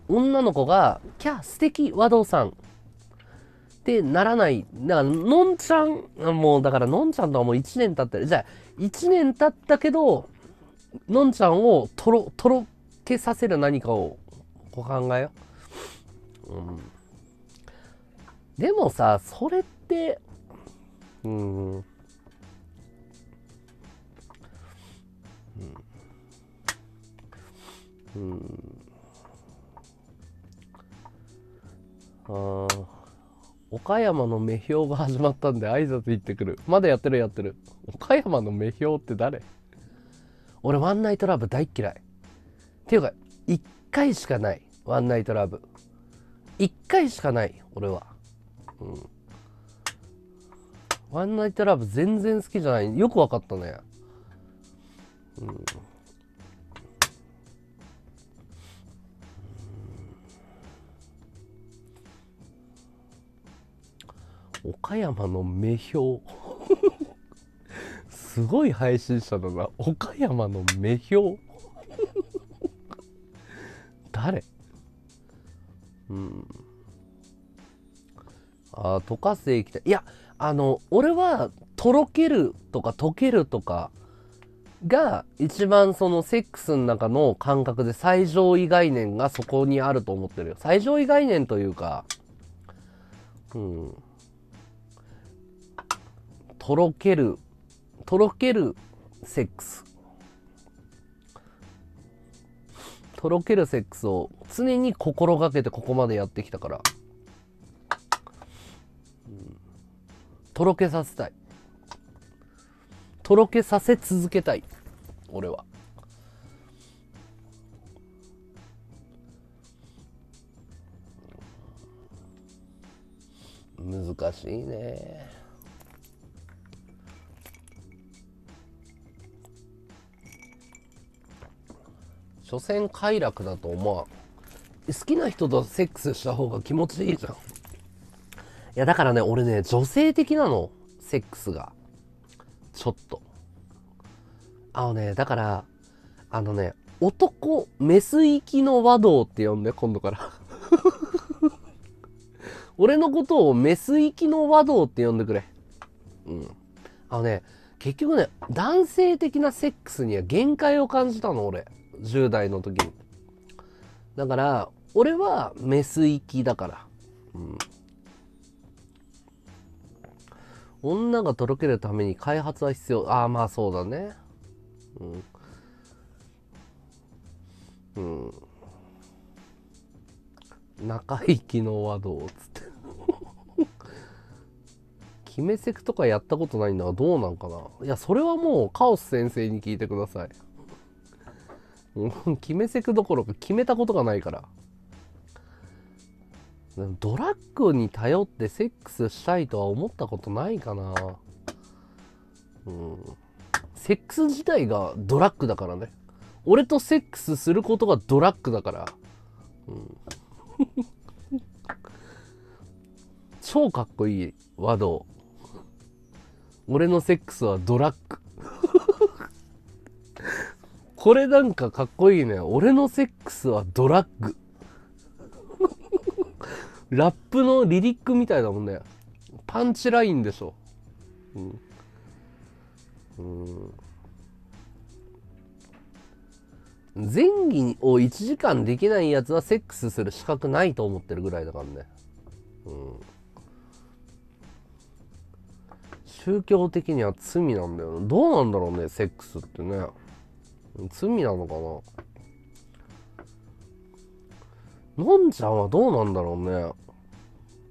女の子が「キャ素敵和道さん」ってならない。だからのんちゃんもうだからのんちゃんとはもう1年経ってじゃあ1年経ったけどのんちゃんをとろとろけさせる何かをお考えよう、ん、でもさそれってうん。うん。あ岡山の目標が始まったんで挨拶行ってくる。まだやってるやってる。岡山の目標って誰？俺ワンナイトラブ大嫌い。っていうか1回しかない。ワンナイトラブ。1回しかない俺は。うん。ワンナイトラブ全然好きじゃない。よく分かったね。うん。岡山の目標。<laughs> すごい配信者だな。岡山の目標。<laughs> 誰？うん。あ溶かす液体いやあの俺はとろけるとか溶けるとかが一番そのセックスの中の感覚で最上位概念がそこにあると思ってるよ。最上位概念というかうん。とろけるとろけるセックス。とろけるセックスを常に心がけてここまでやってきたから、うん、とろけさせたい。とろけさせ続けたい。俺は。難しいね。所詮快楽だと思わ好きな人とセックスした方が気持ちいいじゃん。いやだからね俺ね女性的なの。セックスが。ちょっと。あのねだからあのね男メス行きの和道って呼んで今度から。<laughs> 俺のことをメス行きの和道って呼んでくれ。うん。あのね結局ね男性的なセックスには限界を感じたの俺。10代の時に。だから俺はメス行きだから。うん。女がとろけるために開発は必要。ああまあそうだね。うん。うん。中行きの和道つって。決めセクとかやったことないんだがどうなんかな。いやそれはもうカオス先生に聞いてください。決めセクどころか決めたことがないから。ドラッグに頼ってセックスしたいとは思ったことないかな。うん。セックス自体がドラッグだからね。俺とセックスすることがドラッグだから、うん、<laughs> 超かっこいい和道俺のセックスはドラッグ。これなんかかっこいいね俺のセックスはドラッグラップのリリックみたいだもんねパンチラインでしょうんうん前儀を1時間できないやつはセックスする資格ないと思ってるぐらいだからね。うん。宗教的には罪なんだよ。どうなんだろうね、セックスってね。罪なのかな？のんちゃんはどうなんだろうね。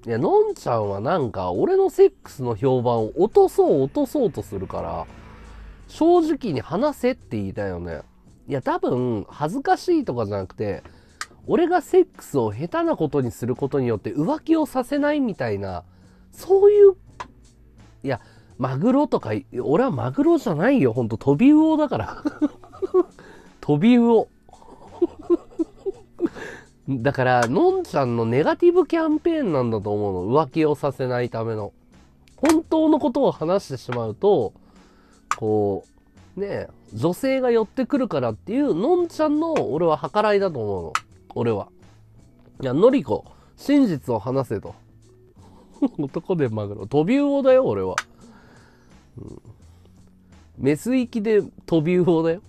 いや、のんちゃんはなんか、俺のセックスの評判を落とそう落とそうとするから、正直に話せって言いたいよね。いや、多分、恥ずかしいとかじゃなくて、俺がセックスを下手なことにすることによって浮気をさせないみたいな、そういう、いや、マグロとか、俺はマグロじゃないよ。ほんと、飛び魚だから。飛び魚。<laughs> だから、のんちゃんのネガティブキャンペーンなんだと思うの。浮気をさせないための。本当のことを話してしまうと、こう、ね女性が寄ってくるからっていう、のんちゃんの俺は計らいだと思うの。俺は。いや、のりこ、真実を話せと。<laughs> 男でマグロ。飛び魚だよ、俺は。うん、メス行きで飛び魚だよ。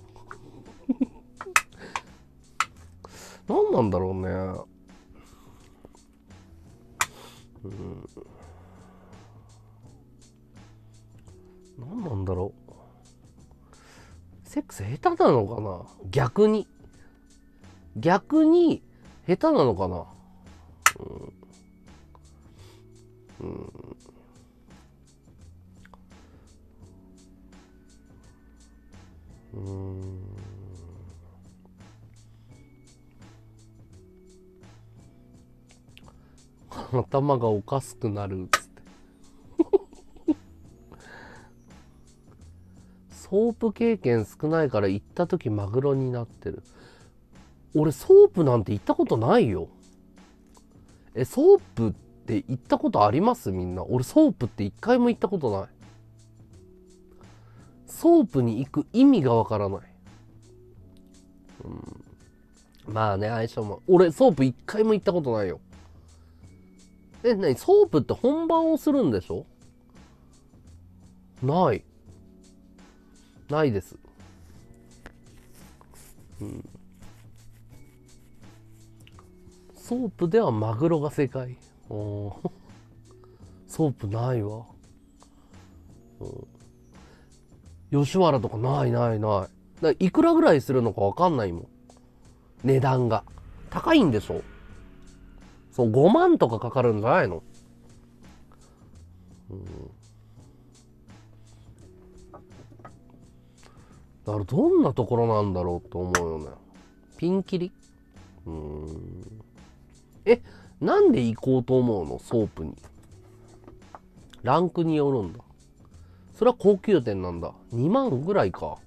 何なんだろうね。うん。何なんだろう。セックス下手なのかな？逆に。逆に下手なのかな？うん。うんうん <laughs> 頭がおかしくなるっつって。<laughs> ソープ経験少ないから行った時マグロになってる。俺ソープなんて行ったことないよ。えソープって行ったことあります？みんな。俺ソープって一回も行ったことない。ソープに行く意味がわからない。うん、まあね、相性も。俺、ソープ一回も行ったことないよ。え、なに、ソープって本番をするんでしょ？ない。ないです。うん。ソープではマグロが正解。お <laughs> ソープないわ。うん吉原とかないないない。だいくらぐらいするのかわかんないもん。値段が。高いんでしょ？そう、5万とかかかるんじゃないの？うん。だからどんなところなんだろうと思うよね。ピンキリ？うん。え、なんで行こうと思うの？ソープに。ランクによるんだ。それは高級店なんだ。2万ぐらいか。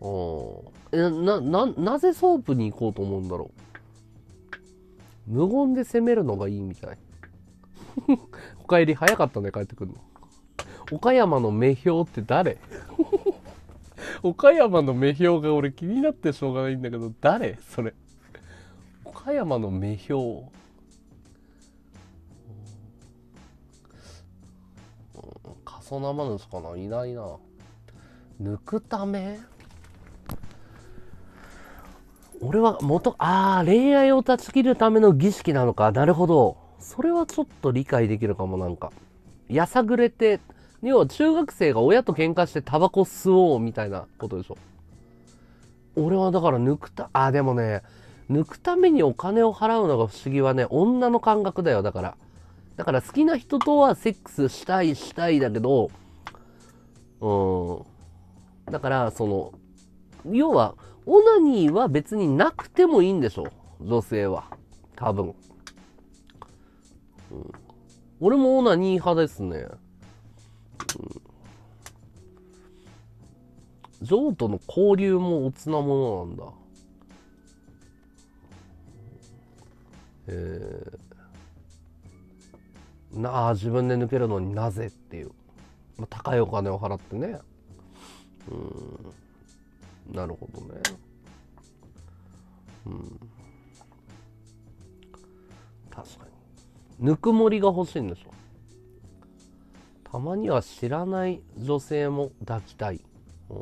うん。えなななぜソープに行こうと思うんだろう？無言で攻めるのがいいみたい。<laughs> お帰り早かったね帰ってくるの。岡山の目標って誰？<laughs> 岡山の目標が俺気になってしょうがないんだけど誰？それ。岡山の目標。過疎生主かな？いないな。抜くため？俺は元ああ恋愛を断ち切るための儀式なのか。なるほど。それはちょっと理解できるかもなんか。やさぐれて要は中学生が親と喧嘩してタバコ吸おうみたいなことでしょ。俺はだから抜くたあでもね抜くためにお金を払うのが不思議はね女の感覚だよだから。だから好きな人とはセックスしたいしたいだけどうん。だからその要はオナニーは別になくてもいいんでしょ女性は。多分、うん、俺もオナニー派ですね。ジョーとの交流もおつなものなんだ。えー、なあ自分で抜けるのになぜっていう、まあ、高いお金を払ってね。うん。なるほどねうん確かにぬくもりが欲しいんでしょたまには知らない女性も抱きたい。うん、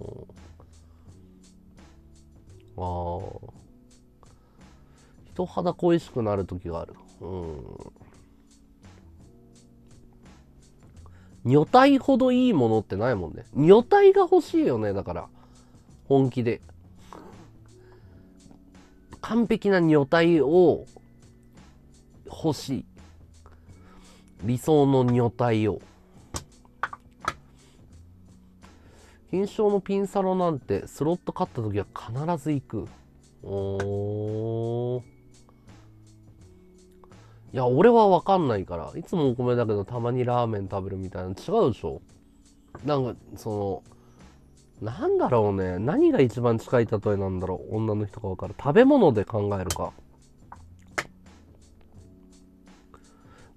ああ。人肌恋しくなる時がある。うん。女体ほどいいものってないもんね。女体が欲しいよね、だから。本気で。完璧な女体を欲しい。理想の女体を。金賞のピンサロなんてスロット勝った時は必ず行く。おー。いや、俺はわかんないから。いつもお米だけどたまにラーメン食べるみたいな違うでしょ？なんか、その、なんだろうね。何が一番近い例えなんだろう。女の人がわかる。食べ物で考えるか。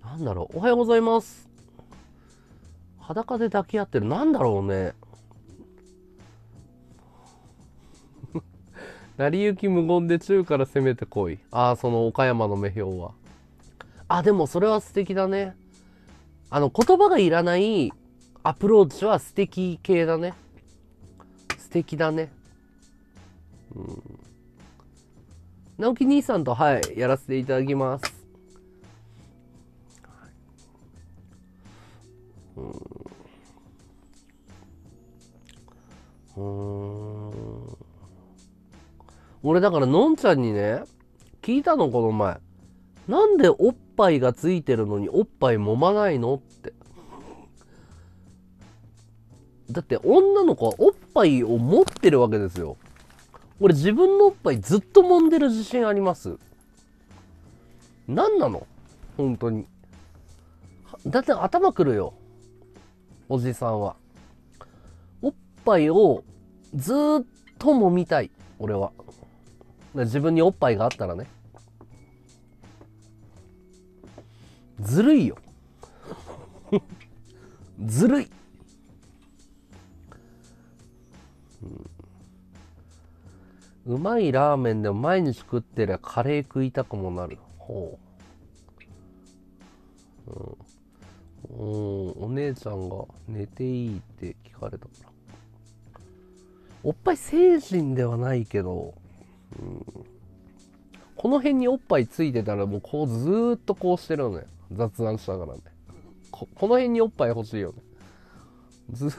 なんだろう。おはようございます。裸で抱き合ってる。なんだろうね。<laughs> 成り行き無言で中から攻めてこい。ああ、その岡山の目標は。あ、でもそれは素敵だね。あの、言葉がいらないアプローチは素敵系だね。素敵だね。うん。直樹兄さんと、はい、やらせていただきます。うん。うん。俺だからのんちゃんにね、聞いたのこの前。なんでおっぱいがついてるのにおっぱい揉まないのって。だって女の子はおっぱいを持ってるわけですよ。俺自分のおっぱいずっと揉んでる自信あります？何なの？本当に。だって頭くるよ。おじさんは。おっぱいをずっと揉みたい。俺は。自分におっぱいがあったらねずるいよ <laughs> ずるい、う、まいラーメンでも毎日食ってりゃカレー食いたくもなる。ほう、うん、お姉ちゃんが寝ていいって聞かれたから。おっぱい成人ではないけどうん、この辺におっぱいついてたらもうこうずーっとこうしてるのね。雑談しながらね。ここの辺におっぱい欲しいよね。ずっ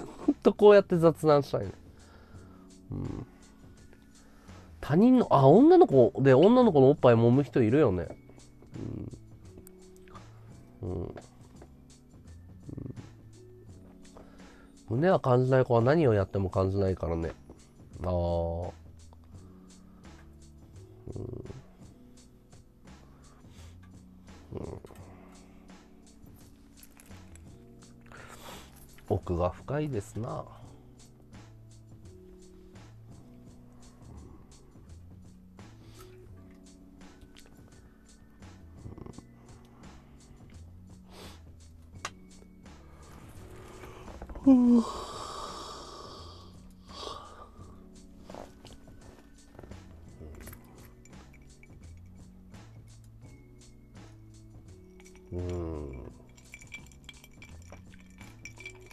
とこうやって雑談したいね。うん。他人のあ女の子で女の子のおっぱい揉む人いるよね。うん、うん、うん、胸は感じない子は何をやっても感じないからね。ああうん、うん。奥が深いですな。うん。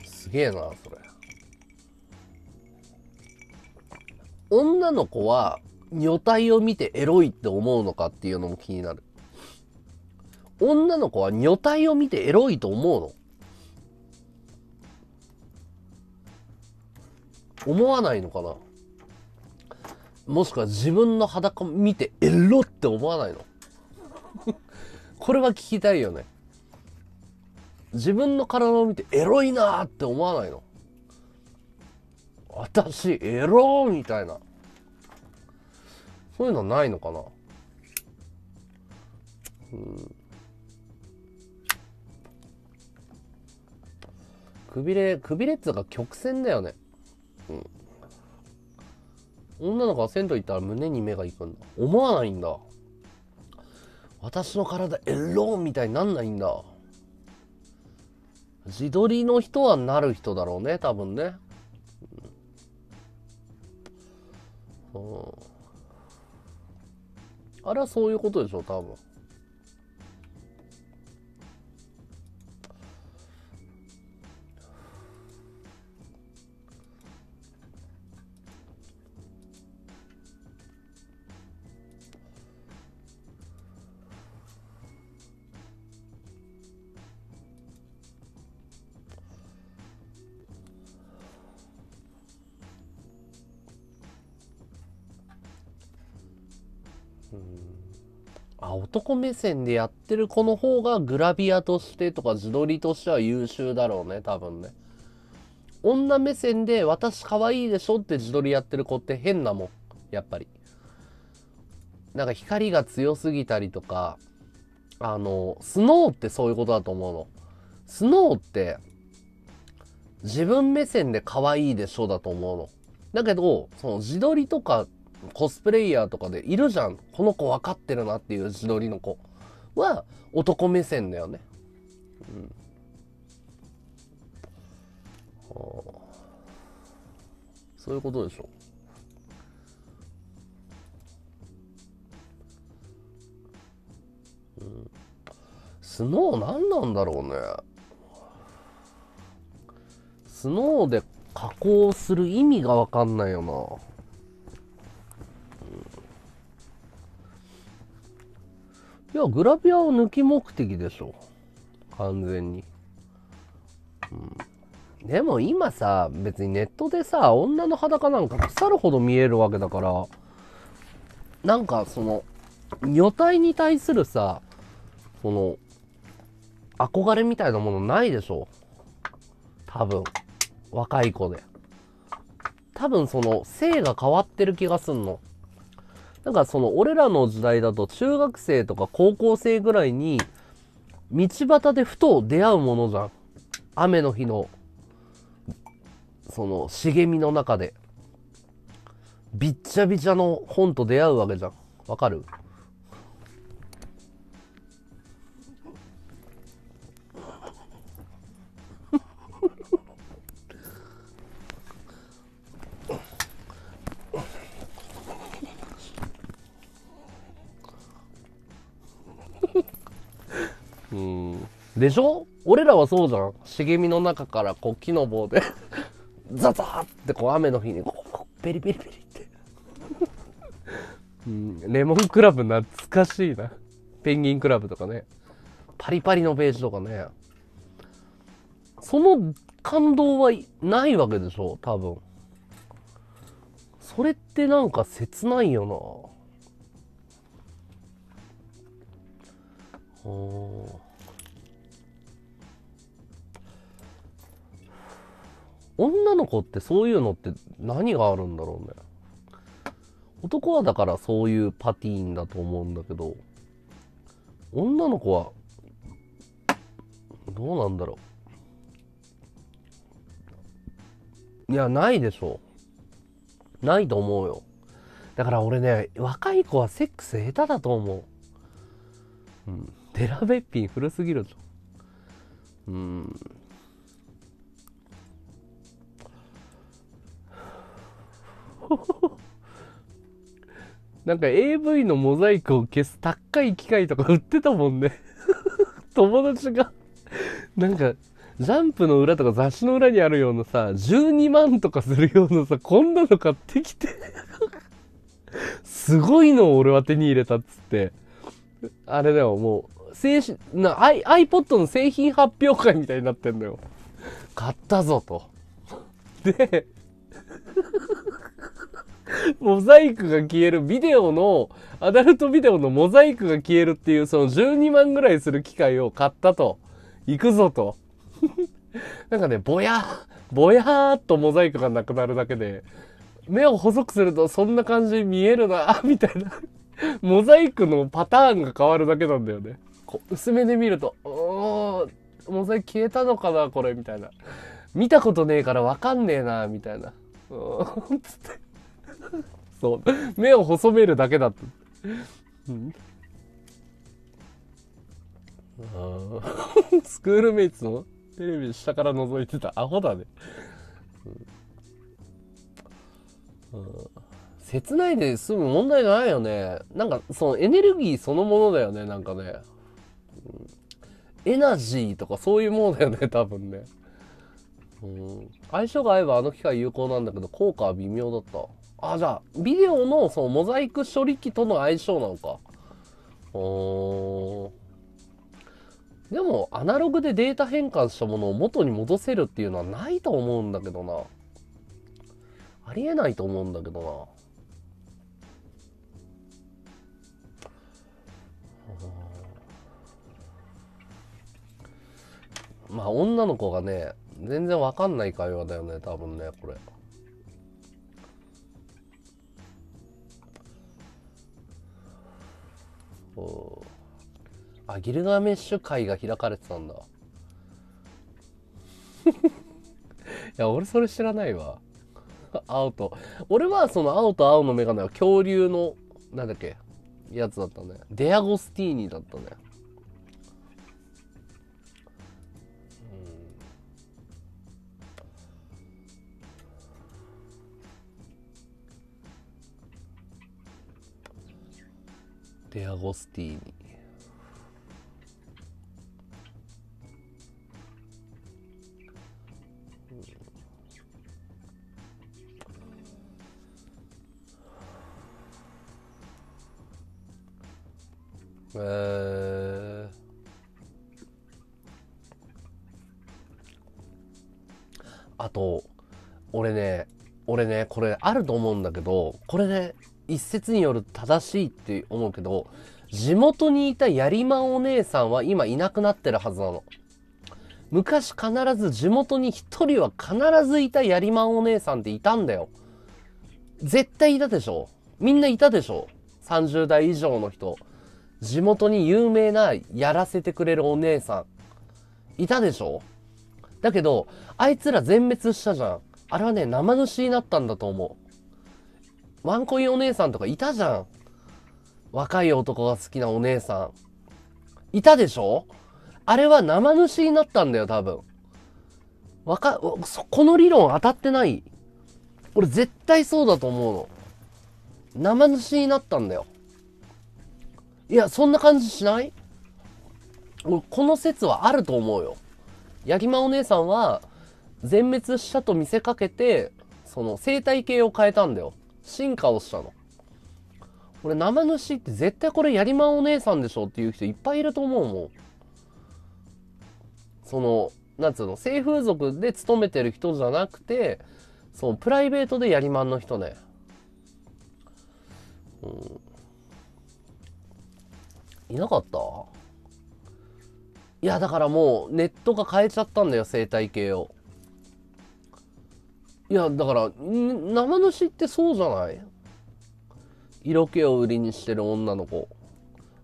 すげえなそれ。女の子は女体を見てエロいって思うのかっていうのも気になる。女の子は女体を見てエロいと思うの？思わないのかな？もしくは自分の裸見てエロって思わないの？<laughs> これは聞きたいよね。自分の体を見てエロいなーって思わないの？私エローみたいな。そういうのないのかな？うん。くびれくびれっつうか曲線だよね。うん。女の子は銭湯行ったら胸に目がいくんだ。思わないんだ。私の体エローみたいになんないんだ。自撮りの人はなる人だろうね多分ね、うん、あれはそういうことでしょ多分。あ男目線でやってる子の方がグラビアとしてとか自撮りとしては優秀だろうね多分ね。女目線で私可愛いでしょって自撮りやってる子って変なもんやっぱり。なんか光が強すぎたりとかあのスノーってそういうことだと思うの。スノーって自分目線で可愛いでしょだと思うの。だけどその自撮りとかコスプレイヤーとかでいるじゃん。この子分かってるなっていう自撮りの子は男目線だよね。うん。そういうことでしょ。う。スノー何なんだろうね。スノーで加工する意味がわかんないよな。いや、グラビアは抜き目的でしょ。完全に。うん。でも今さ、別にネットでさ、女の裸なんか腐るほど見えるわけだから、なんかその、女体に対するさ、その、憧れみたいなものないでしょ多分。若い子で。多分その、性が変わってる気がすんの。なんかその俺らの時代だと中学生とか高校生ぐらいに道端でふと出会うものじゃん。雨の日のその茂みの中でびっちゃびちゃの本と出会うわけじゃん。わかる？うん。でしょ？俺らはそうじゃん。茂みの中からこう木の棒で <laughs> ザザーってこう雨の日にこうペリペリペリって。うん、レモンクラブ懐かしいな。ペンギンクラブとかね。パリパリのページとかね。その感動はないわけでしょ？多分。それってなんか切ないよな。ほう。女の子ってそういうのって何があるんだろうね。男はだからそういうパティーンだと思うんだけど女の子はどうなんだろう。いやないでしょないと思うよ。だから俺ね若い子はセックス下手だと思う。うん。デラベッピン古すぎると。うん。なんか AV のモザイクを消す高い機械とか売ってたもんね <laughs> 友達がなんか、ジャンプの裏とか雑誌の裏にあるようなさ、12万とかするようなさ、こんなの買ってきて <laughs> すごいのを俺は手に入れたっつって。あれだよ、もう、製品、な、I、iPod の製品発表会みたいになってんだよ。買ったぞと。<laughs> で、<laughs> モザイクが消えるビデオの、アダルトビデオのモザイクが消えるっていう、その12万ぐらいする機械を買ったと。行くぞと。<laughs> なんかね、ぼやぼやーっとモザイクがなくなるだけで、目を細くするとそんな感じに見えるな、みたいな。モザイクのパターンが変わるだけなんだよね。こ薄めで見ると、おー、モザイク消えたのかな、これ、みたいな。見たことねえからわかんねえな、みたいな。うーん、つって。そう。目を細めるだけだった。うん、<laughs> スクールメイツのテレビ下から覗いてた。アホだね。切ないで済む問題ないよね。なんか、そのエネルギーそのものだよね、なんかね。エナジーとかそういうものだよね、<laughs> 多分ね。うん、相性が合えばあの機械有効なんだけど、効果は微妙だった。あ、じゃあ、ビデオのそのモザイク処理機との相性なのか。ー。でも、アナログでデータ変換したものを元に戻せるっていうのはないと思うんだけどな。ありえないと思うんだけどなまあ、女の子がね、全然わかんない会話だよね、多分ね、これ。おあ、ギルガメッシュ会が開かれてたんだ。<laughs> いや、俺それ知らないわ。<laughs> 青と。俺はその青と青のメガネは恐竜の、なんだっけ、やつだったね。デアゴスティーニだったね。デアゴスティーニ。えー、あと、俺ね、俺ね、これあると思うんだけど、これね、一説による正しいって思うけど、地元にいたやりまお姉さんは今いなくなってるはずなの。昔必ず地元に一人は必ずいたやりまお姉さんっていたんだよ。絶対いたでしょ？みんないたでしょ ?30 代以上の人。地元に有名なやらせてくれるお姉さん。いたでしょ？だけど、あいつら全滅したじゃん。あれはね、生主になったんだと思う。ワンコインお姉さんとかいたじゃん。若い男が好きなお姉さん。いたでしょ？あれは生主になったんだよ、多分。わか、この理論当たってない俺絶対そうだと思うの。生主になったんだよ。いや、そんな感じしない？俺、この説はあると思うよ。八木まお姉さんは、全滅したと見せかけて、その生態系を変えたんだよ。進化をしたの。俺、生主って絶対これやりまんお姉さんでしょっていう人いっぱいいると思うもん。その、なんつうの、性風俗で勤めてる人じゃなくて、そのプライベートでやりまんの人ね。うん。いなかった？いや、だからもうネットが変えちゃったんだよ、生態系を。いや、だから、生主ってそうじゃない？色気を売りにしてる女の子。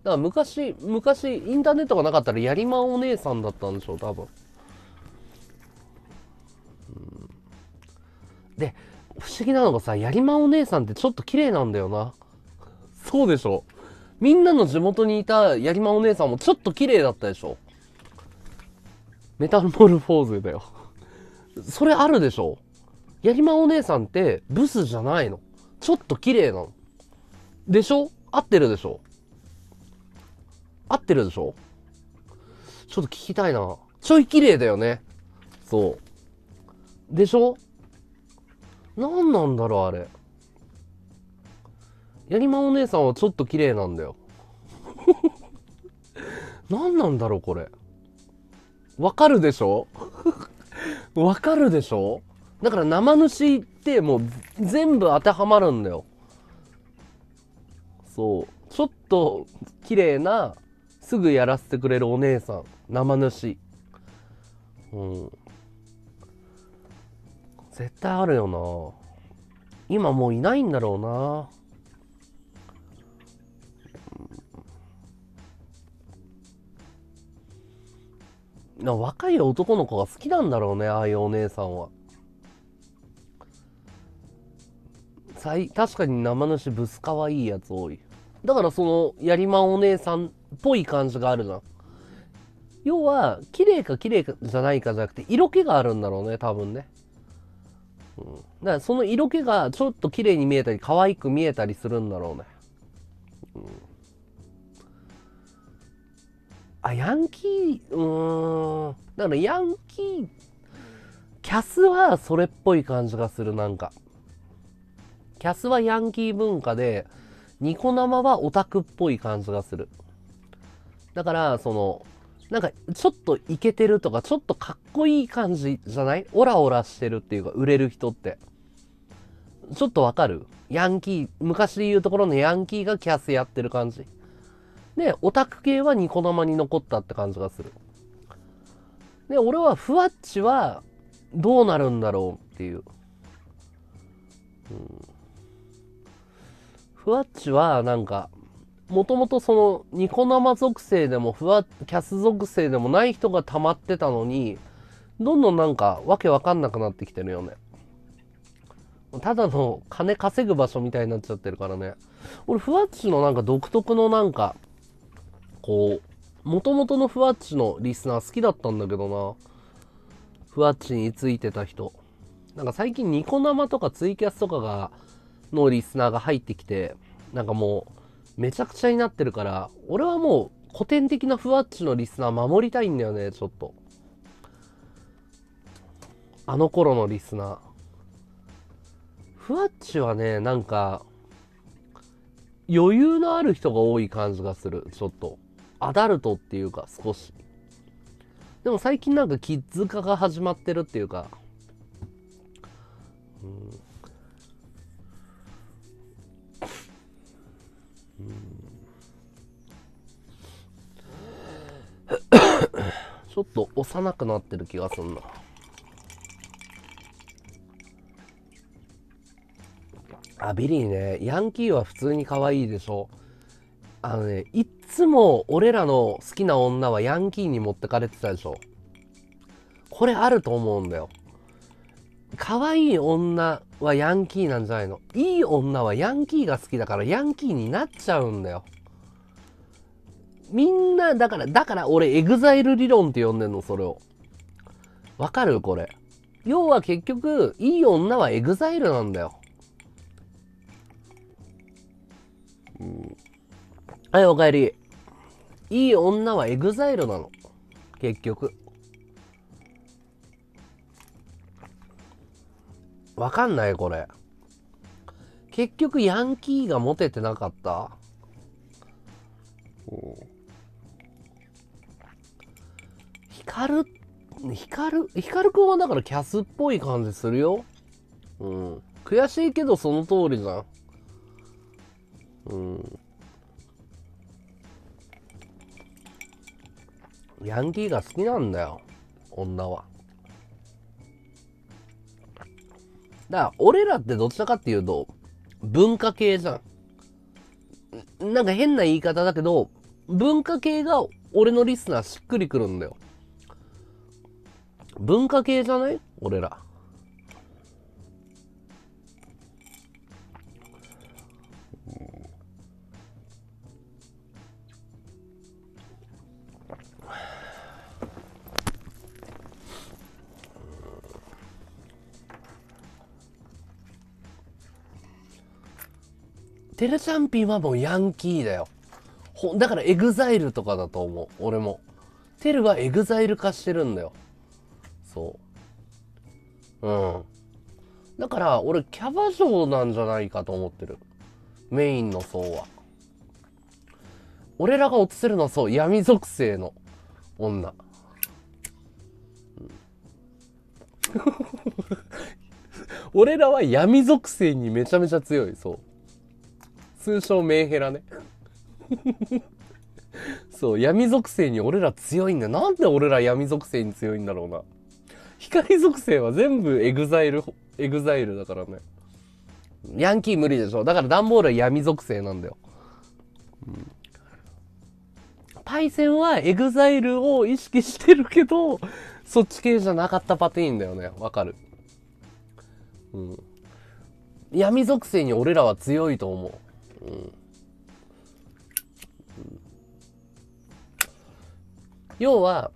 だから昔、昔、インターネットがなかったらやりまお姉さんだったんでしょう、多分。で、不思議なのがさ、やりまお姉さんってちょっと綺麗なんだよな。そうでしょ。みんなの地元にいたやりまお姉さんもちょっと綺麗だったでしょ。メタルモルフォーズだよ。それあるでしょやりまお姉さんってブスじゃないの。ちょっと綺麗なの。でしょ？合ってるでしょ？合ってるでしょ？ちょっと聞きたいな。ちょい綺麗だよね。そう。でしょ？何なんだろう、あれ。やりまお姉さんはちょっと綺麗なんだよ。<laughs> 何なんだろう、これ。わかるでしょ？<laughs> わかるでしょ？だから生主ってもう全部当てはまるんだよ。そう。ちょっと綺麗な、すぐやらせてくれるお姉さん。生主。うん。絶対あるよな。今もういないんだろうな。な若い男の子が好きなんだろうね、ああいうお姉さんは。確かに生主ブスかわいいやつ多い。だからその、やりまお姉さんっぽい感じがあるじゃん。要は、綺麗か綺麗かじゃないかじゃなくて、色気があるんだろうね、多分ね。うん。だからその色気がちょっと綺麗に見えたり、可愛く見えたりするんだろうね。うん。あ、ヤンキー、うーん。だからヤンキー、キャスはそれっぽい感じがする、なんか。キャスはヤンキー文化で、ニコ生はオタクっぽい感じがする。だから、その、なんか、ちょっとイケてるとか、ちょっとかっこいい感じじゃない？オラオラしてるっていうか、売れる人って。ちょっとわかる？ヤンキー、昔で言うところのヤンキーがキャスやってる感じ。で、オタク系はニコ生に残ったって感じがする。で、俺はふわっちはどうなるんだろうっていう。うん、ふわっちはなんか、もともとそのニコ生属性でもふわキャス属性でもない人が溜まってたのにどんどんなんかわけわかんなくなってきてるよね。ただの金稼ぐ場所みたいになっちゃってるからね。俺ふわっちのなんか独特のなんかこうもともとのふわっちのリスナー好きだったんだけどな。ふわっちについてた人。なんか最近ニコ生とかツイキャスとかがのリスナーが入ってきてなんかもうめちゃくちゃになってるから、俺はもう古典的なふわっちのリスナー守りたいんだよね、ちょっと。あの頃のリスナー。ふわっちはね、なんか、余裕のある人が多い感じがする、ちょっと。アダルトっていうか、少し。でも最近なんかキッズ化が始まってるっていうか、うん <coughs> ちょっと幼くなってる気がすんな。あ、ビリーね。ヤンキーは普通に可愛いでしょ。あのね、いっつも俺らの好きな女はヤンキーに持ってかれてたでしょ。これあると思うんだよ。可愛い女はヤンキーなんじゃないのいい女はヤンキーが好きだからヤンキーになっちゃうんだよ。みんな、だから、だから俺 EXILE理論って呼んでんの、それを。わかる？これ。要は結局、いい女は EXILEなんだよ。うん、はい、おかえり。いい女は EXILEなの。結局。わかんないこれ。結局ヤンキーがモテてなかった？光る、光る、光くんはだからキャスっぽい感じするよ。うん。悔しいけどその通りじゃん。うん。ヤンキーが好きなんだよ。女は。だから俺らってどちらかっていうと文化系じゃん。なんか変な言い方だけど文化系が俺のリスナーしっくりくるんだよ。文化系じゃない？俺ら。テルチャンピンはもうヤンキーだよ。ほだからエグザイルとかだと思う。俺も。テルはエグザイル化してるんだよ。そう。うん。だから俺キャバ嬢なんじゃないかと思ってる。メインの層は。俺らが落とせるのはそう、闇属性の女。<laughs> 俺らは闇属性にめちゃめちゃ強い、そう。通称メンヘラね。<laughs> そう、闇属性に俺ら強いんだよ。なんで俺ら闇属性に強いんだろうな。光属性は全部エグザイル、エグザイルだからね。ヤンキー無理でしょ。だからダンボールは闇属性なんだよ。うん、パイセンはエグザイルを意識してるけど、そっち系じゃなかったパティーンだよね。わかる。うん。闇属性に俺らは強いと思う。うん。要は、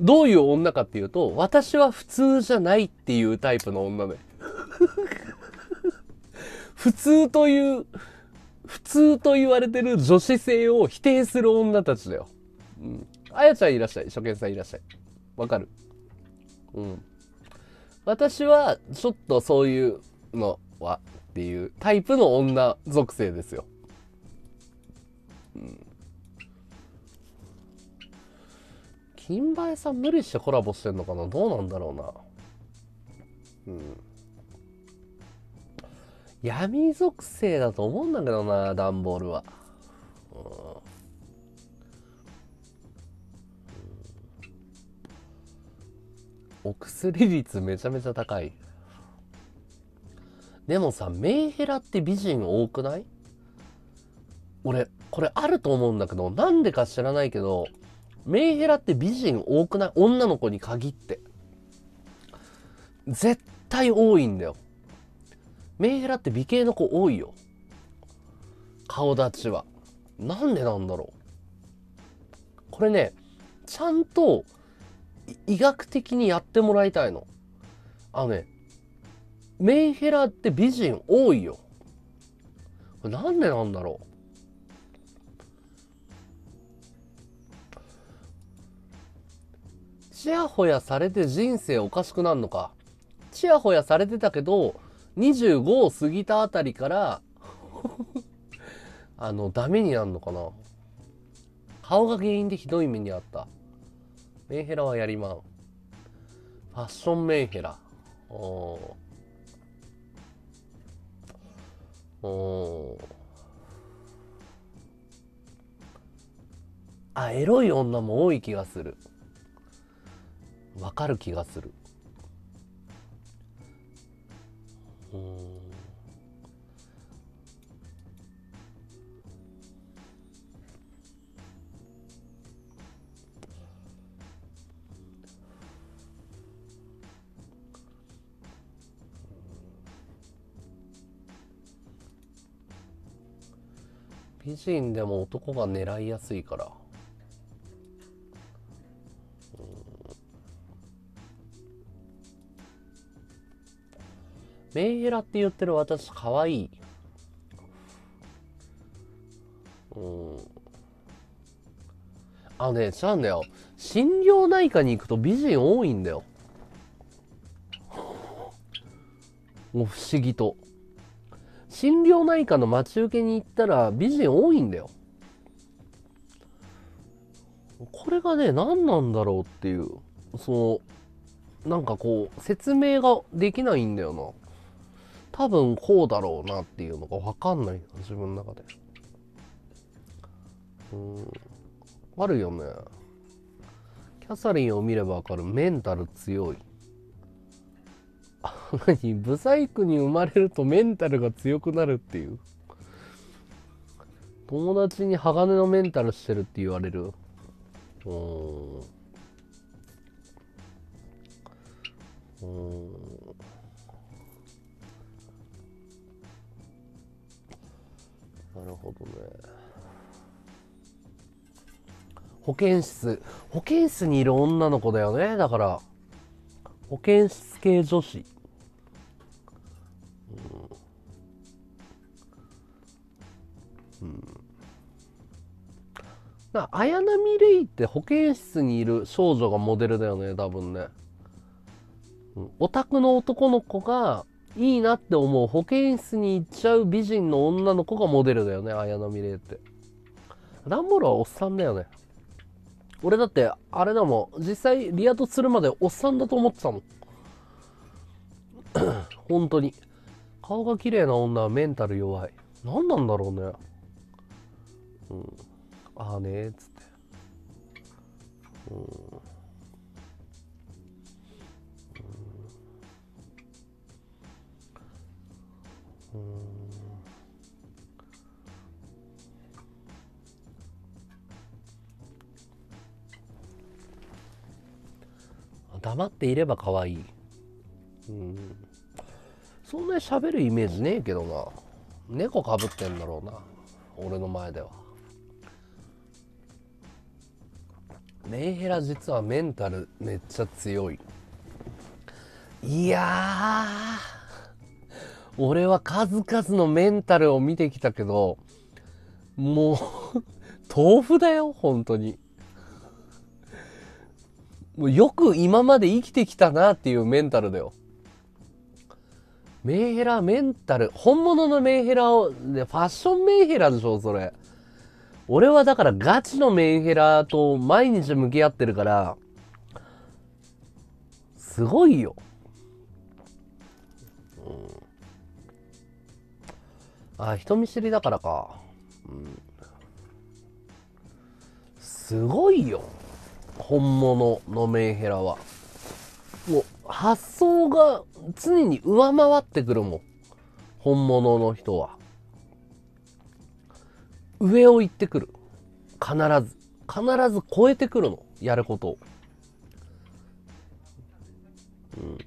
どういう女かっていうと、私は普通じゃないっていうタイプの女ね。<laughs> 普通という、普通と言われてる女子性を否定する女たちだよ。うん。あやちゃんいらっしゃい。初見さんいらっしゃい。わかる？うん。私は、ちょっとそういうのはっていうタイプの女属性ですよ。うん。金映えさん無理してコラボしてんのかな？どうなんだろうな。うん。闇属性だと思うんだけどな、ダンボールは。うん、お薬率めちゃめちゃ高い。でもさ、メンヘラって美人多くない？俺、これあると思うんだけど、なんでか知らないけど、メンヘラって美人多くない？女の子に限って。絶対多いんだよ。メンヘラって美形の子多いよ。顔立ちは。なんでなんだろう。これね、ちゃんと医学的にやってもらいたいの。あのね、メンヘラって美人多いよ。なんでなんだろう。ちやほやされて人生おかしくなるのか？ちやほやされてたけど、25を過ぎたあたりから <laughs> あの、ダメになるのかな？顔が原因でひどい目にあった。メンヘラはやりまん。ファッションメンヘラ。おおあ、エロい女も多い気がする。わかる気がする。美人でも男が狙いやすいから。メンヘラって言ってる私可愛い。うん。あね、ちゃうんだよ。心療内科に行くと美人多いんだよ。もう不思議と。心療内科の待ち受けに行ったら美人多いんだよ。これがね、何なんだろうっていう、その、なんかこう、説明ができないんだよな。多分こうだろうなっていうのが分かんない自分の中で。うん。あるよね。キャサリンを見れば分かる。メンタル強い。<laughs> 何？ブサイクに生まれるとメンタルが強くなるっていう？友達に鋼のメンタルしてるって言われる？うん。うん。なるほどね。保健室。保健室にいる女の子だよね。だから保健室系女子、うん。うん。な綾波レイって保健室にいる少女がモデルだよね多分ね、うん、オタクの男の子がいいなって思う保健室に行っちゃう美人の女の子がモデルだよね綾波レイって。ダンボールはおっさんだよね。俺だってあれだもん。実際リアとするまでおっさんだと思ってたもん。<coughs> 本当に。顔が綺麗な女はメンタル弱い。何なんだろうね。うん。ああねーっつって。うん。うん。黙っていれば可愛い。うん。そんなに喋るイメージねえけどな。猫かぶってんだろうな。俺の前では。メンヘラ実はメンタルめっちゃ強い。いや俺は数々のメンタルを見てきたけどもう <laughs> 豆腐だよ本当に。もうよく今まで生きてきたなっていうメンタルだよ。メンヘラメンタル。本物のメンヘラをでファッションメンヘラでしょそれ。俺はだからガチのメンヘラと毎日向き合ってるからすごいよ、あ人見知りだからか、うん、すごいよ。本物のメンヘラは。もう発想が常に上回ってくるもん。本物の人は。上を行ってくる。必ず。必ず超えてくるの。やることを、うん、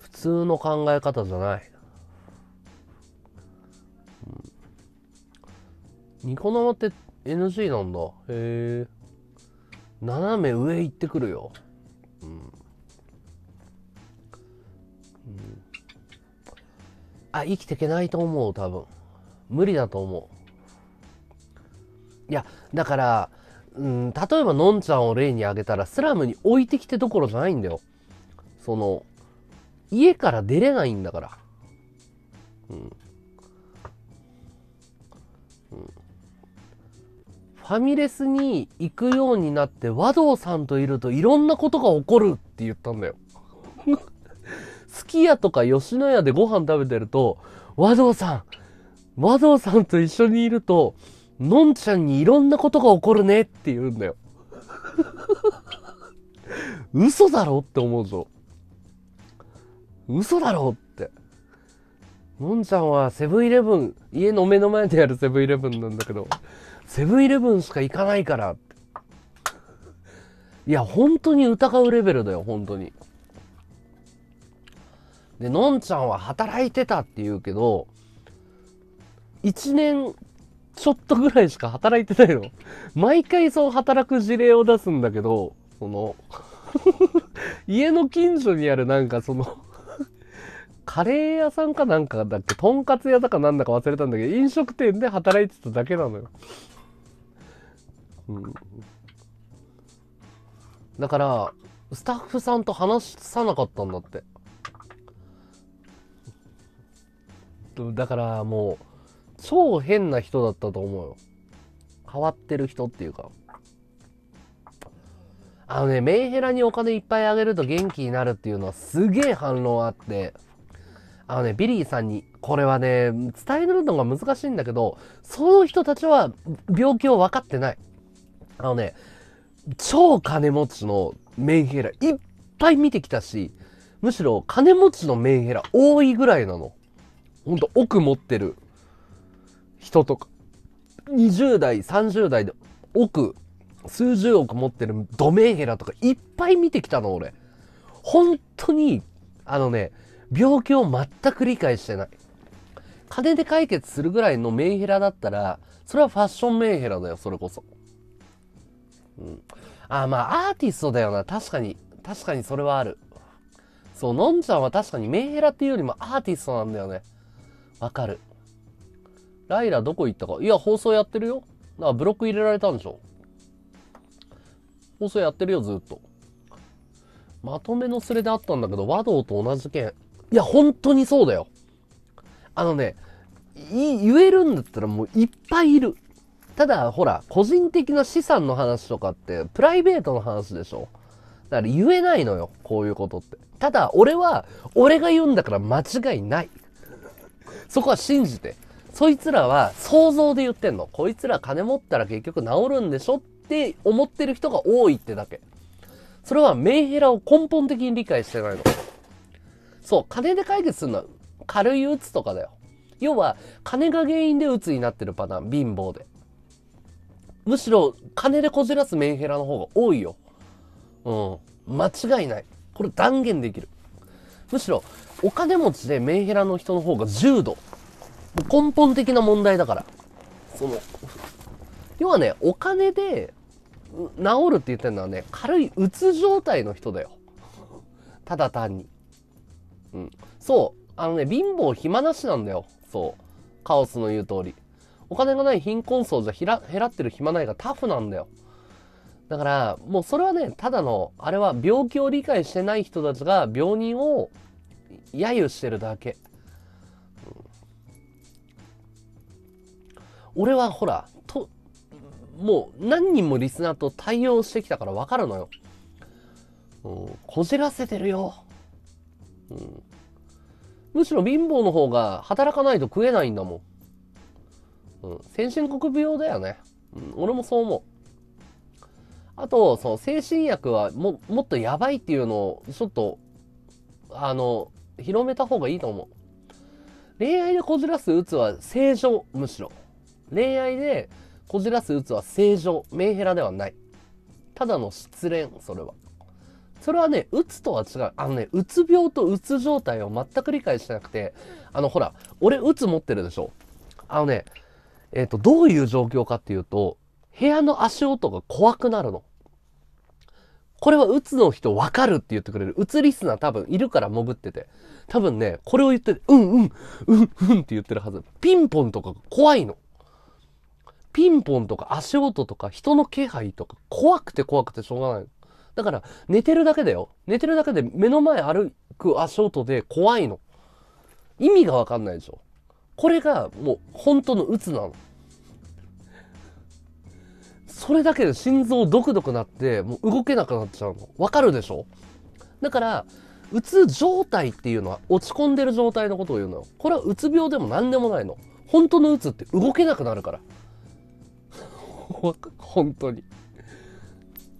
普通の考え方じゃない、ニコ生って NG なんだ。へえ斜め上行ってくるよ。うん。あ生きていけないと思う多分。無理だと思う。いやだからうん例えばのんちゃんを例に挙げたらスラムに置いてきてどころじゃないんだよ。その家から出れないんだから。うん、ファミレスに行くようになって和道さんといるといろんなことが起こるって言ったんだよ <laughs> すき家とか吉野家でご飯食べてると、和道さん、和道さんと一緒にいると、のんちゃんにいろんなことが起こるねって言うんだよ。<laughs> 嘘だろって思うぞ。嘘だろって。のんちゃんはセブンイレブン、家の目の前でやるセブンイレブンなんだけど、セブンイレブンしか行かないから。いや、本当に疑うレベルだよ、本当に。で、のんちゃんは働いてたって言うけど、1年ちょっとぐらいしか働いてないの。毎回そう働く事例を出すんだけど、その <laughs> 家の近所にあるなんかそのカレー屋さんかなんかだっけ、とんかつ屋だかなんだか忘れたんだけど、飲食店で働いてただけなのよ。うん。だから、スタッフさんと話さなかったんだって。だからもう、超変な人だったと思うよ。変わってる人っていうか。あのね、メンヘラにお金いっぱいあげると元気になるっていうのはすげえ反論あって、あのね、ビリーさんに、これはね、伝えるのが難しいんだけど、その人たちは病気を分かってない。あのね、超金持ちのメンヘラいっぱい見てきたし、むしろ金持ちのメンヘラ多いぐらいなの。ほんと奥持ってる人とか、20代、30代で億、数十億持ってるドメンヘラとかいっぱい見てきたの、俺。本当に、あのね、病気を全く理解してない。金で解決するぐらいのメンヘラだったら、それはファッションメンヘラだよ、それこそ。うん。あ、まあ、アーティストだよな。確かに。確かにそれはある。そう、のんちゃんは確かにメンヘラっていうよりもアーティストなんだよね。わかる。ライラどこ行ったかいや、放送やってるよ。だからブロック入れられたんでしょ。放送やってるよ、ずっと。まとめのスレであったんだけど、和道と同じ件。いや、本当にそうだよ。あのね、言えるんだったらもういっぱいいる。ただ、ほら、個人的な資産の話とかって、プライベートの話でしょ。だから言えないのよ、こういうことって。ただ、俺は、俺が言うんだから間違いない。そこは信じて。そいつらは想像で言ってんの。こいつら金持ったら結局治るんでしょって思ってる人が多いってだけ。それはメンヘラを根本的に理解してないの。そう、金で解決するのは軽い鬱とかだよ。要は、金が原因で鬱になってるパターン、貧乏で。むしろ、金でこじらすメンヘラの方が多いよ。うん。間違いない。これ断言できる。むしろ、お金持ちでメンヘラの人の方が重度。根本的な問題だから。その、要はね、お金で治るって言ってるのはね、軽いうつ状態の人だよ。ただ単に。うん。そう。あのね、貧乏暇なしなんだよ。そう。カオスの言う通り。お金がない貧困層じゃひら減らってる暇ないがタフなんだよ。だから、もうそれはね、ただの、あれは病気を理解してない人たちが病人を揶揄してるだけ。俺はほら、と、もう何人もリスナーと対応してきたから分かるのよ。うん、こじらせてるよ。うん、むしろ貧乏の方が働かないと食えないんだもん。うん、先進国病だよね。うん、俺もそう思う。あと、その精神薬はももっとやばいっていうのをちょっと、あの、広めた方がいいと思う。恋愛でこじらす鬱は正常、むしろ。恋愛でこじらす鬱は正常、メンヘラではない。ただの失恋、それは。それはね、うつとは違う。あのね、うつ病とうつ状態を全く理解してなくて、あの、ほら、俺、うつ持ってるでしょ。あのね、えっ、ー、と、どういう状況かっていうと、部屋の足音が怖くなるの。これはうつの人分かるって言ってくれる。うつリスナー多分いるから潜ってて。多分ね、これを言って、うんうん、うんうんって言ってるはず。ピンポンとか怖いの。ピンポンとか足音とか人の気配とか怖くて怖くてしょうがない。だから寝てるだけだよ。寝てるだけで目の前歩く足音で怖いの。意味がわかんないでしょ。これがもう本当のうつなの。それだけで心臓ドクドクなって、もう動けなくなっちゃうの。わかるでしょ？だから、うつ状態っていうのは落ち込んでる状態のことを言うのよ。これはうつ病でも何でもないの。本当のうつって動けなくなるから。<laughs> 本当に。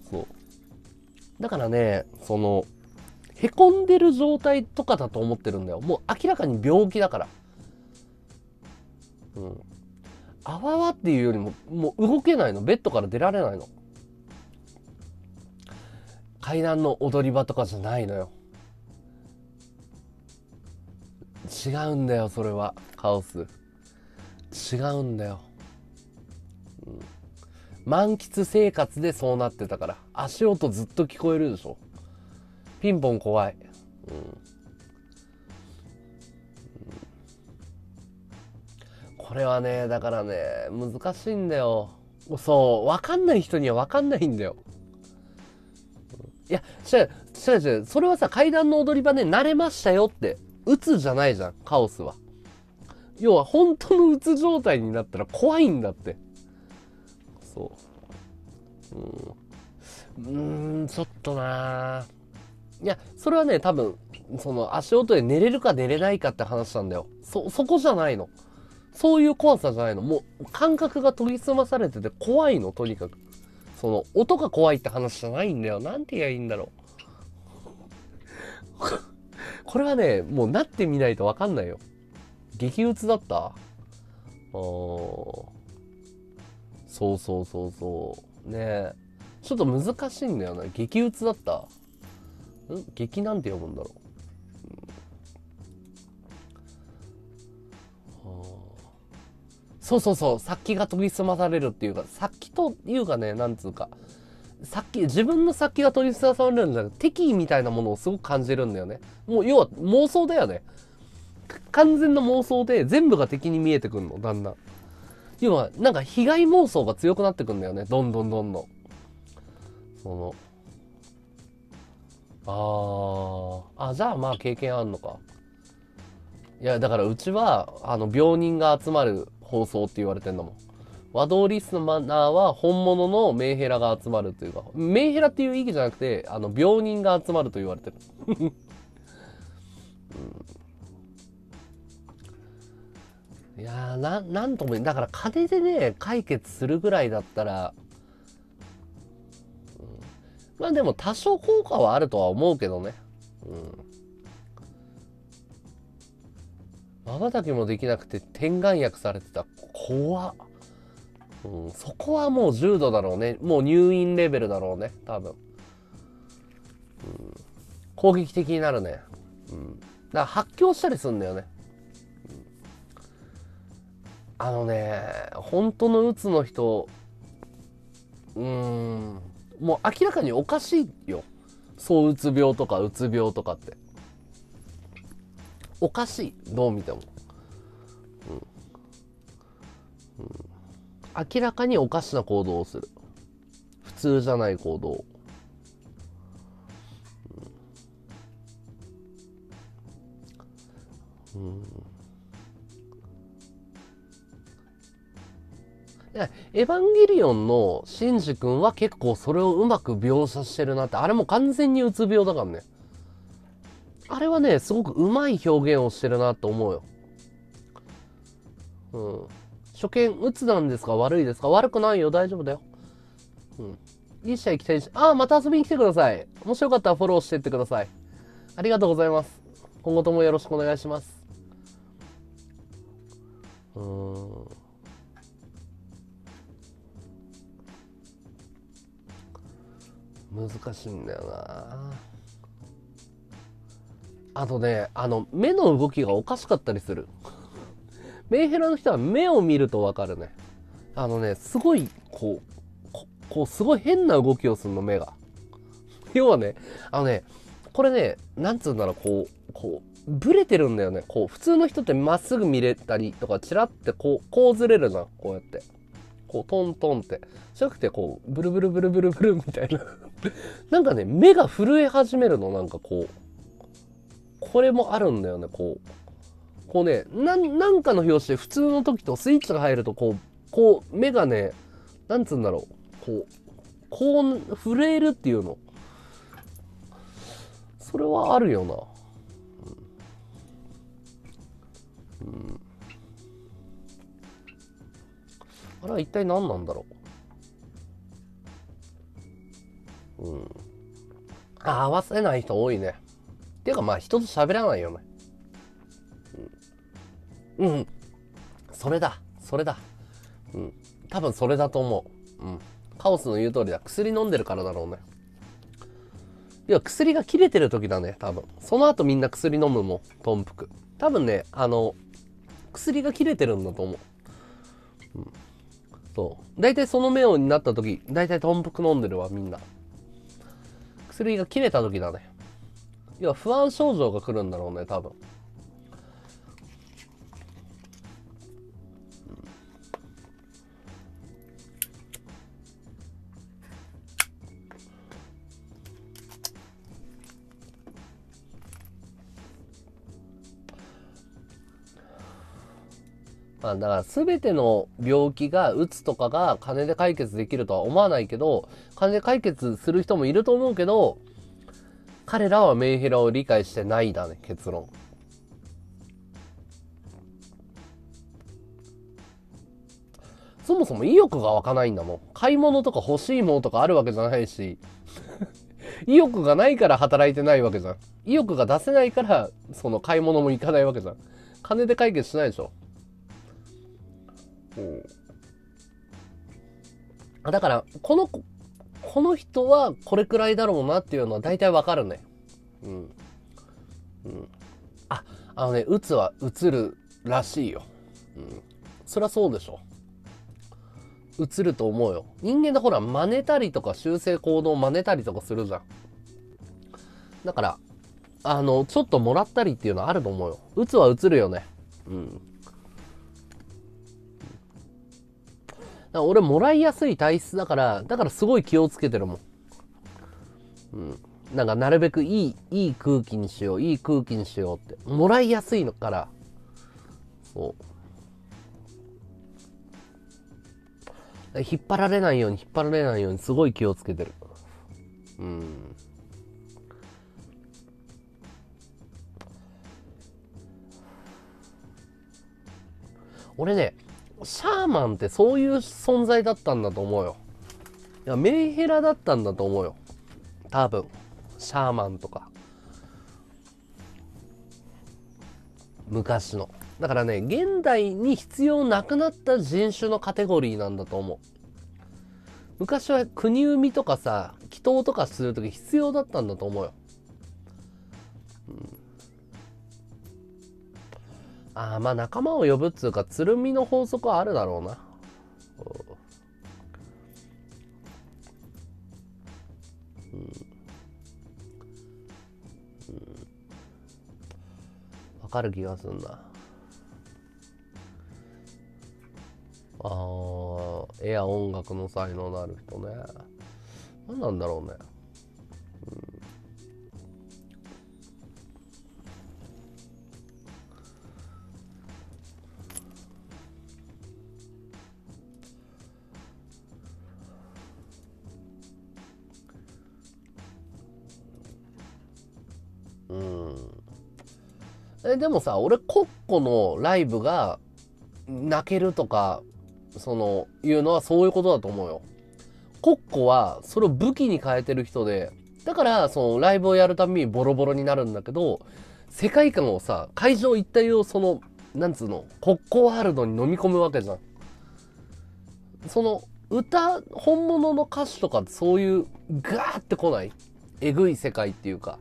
そう。だからね、その、へこんでる状態とかだと思ってるんだよ。もう明らかに病気だから。うん。あわわっていうよりも、もう動けないの？ベッドから出られないの？階段の踊り場とかじゃないのよ。違うんだよ、それは。カオス。違うんだよ。うん、満喫生活でそうなってたから。足音ずっと聞こえるでしょ。ピンポン怖い。うんこれはね、だからね、難しいんだよ。そう、わかんない人にはわかんないんだよ。いや、違う、違う違う。それはさ、階段の踊り場で慣れましたよって。打つじゃないじゃん、カオスは。要は、本当のうつ状態になったら怖いんだって。そう。うん。うーん、ちょっとないや、それはね、多分、その足音で寝れるか寝れないかって話なんだよ。そ、そこじゃないの。そういう怖さじゃないの。もう感覚が研ぎ澄まされてて怖いの、とにかく。その、音が怖いって話じゃないんだよ。なんて言えばいいんだろう。<laughs> これはね、もうなってみないとわかんないよ。激鬱だった？あそうそうそうそう。ねえちょっと難しいんだよな。激鬱だった？ん？激なんて読むんだろう。そうそうそう、殺気が研ぎ澄まされるっていうか、殺気というかね、なんつうか、殺気、自分の殺気が研ぎ澄まされるんじゃなくて、敵意みたいなものをすごく感じるんだよね。もう、要は妄想だよね。完全な妄想で全部が敵に見えてくるの、だんだん。要は、なんか被害妄想が強くなってくんだよね。どんどんどんどん。その、あー、あ、じゃあまあ経験あんのか。いや、だからうちは、あの、病人が集まる放送って言われてんだもん。和道リスナーは本物のメンヘラが集まるというか、メンヘラっていう意義じゃなくて、あの、病人が集まると言われてる。いやーな、なんともだから金でね、解決するぐらいだったら、うんまあでも多少効果はあるとは思うけどね。うん。瞬きもできなくて点眼薬されてた。怖っ。うん、そこはもう重度だろうね。もう入院レベルだろうね。多分。うん、攻撃的になるね。うん。だから発狂したりすんだよね。うんあのね、本当のうつの人、うん、もう明らかにおかしいよ。そううつ病とかうつ病とかって。おかしい。どう見ても。うん。うん、明らかにおかしな行動をする。普通じゃない行動。うん、うんエヴァンゲリオンのシンジ君は結構それをうまく描写してるなって、あれも完全にうつ病だからね。あれはね、すごくうまい表現をしてるなと思うよ。うん。初見、うつなんですか？悪いですか？悪くないよ。大丈夫だよ。うん。いい試合行きたいし、ああ、また遊びに来てください。もしよかったらフォローしてってください。ありがとうございます。今後ともよろしくお願いします。うーん。難しいんだよなあとねあの目の動きがおかしかったりする。メンヘラの人は目を見るとわかるね。あのねすごいこうこうすごい変な動きをするの目が。要はねあのねこれねなんつうんだろうこうこうブレてるんだよね。こう普通の人ってまっすぐ見れたりとかチラってこうこうずれるじゃんこうやって。こうトントンって。じゃなくてこう、ブルブルブルブルブルみたいな。なんかね、目が震え始めるの、なんかこう。これもあるんだよね、こう。こうね、ななんかの拍子で普通の時とスイッチが入ると、こう、こう、目がね、なんつうんだろう。こう、こう、震えるっていうの。それはあるよな。うん。うんあれは一体何なんだろううんあ合わせない人多いねていうかまあ人と喋らないよねうん、うん、それだ。それだ。うん。多分それだと思う。うん。カオスの言う通りだ。薬飲んでるからだろうね。いや薬が切れてる時だね多分。その後みんな薬飲むもんトンプク。多分ねあの薬が切れてるんだと思う。うん。そう。大体その目をになった時、大体トンプク飲んでるわ、みんな。薬が切れた時だね。要は不安症状が来るんだろうね、多分。まあ、だから全ての病気が、うつとかが金で解決できるとは思わないけど、金で解決する人もいると思うけど、彼らはメンヘラを理解してないだね、結論。そもそも意欲が湧かないんだもん。買い物とか欲しいものとかあるわけじゃないし、<laughs> 意欲がないから働いてないわけじゃん。意欲が出せないから、その買い物も行かないわけじゃん。金で解決しないでしょ。だからこのこの人はこれくらいだろうなっていうのは大体わかるね。うん、うん、ああのねうつはうつるらしいよ、うん、そりゃそうでしょ。映ると思うよ。人間でほら真似たりとか修正行動を真似たりとかするじゃん。だからあのちょっともらったりっていうのはあると思うよ。うつは映るよね。うん。ら俺もらいやすい体質だから、だからすごい気をつけてるもん。うん。なんかなるべくいい、いい空気にしよう、いい空気にしようって。もらいやすいのから。そう。引っ張られないように、引っ張られないようにすごい気をつけてる。うん。俺ね、シャーマンってそういう存在だったんだと思うよ。いや、メンヘラだったんだと思うよ。多分。シャーマンとか。昔の。だからね、現代に必要なくなった人種のカテゴリーなんだと思う。昔は国生みとかさ、祈祷とかするとき必要だったんだと思うよ。ああ、まあ仲間を呼ぶっつうか、つるみの法則はあるだろうな。わかる気がすんな。ああ、絵や音楽の才能のある人ね。何なんだろうね。うん。え、でもさ、俺、コッコのライブが泣けるとか、その、いうのはそういうことだと思うよ。コッコは、それを武器に変えてる人で、だから、その、ライブをやるたびにボロボロになるんだけど、世界観をさ、会場一体をその、なんつうの、コッコワールドに飲み込むわけじゃん。その、歌、本物の歌手とかそういう、ガーって来ない？えぐい世界っていうか。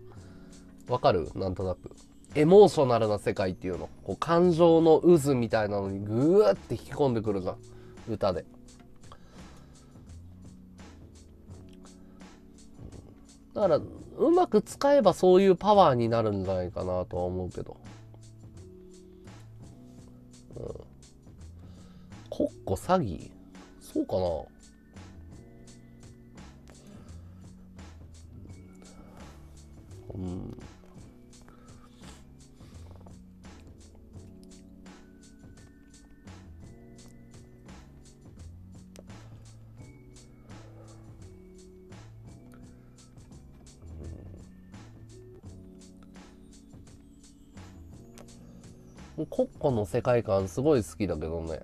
わかる？なんとなく。エモーショナルな世界っていうの。こう感情の渦みたいなのにぐーって引き込んでくるじゃん。歌で。だから、うまく使えばそういうパワーになるんじゃないかなとは思うけど。うん。コッコ詐欺？そうかな？うん。コッコの世界観すごい好きだけどね。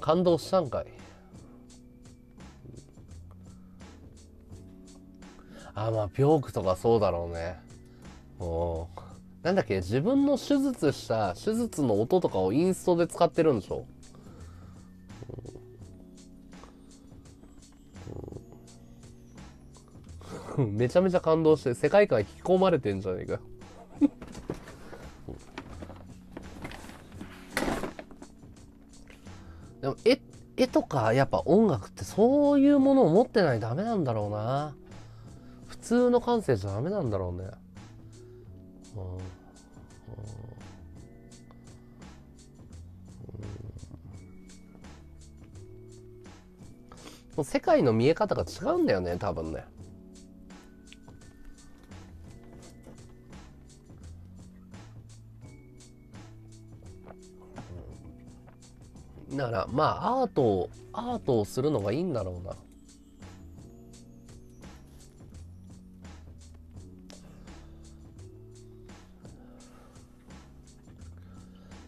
感動したんかいあまあピョークとかそうだろうね。おなんだっけ自分の手術した手術の音とかをインストで使ってるんでしょ、うめちゃめちゃ感動して世界観引き込まれてんじゃねえかでも絵絵とかやっぱ音楽ってそういうものを持ってないとダメなんだろうな。通の感性じゃダメなんだろうね。うん。うん。世界の見え方が違うん。だよね多分ねだからまあアートをアートをするのがいいん。だろうな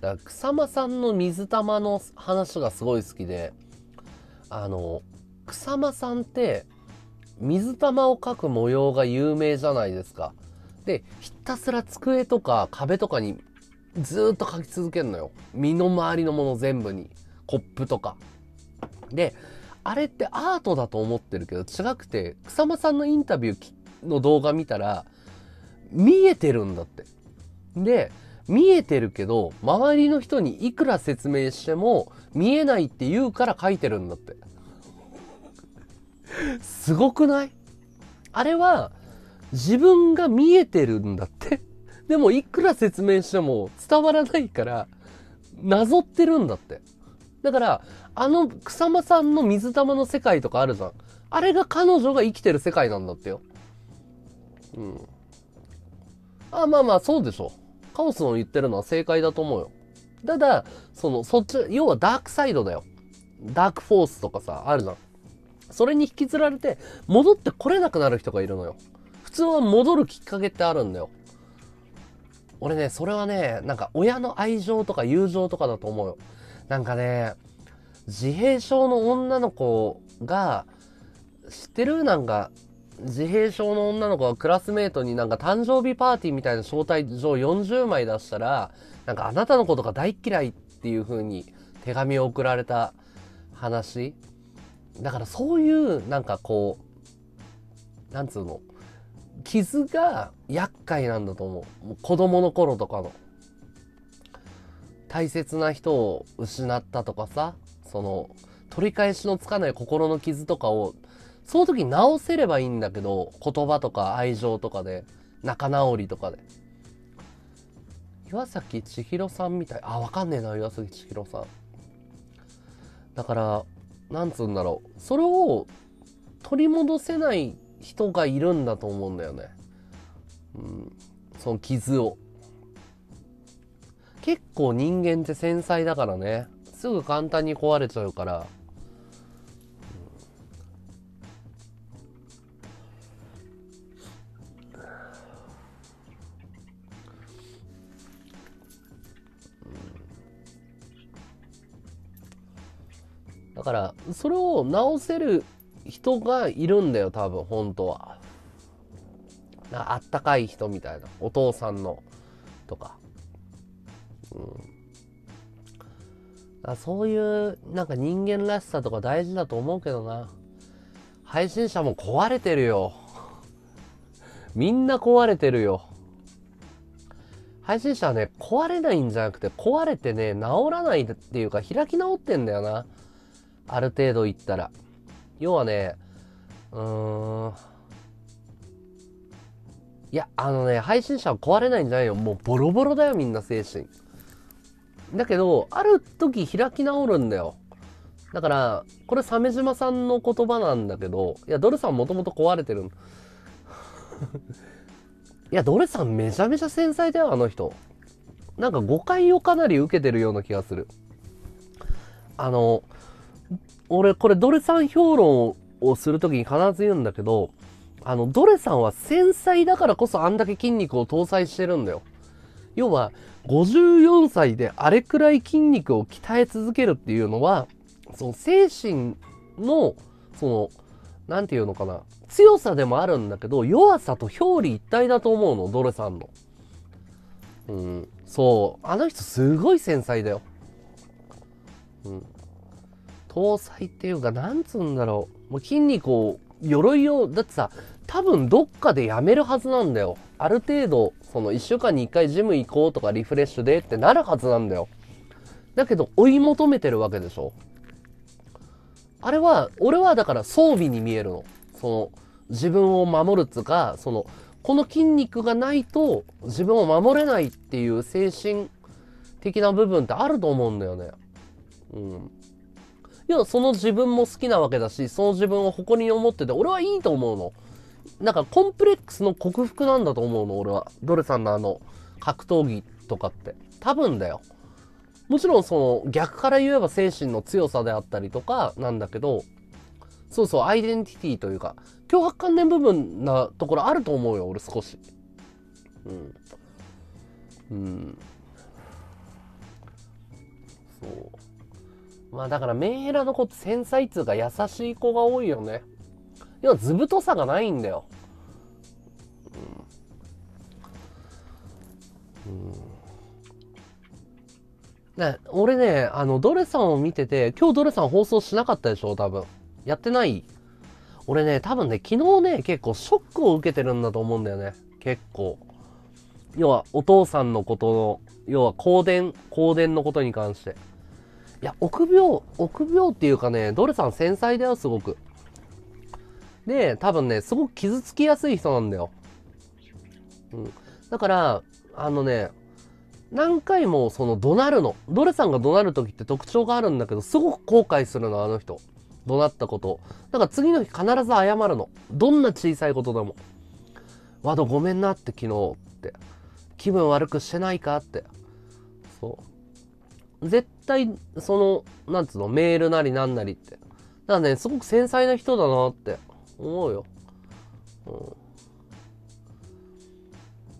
だから草間さんの水玉の話がすごい好きであの草間さんって水玉を描く模様が有名じゃないですか。でひたすら机とか壁とかにずっと描き続けるのよ。身の回りのもの全部に。コップとか。であれってアートだと思ってるけど違くて草間さんのインタビューの動画見たら見えてるんだって。で、見えてるけど、周りの人にいくら説明しても、見えないって言うから書いてるんだって。すごくない？あれは、自分が見えてるんだって。でも、いくら説明しても伝わらないから、なぞってるんだって。だから、あの草間さんの水玉の世界とかあるじゃん。あれが彼女が生きてる世界なんだってよ。うん。あ、まあまあ、そうでしょ。カオスの言ってるのは正解だと思うよ。ただ、その、そっち、要はダークサイドだよ。ダークフォースとかさ、あるじゃん。それに引きずられて、戻ってこれなくなる人がいるのよ。普通は戻るきっかけってあるんだよ。俺ね、それはね、なんか親の愛情とか友情とかだと思うよ。なんかね、自閉症の女の子が、知ってる？なんか、自閉症の女の子がクラスメートになんか誕生日パーティーみたいな招待状40枚出したら、なんかあなたのことが大嫌いっていう風に手紙を送られた話。だからそういうなんかこう、なんつうの、傷が厄介なんだと思う。もう子供の頃とかの。大切な人を失ったとかさ、その、取り返しのつかない心の傷とかを、その時直せればいいんだけど、言葉とか愛情とかで、仲直りとかで。岩崎千尋さんみたい。あ、わかんねえな、岩崎千尋さん。だから、なんつうんだろう。それを取り戻せない人がいるんだと思うんだよね。うん。その傷を。結構人間って繊細だからね。すぐ簡単に壊れちゃうから。だから、それを直せる人がいるんだよ、多分、本当は。あったかい人みたいな。お父さんの、とか。うん。だからそういう、なんか人間らしさとか大事だと思うけどな。配信者も壊れてるよ。みんな壊れてるよ。配信者はね、壊れないんじゃなくて、壊れてね、治らないっていうか、開き直ってんだよな。ある程度いったら。要はね、うーん。いや、あのね、配信者は壊れないんじゃないよ。もうボロボロだよ、みんな精神。だけど、ある時開き直るんだよ。だから、これ鮫島さんの言葉なんだけど、いや、ドルさんもともと壊れてる。いや、ドルさんめちゃめちゃ繊細だよ、あの人。なんか誤解をかなり受けてるような気がする。あの、俺、これドレさん評論をするときに必ず言うんだけど、あの、ドレさんは繊細だからこそあんだけ筋肉を搭載してるんだよ。要は、54歳であれくらい筋肉を鍛え続けるっていうのは、その精神の、その、なんていうのかな、強さでもあるんだけど、弱さと表裏一体だと思うの、ドレさんの。うん、そう。あの人すごい繊細だよ。うん。搭載っていうか、なんつうんだろう。もう筋肉を、鎧を、だってさ、多分どっかでやめるはずなんだよ。ある程度、その1週間に1回ジム行こうとかリフレッシュでってなるはずなんだよ。だけど追い求めてるわけでしょ。あれは、俺はだから装備に見えるの。その、自分を守るつか、その、この筋肉がないと自分を守れないっていう精神的な部分ってあると思うんだよね。うん。いや、その自分も好きなわけだし、その自分を誇りに思ってて、俺はいいと思うの。なんかコンプレックスの克服なんだと思うの、俺は。ドレさんのあの、格闘技とかって。多分だよ。もちろんその逆から言えば精神の強さであったりとかなんだけど、そうそう、アイデンティティというか、脅迫観念部分なところあると思うよ、俺少し。うん。うん。そう。まあだからメンヘラの子って繊細っつうか優しい子が多いよね。いや、図太さがないんだよ。うん。うん。ね、俺ね、あの、ドレさんを見てて、今日ドレさん放送しなかったでしょ、多分。やってない？俺ね、多分ね、昨日ね、結構ショックを受けてるんだと思うんだよね。結構。要はお父さんのことの、要は香典、香典のことに関して。いや、臆病、臆病っていうかね、ドルさん繊細だよ、すごく。で、多分ね、すごく傷つきやすい人なんだよ。うん。だから、あのね、何回もその怒鳴るの。ドルさんが怒鳴る時って特徴があるんだけど、すごく後悔するの、あの人。怒鳴ったこと。だから次の日必ず謝るの。どんな小さいことでも。ワドごめんなって昨日って。気分悪くしてないか？って。そう。絶対、その、なんつうの、メールなりなんなりって。だからね、すごく繊細な人だなって思うよ。うん。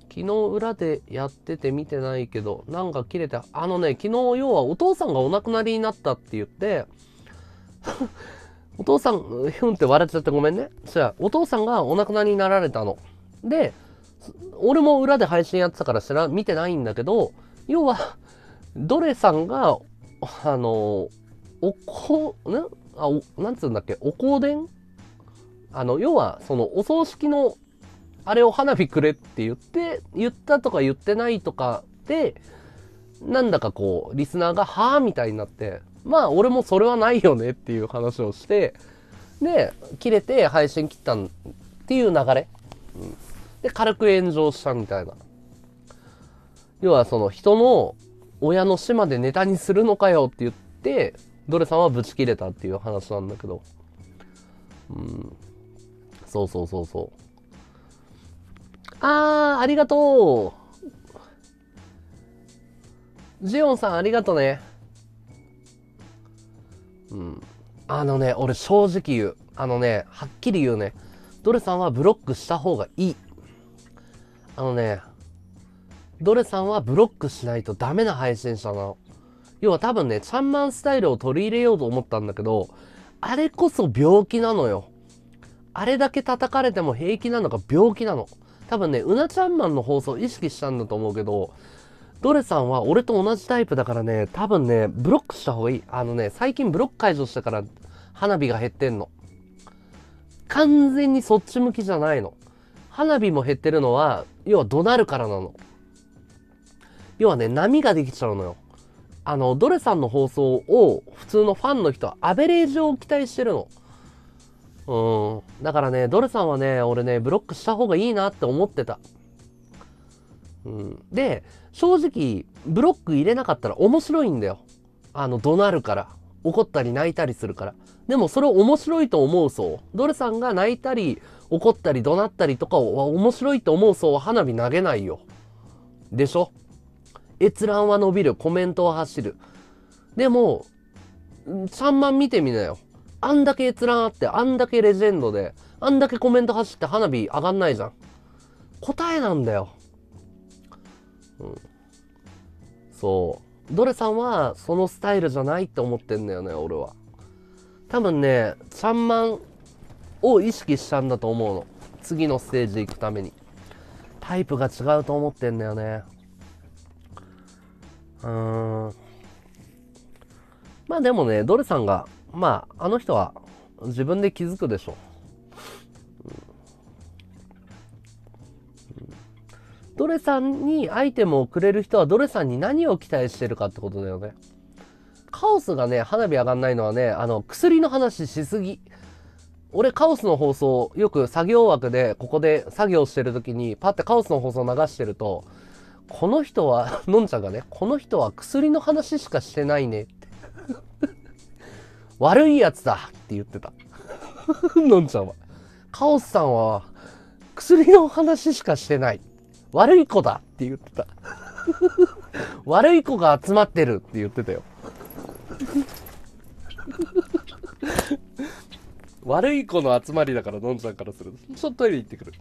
昨日裏でやってて見てないけど、なんか切れて、あのね、昨日要はお父さんがお亡くなりになったって言って、<laughs> お父さん、ふんって笑っちゃってごめんね。そや、お父さんがお亡くなりになられたの。で、俺も裏で配信やってたから知ら、見てないんだけど、要は、ドレさんが、あの、おこ、ね、あ、お、なんつうんだっけ、お香典？あの、要は、その、お葬式の、あれを花火くれって言って、言ったとか言ってないとかで、なんだかこう、リスナーが、はぁみたいになって、まあ、俺もそれはないよねっていう話をして、で、切れて配信切ったっていう流れ。で、軽く炎上したみたいな。要はその人の親の死までネタにするのかよって言って、ドレさんはブチ切れたっていう話なんだけど。うん。そうそうそうそう。あー、ありがとう。ジオンさんありがとね。うん。あのね、俺正直言う。あのね、はっきり言うね。ドレさんはブロックした方がいい。あのね、ドレさんはブロックしないとダメな配信者の。要は多分ね、チャンマンスタイルを取り入れようと思ったんだけど、あれこそ病気なのよ。あれだけ叩かれても平気なのが病気なの。多分ね、うなちゃんマンの放送意識したんだと思うけど、ドレさんは俺と同じタイプだからね、多分ね、ブロックした方がいい。あのね、最近ブロック解除してから花火が減ってんの。完全にそっち向きじゃないの。花火も減ってるのは、要は怒鳴るからなの。要はね、波ができちゃうのよ。あの、ドレさんの放送を普通のファンの人はアベレージを期待してるの。うん。だからね、ドレさんはね、俺ね、ブロックした方がいいなって思ってた。うん。で、正直、ブロック入れなかったら面白いんだよ。あの、怒鳴るから。怒ったり泣いたりするから。でもそれを面白いと思う層。ドレさんが泣いたり、怒ったり怒鳴ったりとかを面白いと思う層は花火投げないよ。でしょ？閲覧は伸びる。コメントは走る。でも、3万見てみなよ。あんだけ閲覧あって、あんだけレジェンドで、あんだけコメント走って花火上がんないじゃん。答えなんだよ。うん、そうドレさんはそのスタイルじゃないって思ってんだよね俺は多分ね3万を意識したんだと思うの次のステージ行くためにタイプが違うと思ってんだよねうんまあでもねドレさんがまああの人は自分で気づくでしょうドレさんにアイテムをくれる人はドレさんに何を期待してるかってことだよね。カオスがね、花火上がんないのはね、あの、薬の話しすぎ。俺、カオスの放送、よく作業枠で、ここで作業してる時に、パってカオスの放送流してると、この人は、<laughs> のんちゃんがね、この人は薬の話しかしてないねって。<laughs> 悪いやつだって言ってた。<laughs> のんちゃんは。カオスさんは、薬の話しかしてない。悪い子だって言ってた。悪い子が集まってるって言ってたよ。悪い子の集まりだから、のんちゃんからすると。ちょっとトイレ行ってくる。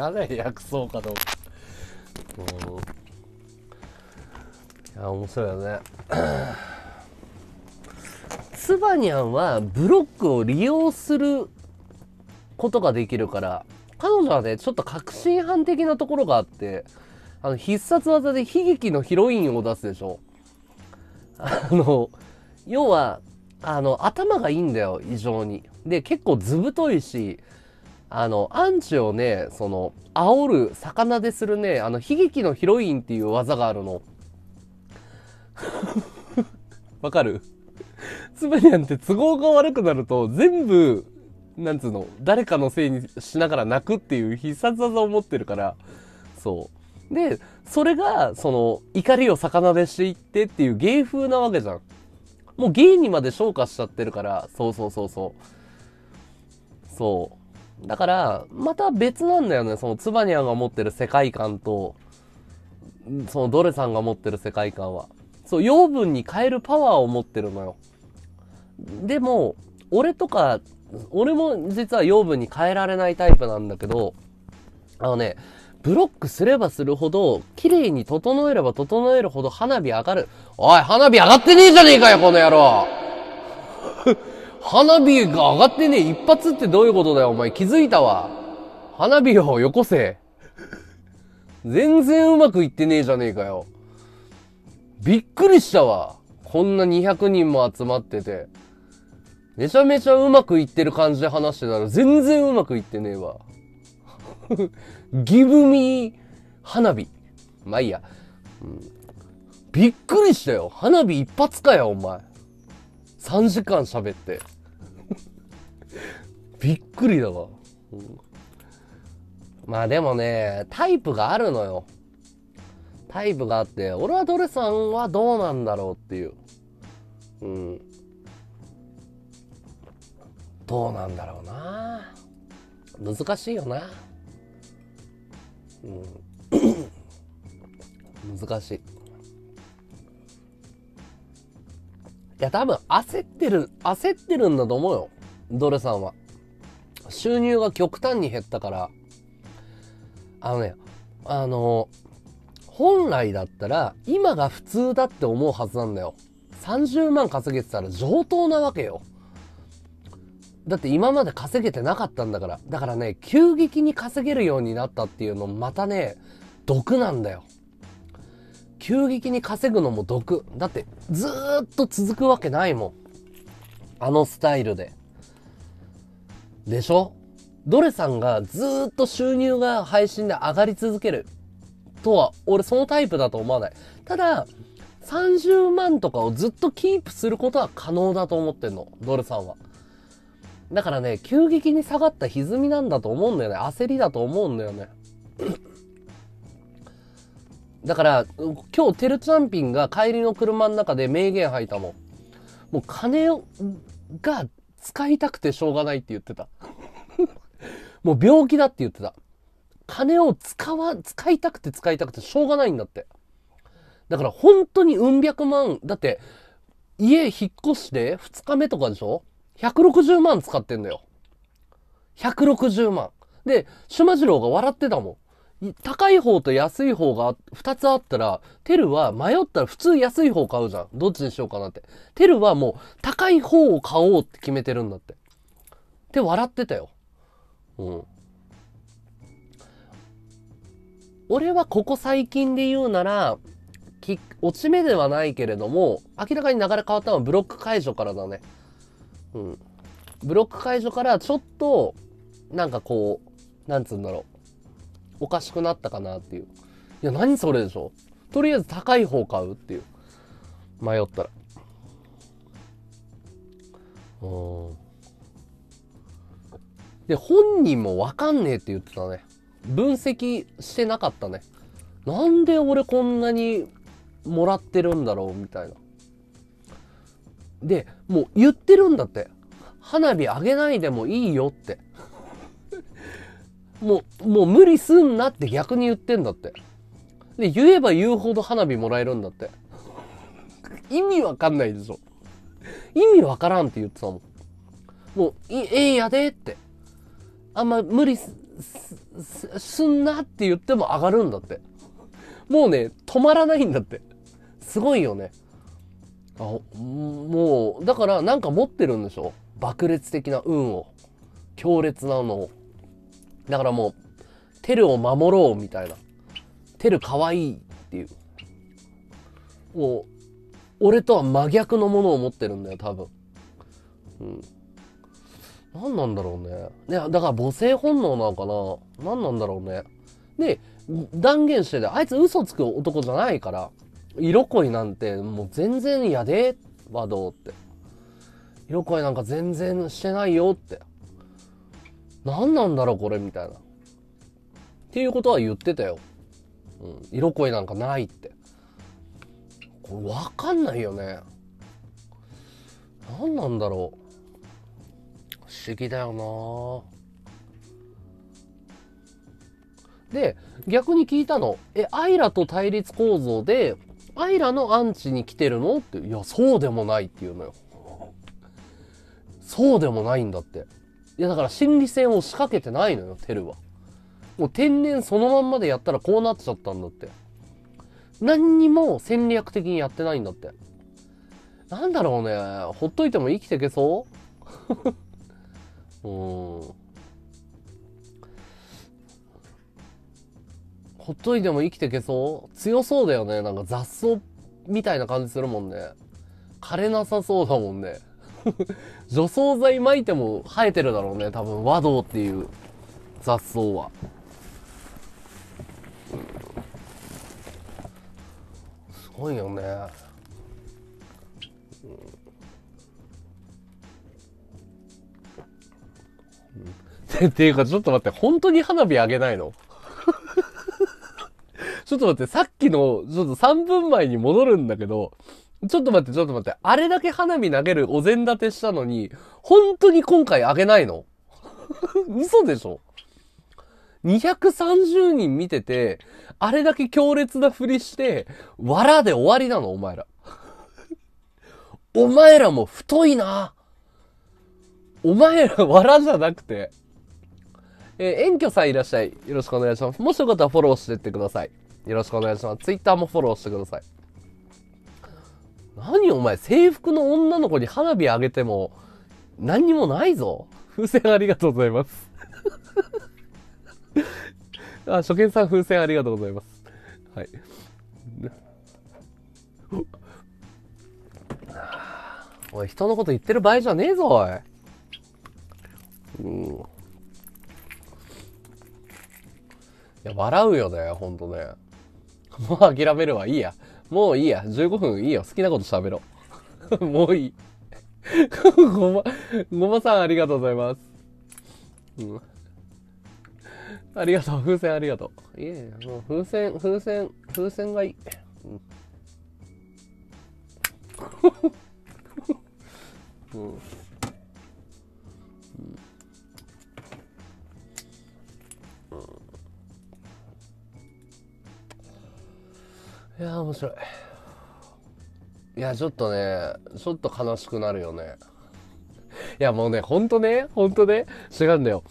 らない薬草かどうか。うん。いや面白いよね。<clears throat> ツバニャンはブロックを利用することができるから彼女はねちょっと革新犯的なところがあってあの必殺技で悲劇のヒロインを出すでしょ。あの要はあの頭がいいんだよ異常に。で結構図太いしあのアンチをねその煽る魚でするねあの悲劇のヒロインっていう技があるの。<laughs> わかる？つばにゃんて都合が悪くなると全部なんつうの誰かのせいにしながら泣くっていう必殺技を持ってるから。そう。でそれがその怒りを魚でしていってっていう芸風なわけじゃん。もう芸にまで昇華しちゃってるから。そうそうそうそう。そう。だからまた別なんだよね。そのツバニャンが持ってる世界観とそのドレさんが持ってる世界観は。そう養分に変えるパワーを持ってるのよ。でも俺とか俺も実は養分に変えられないタイプなんだけどあのねブロックすればするほど、綺麗に整えれば整えるほど花火上がる。おい、花火上がってねえじゃねえかよ、この野郎花火が上がってねえ。一発ってどういうことだよ、お前。気づいたわ。花火をよこせ。全然うまくいってねえじゃねえかよ。びっくりしたわ。こんな200人も集まってて。めちゃめちゃうまくいってる感じで話してたら全然うまくいってねえわ。<laughs> ギブミー花火。まあいいや、うん。びっくりしたよ。花火一発かよ、お前。3時間喋って。びっくりだわ、うん。まあでもね、タイプがあるのよ。タイプがあって、俺はドレさんはどうなんだろうっていう。うん。どうなんだろうな。難しいよな。うん、<coughs> 難しい。いや、多分焦ってる、焦ってるんだと思うよ。ドルさんは。収入が極端に減ったから。あのね、あの、本来だったら今が普通だって思うはずなんだよ。30万稼げてたら上等なわけよ。だって今まで稼げてなかったんだから。だからね、急激に稼げるようになったっていうのまたね、毒なんだよ。急激に稼ぐのも毒。だってずっと続くわけないもん。あのスタイルで。でしょ？ドレさんがずっと収入が配信で上がり続けるとは、俺そのタイプだと思わない。ただ、30万とかをずっとキープすることは可能だと思ってんの。ドレさんは。だからね、急激に下がった歪みなんだと思うんだよね。焦りだと思うんだよね。<laughs> だから、今日テルチャンピンが帰りの車の中で名言吐いたもん。もう金が使いたくてしょうがないって言ってた。<laughs> もう病気だって言ってた。金を使わ、使いたくて使いたくてしょうがないんだって。だから本当にうん百万、だって家引っ越して2日目とかでしょ？160万使ってんだよ。160万。で、シュマジローが笑ってたもん。高い方と安い方が2つあったら、テルは迷ったら普通安い方買うじゃん。どっちにしようかなって。テルはもう高い方を買おうって決めてるんだって。って笑ってたよ。うん。俺はここ最近で言うなら、落ち目ではないけれども、明らかに流れ変わったのはブロック解除からだね。うん。ブロック解除からちょっと、なんかこう、なんつうんだろう。おかしくなったかなっていう。いや、何それでしょとりあえず高い方買うっていう。迷ったら。うん。で、本人もわかんねえって言ってたね。分析してなかったね。なんで俺こんなにもらってるんだろうみたいな。で、もう言ってるんだって。花火あげないでもいいよって。もう、もう無理すんなって逆に言ってんだって。で、言えば言うほど花火もらえるんだって。意味わかんないでしょ。意味わからんって言ってたもん。もう、いええやでって。あんま無理す、すすんなって言っても上がるんだって。もうね、止まらないんだって。すごいよね。あもう、だからなんか持ってるんでしょ爆裂的な運を。強烈なのを。だからもう、テルを守ろうみたいな。テル可愛いっていう。もう、俺とは真逆のものを持ってるんだよ、多分。うん。何なんだろうね。ね、だから母性本能なのかな何なんだろうね。で、断言してて、あいつ嘘つく男じゃないから、色恋なんてもう全然やで、和道って。色恋なんか全然してないよって。何なんだろうこれみたいな。っていうことは言ってたよ。うん。色恋なんかないって。これわかんないよね。何なんだろう。不思議だよなで、逆に聞いたの。え、アイラと対立構造で、アイラのアンチに来てるのって、いや、そうでもないっていうのよ。そうでもないんだって。いや、だから心理戦を仕掛けてないのよ、テルは。もう天然そのまんまでやったらこうなっちゃったんだって。何にも戦略的にやってないんだって。なんだろうね。ほっといても生きていけそう？<laughs> うん。ほっといても生きていけそう？強そうだよね。なんか雑草みたいな感じするもんね。枯れなさそうだもんね。除草剤撒いても生えてるだろうね。多分和道っていう雑草は。すごいよね。うん、<laughs> っていうか、ちょっと待って、本当に花火あげないの？<laughs> ちょっと待って、さっきの、ちょっと3分前に戻るんだけど、ちょっと待って、ちょっと待って、あれだけ花火投げるお膳立てしたのに、本当に今回あげないの？<laughs> 嘘でしょ ?230 人見てて、あれだけ強烈なふりして、藁で終わりなの？お前ら。お前らも太いな。お前ら藁じゃなくて。えー、遠居さんいらっしゃい。よろしくお願いします。もしよかったらフォローしてってください。よろしくお願いします。ツイッターもフォローしてください。何お前、制服の女の子に花火あげても、何にもないぞ。風船ありがとうございます。あ、初見さん風船ありがとうございます。はい。おい、人のこと言ってる場合じゃねえぞ、おい。うん。いや、笑うよね、ほんとね。もう諦めるわ、いいや。もういいや。15分いいよ。好きなこと喋ろう。<laughs> もういい。<laughs> ごま、ごまさんありがとうございます。うん。ありがとう。風船ありがとう。いえ、もう風船、風船、風船がいい。うん。うん。いや面白い。いやちょっとねちょっと悲しくなるよね。いやもうねほんとねほんとね違うんだよ。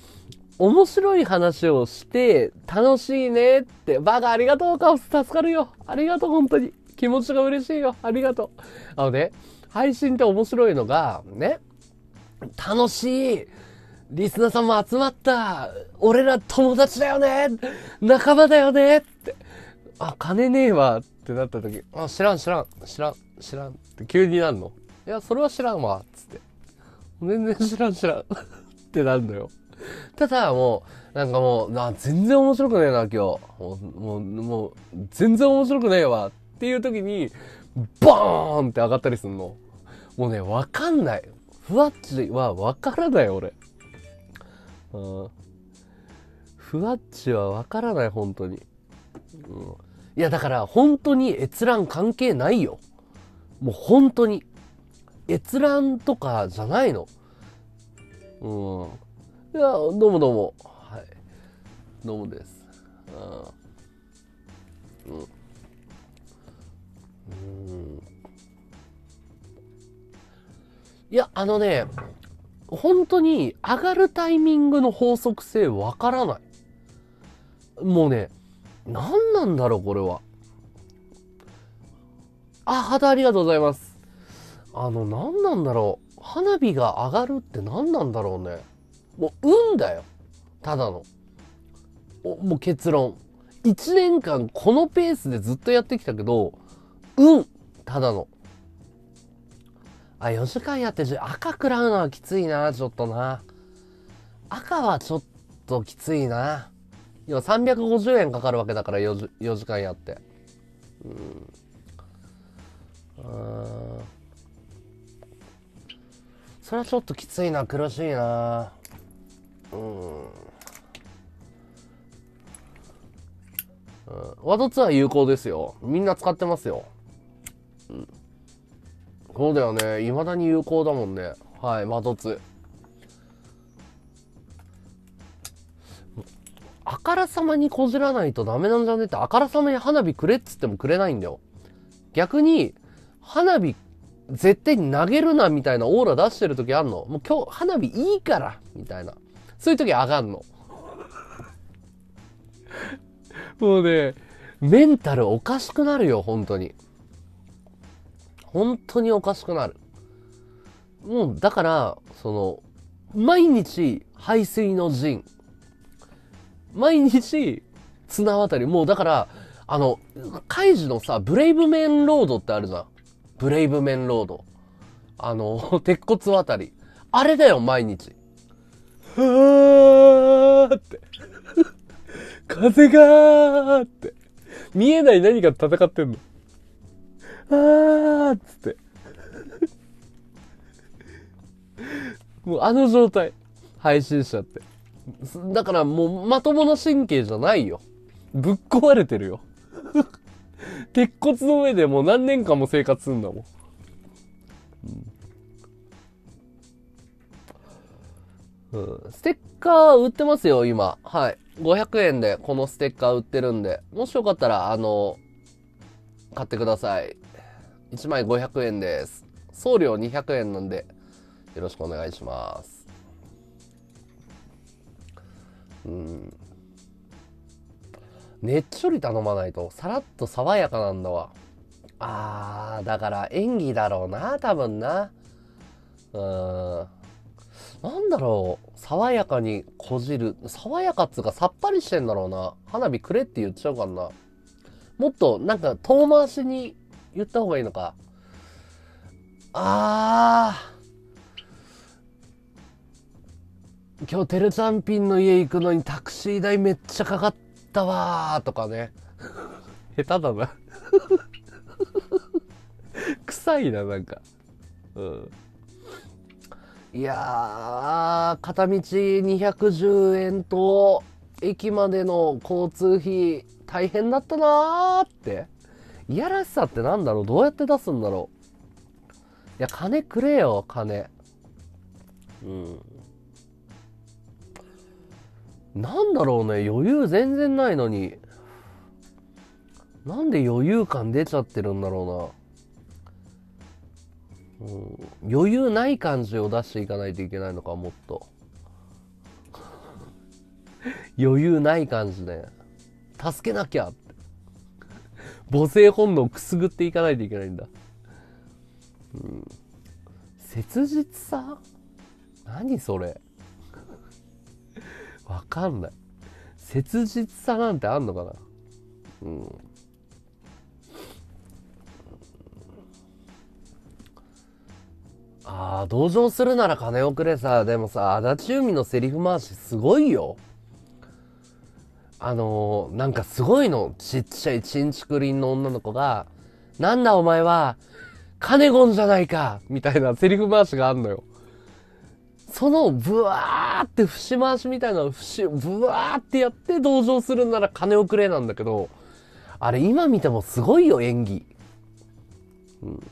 面白い話をして楽しいねってバカありがとうカオス助かるよ。ありがとう本当に。気持ちが嬉しいよ。ありがとう。あのね配信って面白いのがね楽しい。リスナーさんも集まった。俺ら友達だよね。仲間だよねって。あ、金ねえわ。ってなった時、あ、知らん知らん、知らん、知らんって急になんの？いや、それは知らんわ、っつって。全然知らん知らん <laughs> ってなんのよ。ただもう、なんかもう、な、全然面白くねえな、今日。もう、もう、もう、全然面白くねえわっていう時に、ボーンって上がったりすんの。もうね、わかんない。ふわっちはわからない、俺。うん。ふわっちはわからない、本当に。うんいやだから本当に閲覧関係ないよ。もう本当に。閲覧とかじゃないの。うん。いや、どうもどうも。はい。どうもです。うん。うん。いや、あのね、本当に上がるタイミングの法則性わからない。もうね、何なんだろう、これは。あ、肌ありがとうございます。あの、何なんだろう。花火が上がるって何なんだろうね。もう、運だよ。ただの。もう結論。1年間このペースでずっとやってきたけど、運。ただの。あ、4時間やって赤食らうのはきついな、ちょっとな。赤はちょっときついな。今350円かかるわけだから 4, 時4時間やって。うん。あそれはちょっときついな、苦しいな。うん。ワドツは有効ですよ。みんな使ってますよ。うん。そうだよね。未だに有効だもんね。はい、ワドツ。あからさまにこじらないとダメなんじゃねって、あからさまに花火くれっつってもくれないんだよ。逆に、花火絶対に投げるなみたいなオーラ出してる時あんの？もう今日花火いいからみたいな。そういう時上がんの。<laughs> もうね、メンタルおかしくなるよ、本当に。本当におかしくなる。もう、だから、その、毎日、排水の陣。毎日、綱渡り。もうだから、あの、カイジのさ、ブレイブメンロードってあるじゃん。ブレイブメンロード。あの、<laughs> 鉄骨渡り。あれだよ、毎日。はーって。風がーって。見えない何かと戦ってんの。あーっつって。<laughs> もうあの状態。配信者って。だからもうまともな神経じゃないよ。ぶっ壊れてるよ。<laughs> 鉄骨の上でもう何年間も生活するんだもん。うん、ステッカー売ってますよ、今。はい。500円でこのステッカー売ってるんで、もしよかったら、あの、買ってください。1枚500円です。送料200円なんで、よろしくお願いします。うん。ねっちょり頼まないと、さらっと爽やかなんだわ。あー、だから演技だろうな、多分な。うーん。なんだろう、爽やかにこじる。爽やかっつうかさっぱりしてんだろうな。花火くれって言っちゃうかな。もっとなんか遠回しに言った方がいいのか。あー。今日てるちゃんピンの家行くのにタクシー代めっちゃかかったわーとかね。下手だな <laughs> 臭いな、なんか。うん。いや、片道210円と、駅までの交通費、大変だったなーって。いやらしさってなんだろう？どうやって出すんだろう？いや、金くれよ、金。うん。なんだろうね、余裕全然ないのに。なんで余裕感出ちゃってるんだろうな。うん、余裕ない感じを出していかないといけないのかもっと。<laughs> 余裕ない感じで。助けなきゃ。母性本能くすぐっていかないといけないんだ、うん、切実さ？何それ？わかんない切実さなんてあんのかな？うんああ、同情するなら金をくれさ。でもさ、足立由美のセリフ回しすごいよ。あのー、なんかすごいの。ちっちゃいちんちくりんの女の子が、なんだお前は、カネゴンじゃないかみたいなセリフ回しがあんのよ。その、ブワーって節回しみたいな、節、ブワーってやって同情するなら金をくれなんだけど、あれ今見てもすごいよ、演技。うん。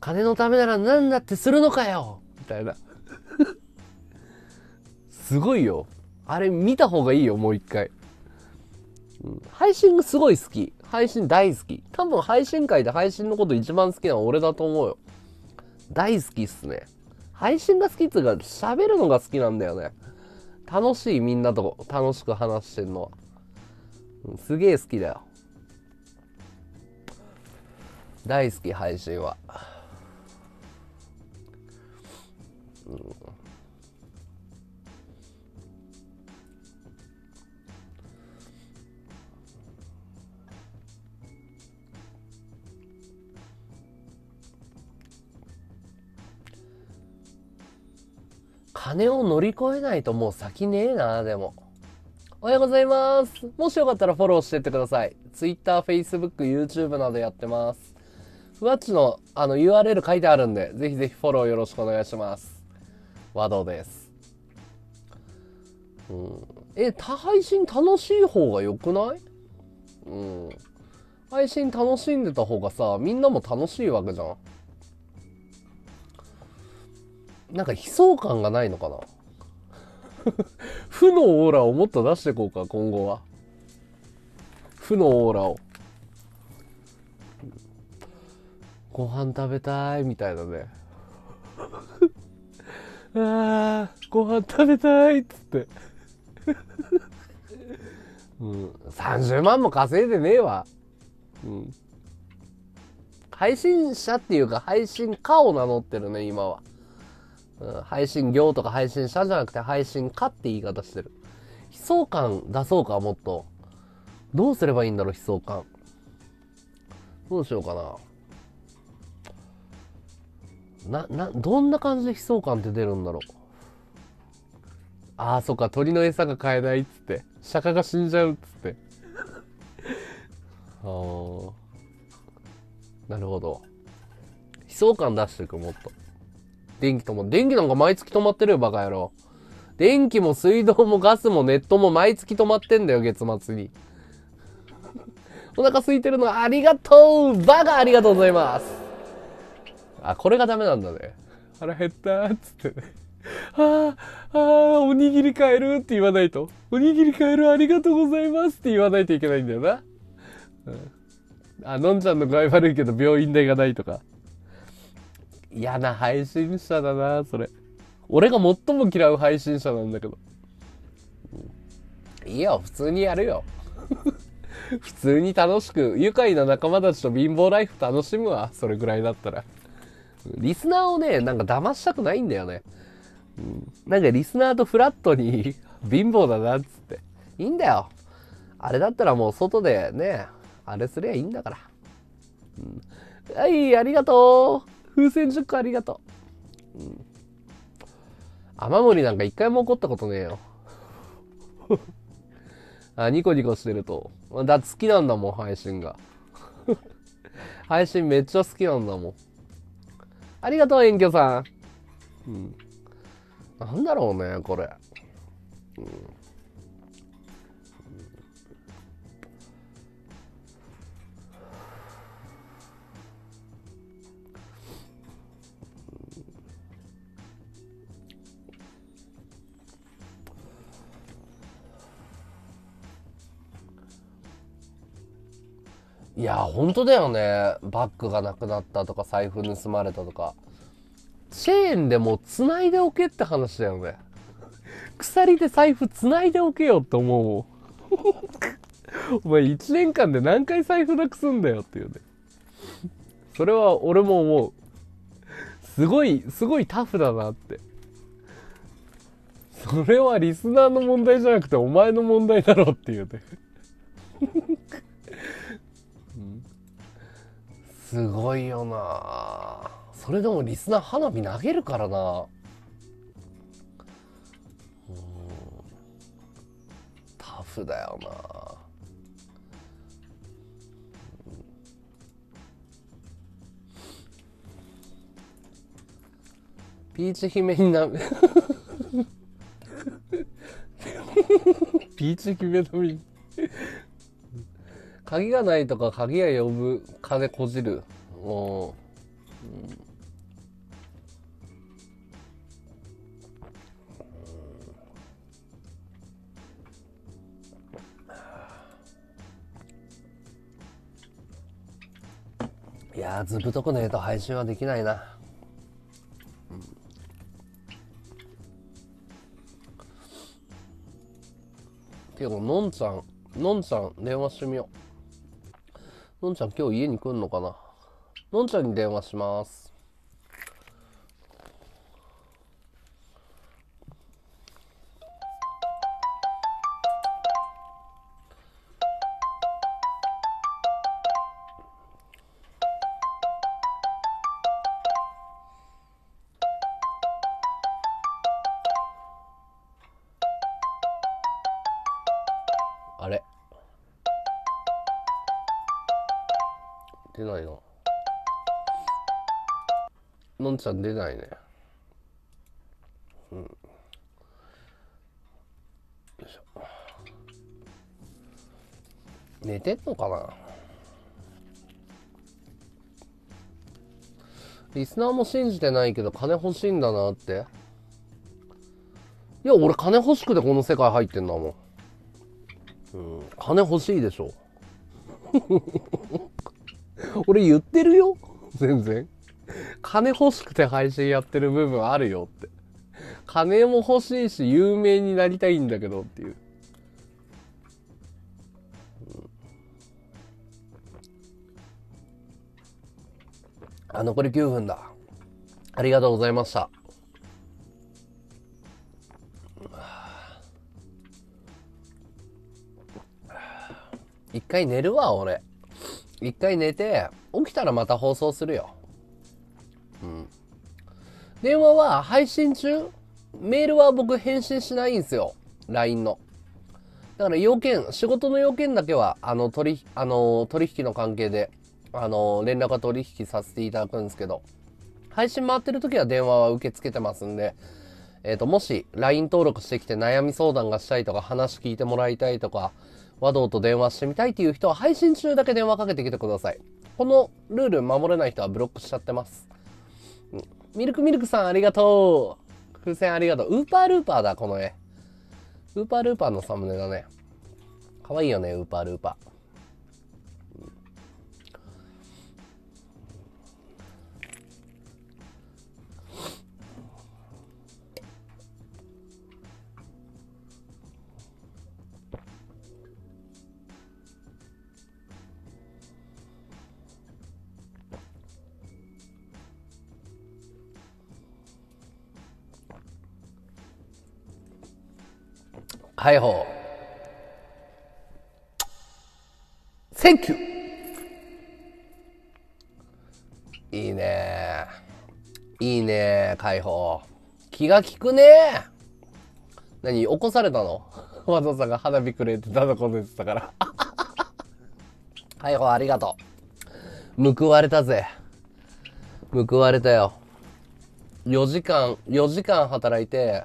金のためなら何だってするのかよみたいな。<laughs> すごいよ。あれ見た方がいいよ、もう一回。うん、配信がすごい好き。配信大好き。多分配信会で配信のこと一番好きなのは俺だと思うよ。大好きっすね。配信が好きっていうか、喋るのが好きなんだよね。楽しいみんなと楽しく話してんのは、すげえ好きだよ。大好き配信は、うん。金を乗り越えないともう先ねえな、でも。おはようございます。もしよかったらフォローしてってください。Twitter、Facebook、YouTube などやってます。ふわっちのあの URL 書いてあるんで、ぜひぜひフォローよろしくお願いします。和道です。うん、え、他配信楽しい方が良くない？うん。配信楽しんでた方がさ、みんなも楽しいわけじゃん。なんか悲壮感がないのかな？<laughs> 負のオーラをもっと出していこうか、今後は。負のオーラを。ご飯食べたいみたいなね。<laughs> あー、ご飯食べたいっつって。<laughs> うん、30万も稼いでねえわ。うん。配信者っていうか配信家を名乗ってるね、今は。配信業とか配信者じゃなくて配信家って言い方してる。悲壮感出そうか、もっと。どうすればいいんだろう、悲壮感。どうしようかな。な、な、どんな感じで悲壮感って出るんだろう。ああ、そっか、鳥の餌が買えないっつって。釈迦が死んじゃうっつって。ああ。なるほど。悲壮感出していく、もっと。電気とも、電気なんか毎月止まってるよ、バカ野郎。電気も水道もガスもネットも毎月止まってんだよ、月末に。お腹空いてるのありがとうバカありがとうございますあ、これがダメなんだね。腹減ったっつってね。はあ、あ、おにぎり買えるって言わないと。おにぎり買えるありがとうございますって言わないといけないんだよな。うん、あ、のんちゃんの具合悪いけど病院代がないとか。嫌な配信者だな、それ。俺が最も嫌う配信者なんだけど。いいよ、普通にやるよ。<laughs> 普通に楽しく、愉快な仲間たちと貧乏ライフ楽しむわ、それぐらいだったら。リスナーをね、なんか騙したくないんだよね。うん、なんかリスナーとフラットに <laughs> 貧乏だなっつって。いいんだよ。あれだったらもう外でね、あれすりゃいいんだから。うん、はい、ありがとう。風船10個ありがとう。うん、雨漏りなんか一回も起こったことねえよ。<laughs> あ、ニコニコしてると。だって好きなんだもん、配信が。<laughs> 配信めっちゃ好きなんだもん。ありがとう、遠距さん。うん。なんだろうね、これ。うん。いや、本当だよね。バッグがなくなったとか、財布盗まれたとか。チェーンでも繋いでおけって話だよね。鎖で財布繋いでおけよって思うもん。<laughs> お前1年間で何回財布なくすんだよっていうね。それは俺も思う。すごい、すごいタフだなって。それはリスナーの問題じゃなくてお前の問題だろっていうね。<laughs> すごいよな。それでもリスナー花火投げるからな。タフだよな。ピーチ姫にな <laughs> ピーチ姫のみ。鍵がないとか鍵が呼ぶ金こじる。もう、うん。いやずぶとくねえと配信はできないな、うん。ていうか、のんちゃん、のんちゃん、電話してみよう。のんちゃん、今日家に来んのかな？のんちゃんに電話します。ちゃん出ないね。うん。よいしょ。寝てんのかな？リスナーも信じてないけど金欲しいんだなって。いや、俺金欲しくてこの世界入ってんだもん。うん、金欲しいでしょ <laughs> 俺言ってるよ全然金欲しくて配信やってる部分あるよって。金も欲しいし有名になりたいんだけどっていう、あ残り9分だ。ありがとうございました。一回寝るわ俺。一回寝て起きたらまた放送するよ。電話は配信中？メールは僕返信しないんですよ。LINE の。だから要件仕事の要件だけはあの取あの取引の関係であの連絡は取引させていただくんですけど。配信回ってる時は電話は受け付けてますんでえっ、と、もし LINE 登録してきて悩み相談がしたいとか話聞いてもらいたいとか和道と電話してみたいっていう人は配信中だけ電話かけてきてください。このルール守れない人はブロックしちゃってます。ミルクミルクさんありがとう。風船ありがとう。ウーパールーパーだ、この絵。ウーパールーパーのサムネだね。かわいいよね、ウーパールーパー。はいほう。Thank you! いいねいいね解放。気が利くね何起こされたの？和田さんが花火くれってただこねてたから。<laughs> 解放ありがとう。報われたぜ。報われたよ。4時間、4時間働いて、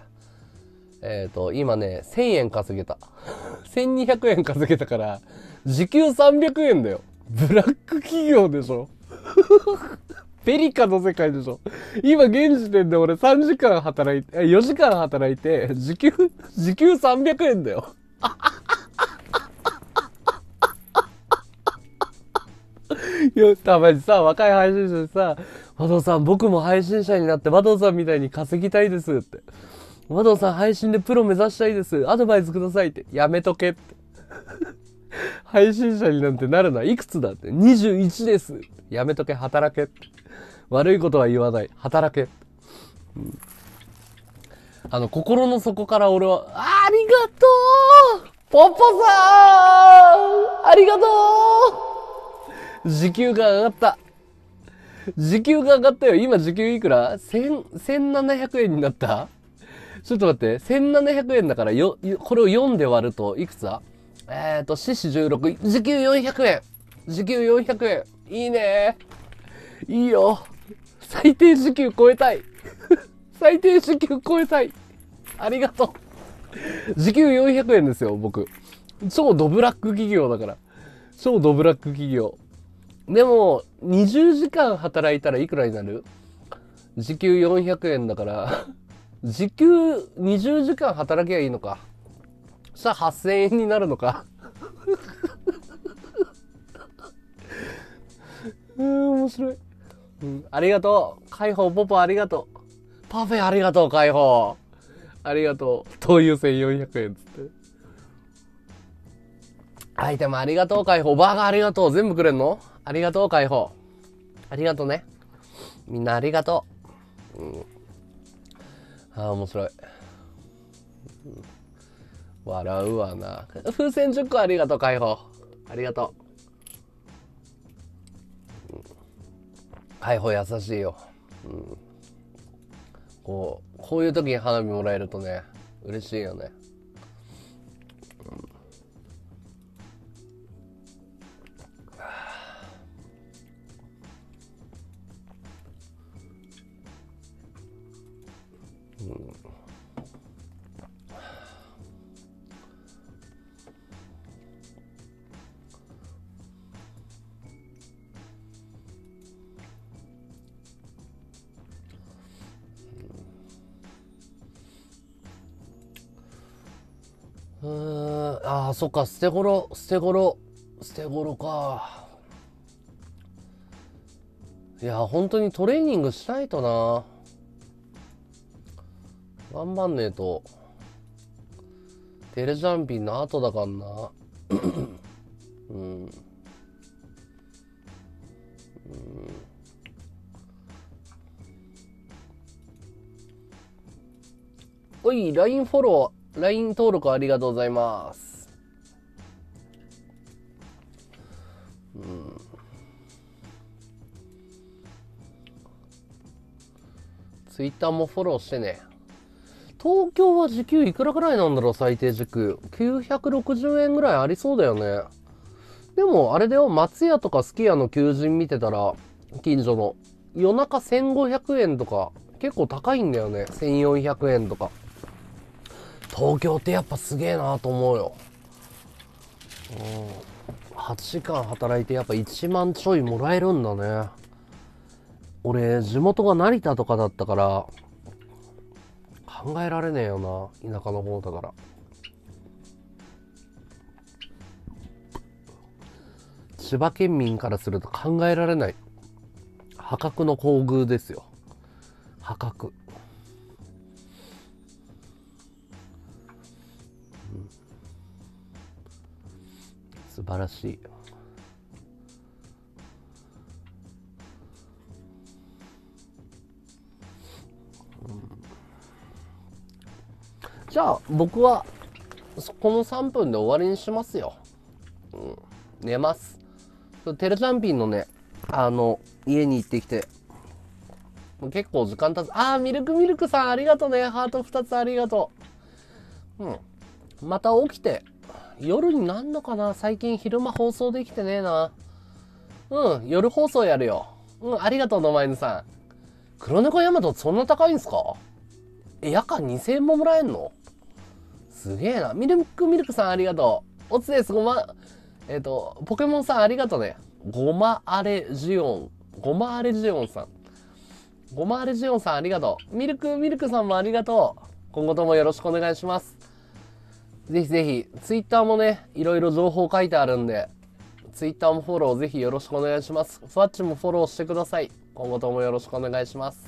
えっ、と、今ね、1000円稼げた。<laughs> 1200円稼げたから、時給300円だよ。ブラック企業でしょ <laughs> ペリカの世界でしょ今現時点で俺3時間働いて、4時間働いて、時給、時給300円だよ。<laughs> いや、たまにさ、若い配信者でさ、和道さん、僕も配信者になって和道さんみたいに稼ぎたいですって。和道さん配信でプロ目指したいです。アドバイスくださいって。やめとけって。配信者になんてなるのはいくつだって。21です。やめとけ、働けって。悪いことは言わない。働け。うんあの、心の底から俺は、ありがとうポッポさんありがとう時給が上がった。時給が上がったよ。今時給いくら？千、1700円になった？ちょっと待って、1700円だからよ、これを4で割ると、いくつだ？えーと、四四16、時給400円。時給400円。いいね。いいよ。最低時給超えたい。<laughs> 最低時給超えたい。ありがとう。時給400円ですよ、僕。超ドブラック企業だから。超ドブラック企業。でも、20時間働いたらいくらになる？時給400円だから、時給20時間働けばいいのか。そしたら8000円になるのか。うん、面白い。うん、ありがとう。解放ポポありがとう。パフェありがとう、解放。ありがとう。灯油1400円つって。アイテムありがとう、解放。バーガーありがとう。全部くれんの？ありがとう、解放。ありがとうね。みんなありがとう。うん。ああ、面白い。笑うわな。風船10個ありがとう、解放。ありがとう。解放優しいよ。うん。こう、こういう時に花火もらえるとね、嬉しいよね。うん、ああ、そっか、捨て頃、捨て頃、捨て頃か。いや、本当にトレーニングしないとな。頑張んねえと。テレジャンピンの後だかんな。うん。うん。おい、LINE フォロー。LINE 登録ありがとうございます。うん。Twitter もフォローしてね。東京は時給いくらぐらいなんだろう、最低時給。960円ぐらいありそうだよね。でも、あれだよ、松屋とかすき家の求人見てたら、近所の、夜中1500円とか、結構高いんだよね。1400円とか。東京ってやっぱすげえなと思うよ。うん。8時間働いてやっぱ1万ちょいもらえるんだね。俺、地元が成田とかだったから、考えられねえよな。田舎の方だから。千葉県民からすると考えられない。破格の厚遇ですよ。破格。素晴らしい。じゃあ僕はこの3分で終わりにしますよ。うん、寝ます。テレジャンピンのね、あの、家に行ってきて、結構時間経つ。ああ、ミルクミルクさんありがとうね。ハート2つありがとう。うん。また起きて、夜になんのかな最近昼間放送できてねえな。うん、夜放送やるよ。うん、ありがとう、野前犬さん。黒猫ヤマトそんな高いんすか？え、夜間2000円ももらえんの？すげえな。ミルクミルクさんありがとう。おつです、ごま、えっ、ー、と、ポケモンさんありがとうね。ごまアレジオン。ごまアレジオンさん。ごまアレジオンさんありがとう。ミルクミルクさんもありがとう。今後ともよろしくお願いします。ぜひぜひ、ツイッターもね、いろいろ情報書いてあるんで、ツイッターもフォローぜひよろしくお願いします。ふわっちもフォローしてください。今後ともよろしくお願いします。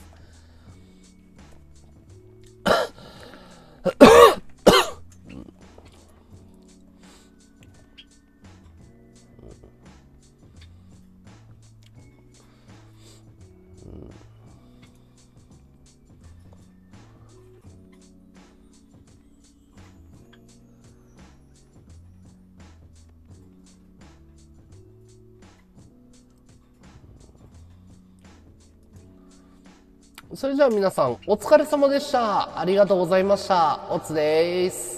それじゃあ皆さんお疲れ様でした。ありがとうございました。おつです。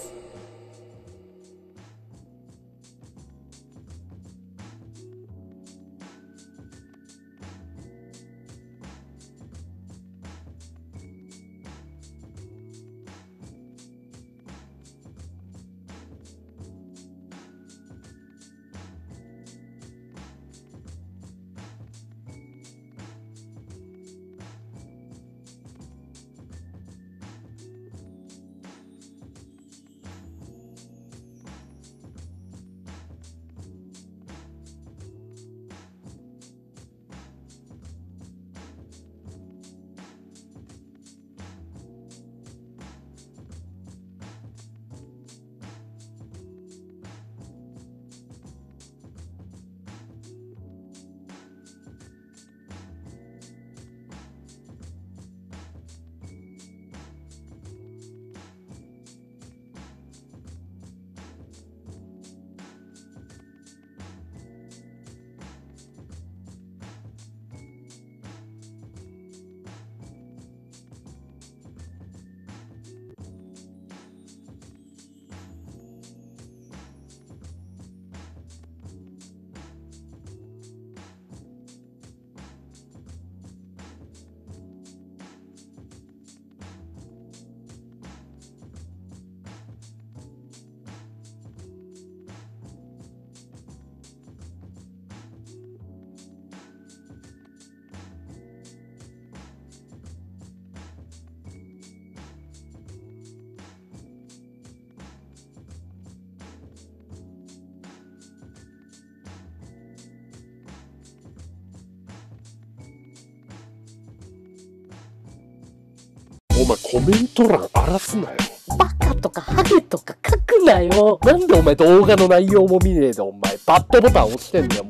メント欄荒らすなよ。バカとかハゲとか書くなよ。なんでお前動画の内容も見ねえでお前バッドボタン押してんだよ。